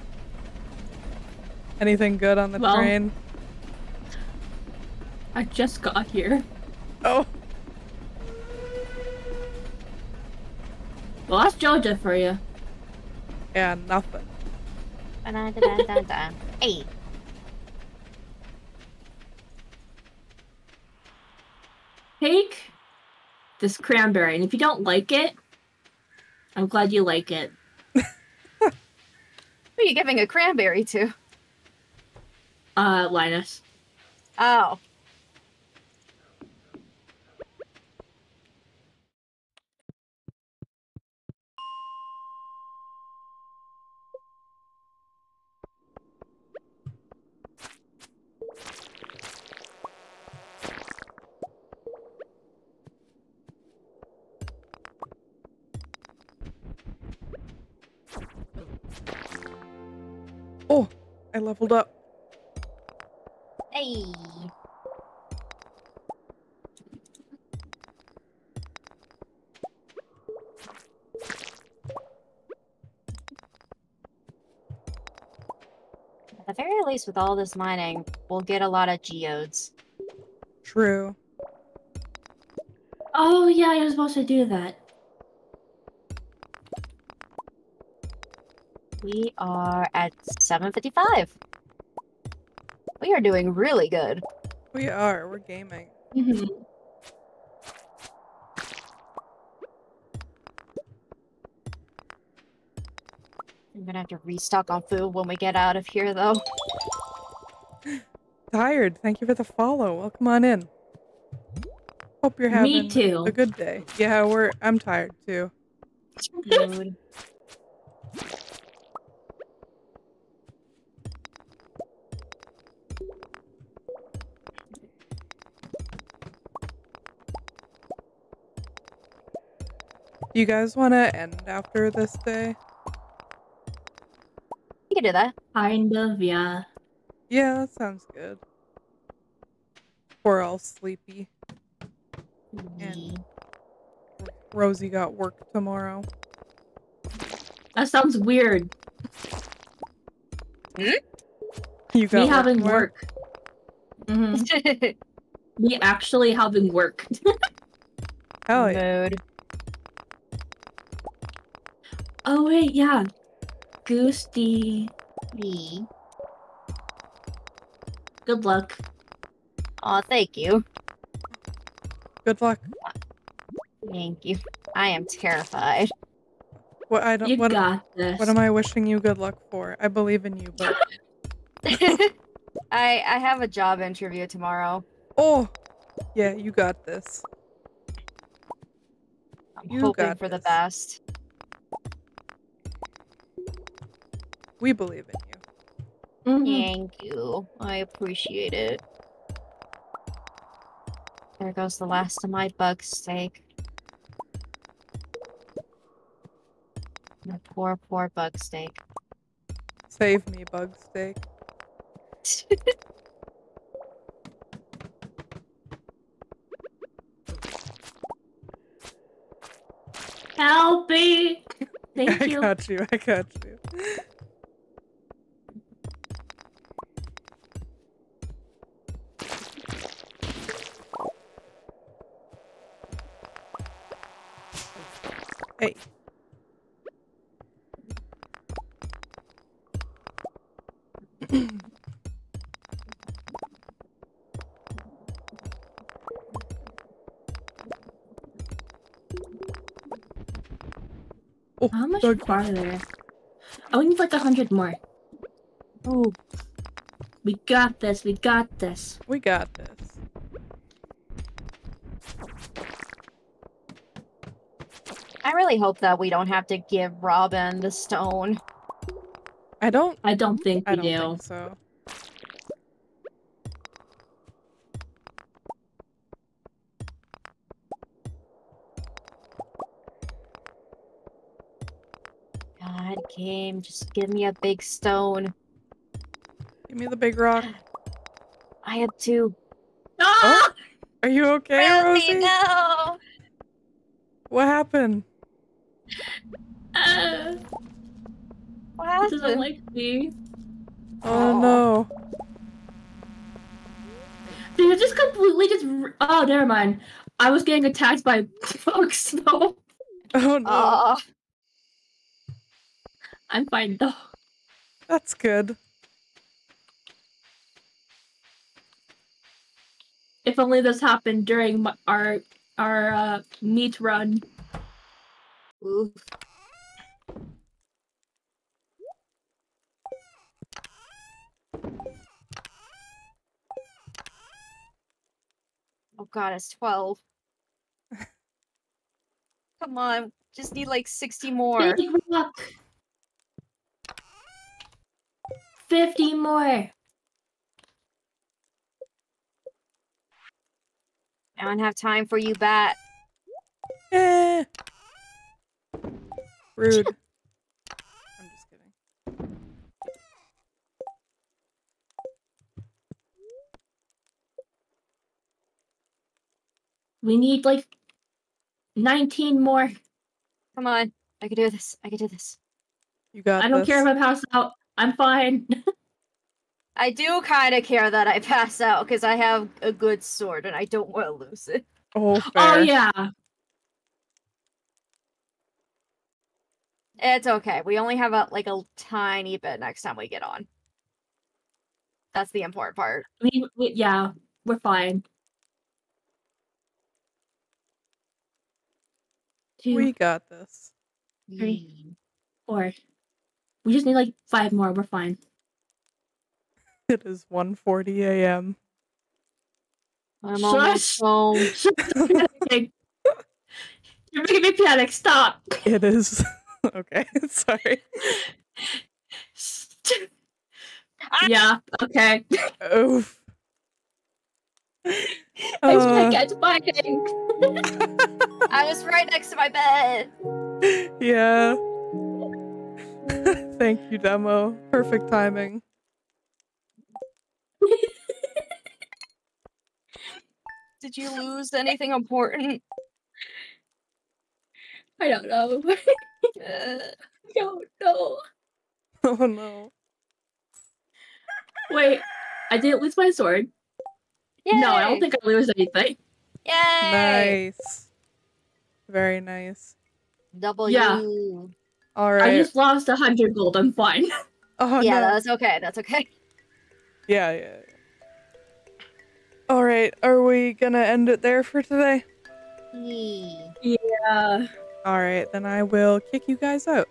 Speaker 2: Anything good on the
Speaker 3: Well-
Speaker 2: train?
Speaker 3: I just got here.
Speaker 2: Oh,
Speaker 3: Well, that's Georgia for you.
Speaker 2: yeah, nothing.
Speaker 5: Hey.
Speaker 3: Take this cranberry, and if you don't like it, I'm glad you like it.
Speaker 5: Who are you giving a cranberry to?
Speaker 3: Uh, Linus.
Speaker 5: Oh.
Speaker 2: I leveled up.
Speaker 5: Hey. At the very least, with all this mining, we'll get a lot of geodes.
Speaker 2: True.
Speaker 3: Oh yeah, you're supposed to do that.
Speaker 5: We are at 755. We are doing really good.
Speaker 2: We are. We're gaming.
Speaker 3: Mhm.
Speaker 5: I'm gonna have to restock on food when we get out of here, though.
Speaker 2: Tired. Thank you for the follow. Welcome on in. Hope you're
Speaker 3: Me
Speaker 2: having
Speaker 3: too.
Speaker 2: a good day. Yeah, we're. I'm tired too.
Speaker 5: Dude.
Speaker 2: You guys want to end after this day?
Speaker 5: You can do that.
Speaker 3: Kind of, yeah.
Speaker 2: Yeah, that sounds good. We're all sleepy. And- Rosey got work tomorrow.
Speaker 3: That sounds weird. Hmm?
Speaker 2: You got
Speaker 3: Me
Speaker 2: work
Speaker 3: having
Speaker 2: tomorrow?
Speaker 3: work. hmm Me actually having work.
Speaker 2: Hell yeah.
Speaker 5: Mood.
Speaker 3: Oh wait, yeah. Goostie.
Speaker 5: Me.
Speaker 3: Good luck.
Speaker 5: Aw, thank you.
Speaker 2: Good luck.
Speaker 5: Thank you. I am terrified.
Speaker 2: What I don't.
Speaker 3: You
Speaker 2: What,
Speaker 3: got this.
Speaker 2: what am I wishing you good luck for? I believe in you, but
Speaker 5: I I have a job interview tomorrow.
Speaker 2: oh, yeah, you got this.
Speaker 5: I'm
Speaker 2: You
Speaker 5: hoping
Speaker 2: got
Speaker 5: for the best.
Speaker 2: We believe in you.
Speaker 3: Mhm.
Speaker 5: Thank you. I appreciate it. There goes the last of my bug steak. My poor, poor bug steak.
Speaker 2: Save me, bug steak.
Speaker 3: Help me! Thank
Speaker 2: I
Speaker 3: you.
Speaker 2: got you. I got you. Hey. oh,
Speaker 3: How much
Speaker 2: Doug.
Speaker 3: farther? Oh, we need like a hundred more. Oh, we got this. We got this.
Speaker 2: we got this.
Speaker 5: I really hope that we don't have to give Robin the stone.
Speaker 2: I don't.
Speaker 3: I don't think we
Speaker 2: I don't
Speaker 3: do.
Speaker 2: think so.
Speaker 5: God, game, just give me a big stone.
Speaker 2: Give me the big rock.
Speaker 5: I have two.
Speaker 3: Ah!
Speaker 2: Are you okay,
Speaker 5: Rosey,
Speaker 2: Rosey?
Speaker 5: no!
Speaker 2: What happened?
Speaker 3: Ah!
Speaker 5: What
Speaker 3: This doesn't like me.
Speaker 2: Oh
Speaker 5: Aw.
Speaker 2: no.
Speaker 3: Did it just completely just? Oh, never mind. I was getting attacked by bugs. No,
Speaker 2: Oh no.
Speaker 5: Aw.
Speaker 3: I'm fine though.
Speaker 2: That's good.
Speaker 3: If only this happened during my, our our uh, meat run.
Speaker 5: Oof. Oh god, it's 12. Come on, just need like 60 more.
Speaker 3: Big rock. Fifty more.
Speaker 5: I don't have time for you, Bat.
Speaker 2: Eh. Rude. I'm just kidding.
Speaker 3: We need like nineteen more.
Speaker 5: Come on, I can do this. I can do this.
Speaker 2: You got
Speaker 3: I don't
Speaker 2: this.
Speaker 3: care if I pass out. I'm fine.
Speaker 5: I do kind of care that I pass out because I have a good sword and I don't want to lose it.
Speaker 2: Oh, oh fair.
Speaker 3: oh yeah.
Speaker 5: It's okay. We only have a like a tiny bit next time we get on. That's the important part.
Speaker 3: We, we yeah. We're fine. Two,
Speaker 2: We got this.
Speaker 3: Three. Mm. four. We just need like five more. We're fine.
Speaker 2: It is 1:40 a.m.
Speaker 5: I'm almost
Speaker 3: Shush.
Speaker 5: home.
Speaker 3: Panicking. You're making me panic. Stop.
Speaker 2: It is. okay, sorry.
Speaker 3: yeah. Okay.
Speaker 2: Oof.
Speaker 3: It's
Speaker 2: Uh,
Speaker 3: it's fighting.
Speaker 5: I was right next to my bed.
Speaker 2: yeah. Thank you, demo. Perfect timing.
Speaker 5: Did you lose anything important?
Speaker 3: I don't know.
Speaker 5: Uh,
Speaker 3: I don't know.
Speaker 2: Oh no.
Speaker 3: Wait, I didn't lose my sword. No, I don't think I lose anything.
Speaker 5: Yay!
Speaker 2: Nice. Very nice.
Speaker 5: Double
Speaker 3: Yeah.
Speaker 2: All right.
Speaker 3: I just lost a hundred gold. I'm fine.
Speaker 2: Oh
Speaker 5: yeah,
Speaker 2: no.
Speaker 5: that's okay. That's okay.
Speaker 2: Yeah, yeah. yeah. All right. Are we gonna end it there for today?
Speaker 3: Yeah.
Speaker 2: All right, then I will kick you guys out.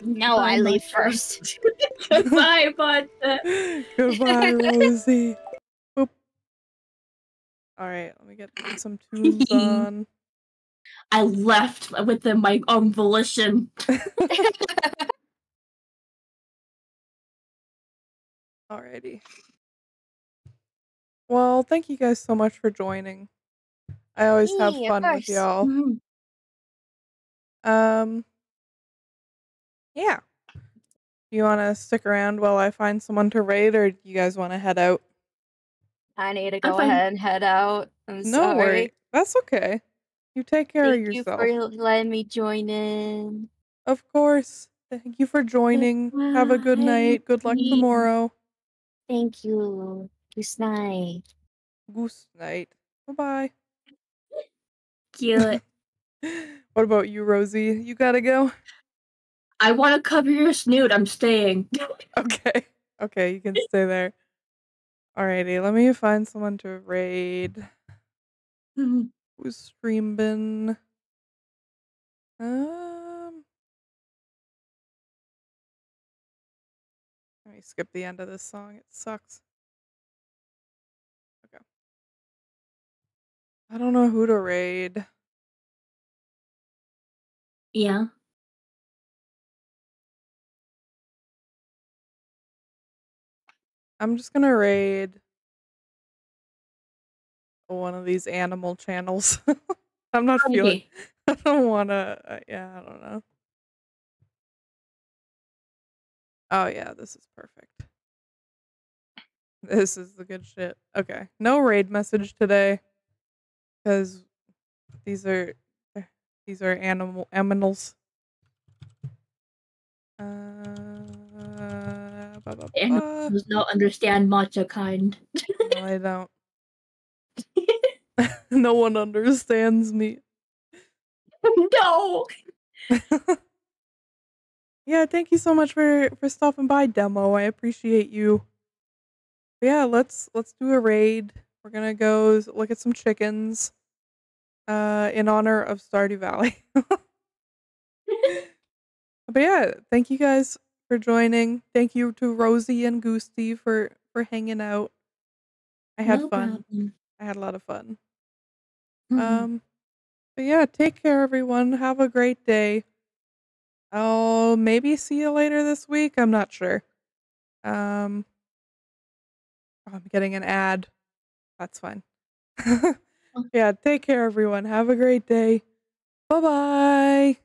Speaker 5: No,
Speaker 3: Bye,
Speaker 5: I leave first.
Speaker 3: Goodbye, but
Speaker 2: Goodbye, Rosey. All right, let me get some tunes on.
Speaker 3: I left with the, my own volition.
Speaker 2: Alrighty. Well, thank you guys so much for joining. I always have
Speaker 5: Yeah,
Speaker 2: fun with y'all.
Speaker 3: Mhm.
Speaker 2: Um, yeah. Do you want to stick around while I find someone to raid, or do you guys want to head out?
Speaker 5: I need to
Speaker 3: I'm
Speaker 5: go
Speaker 3: fine.
Speaker 5: ahead and head out. I'm
Speaker 2: no
Speaker 5: sorry.
Speaker 2: worry. That's okay. You take care
Speaker 5: Thank
Speaker 2: of
Speaker 5: you
Speaker 2: yourself.
Speaker 5: for letting me join in.
Speaker 2: Of course. Thank you for joining. Have a good night. Good luck tomorrow.
Speaker 5: Thank you. Good night.
Speaker 2: Goose night. Bye bye.
Speaker 3: Cute.
Speaker 2: What about you, Rosey? You gotta go?
Speaker 3: I want to cover your snoot. I'm staying.
Speaker 2: Okay. Okay, you can stay there. Alrighty, let me find someone to raid.
Speaker 3: Mhm.
Speaker 2: Who's streaming? Um. Let me skip the end of this song. It sucks. Okay. I don't know who to raid.
Speaker 3: yeah.
Speaker 2: I'm just gonna raid one of these animal channels. I'm not feeling. I don't wanna. Uh, yeah, I don't know. Oh yeah, this is perfect. This is the good shit. Okay, no raid message today, because these are eh, these are animal animals. Uh,
Speaker 3: Animal-. Does not understand matcha kind.
Speaker 2: No, I don't. no one understands me.
Speaker 3: no.
Speaker 2: yeah, thank you so much for for stopping by, demo. I appreciate you. But yeah, let's let's do a raid. We're gonna go look at some chickens. Uh, in honor of Stardew Valley. but yeah, thank you guys for joining. Thank you to Rosey and Goostie for for hanging out. I had
Speaker 3: No
Speaker 2: fun.
Speaker 3: problem.
Speaker 2: I had a lot of fun.
Speaker 3: Mhm.
Speaker 2: Um, but yeah, take care, everyone. Have a great day. I'll maybe see you later this week. I'm not sure. Um, I'm getting an ad. That's fine. yeah, take care, everyone. Have a great day. Bye bye.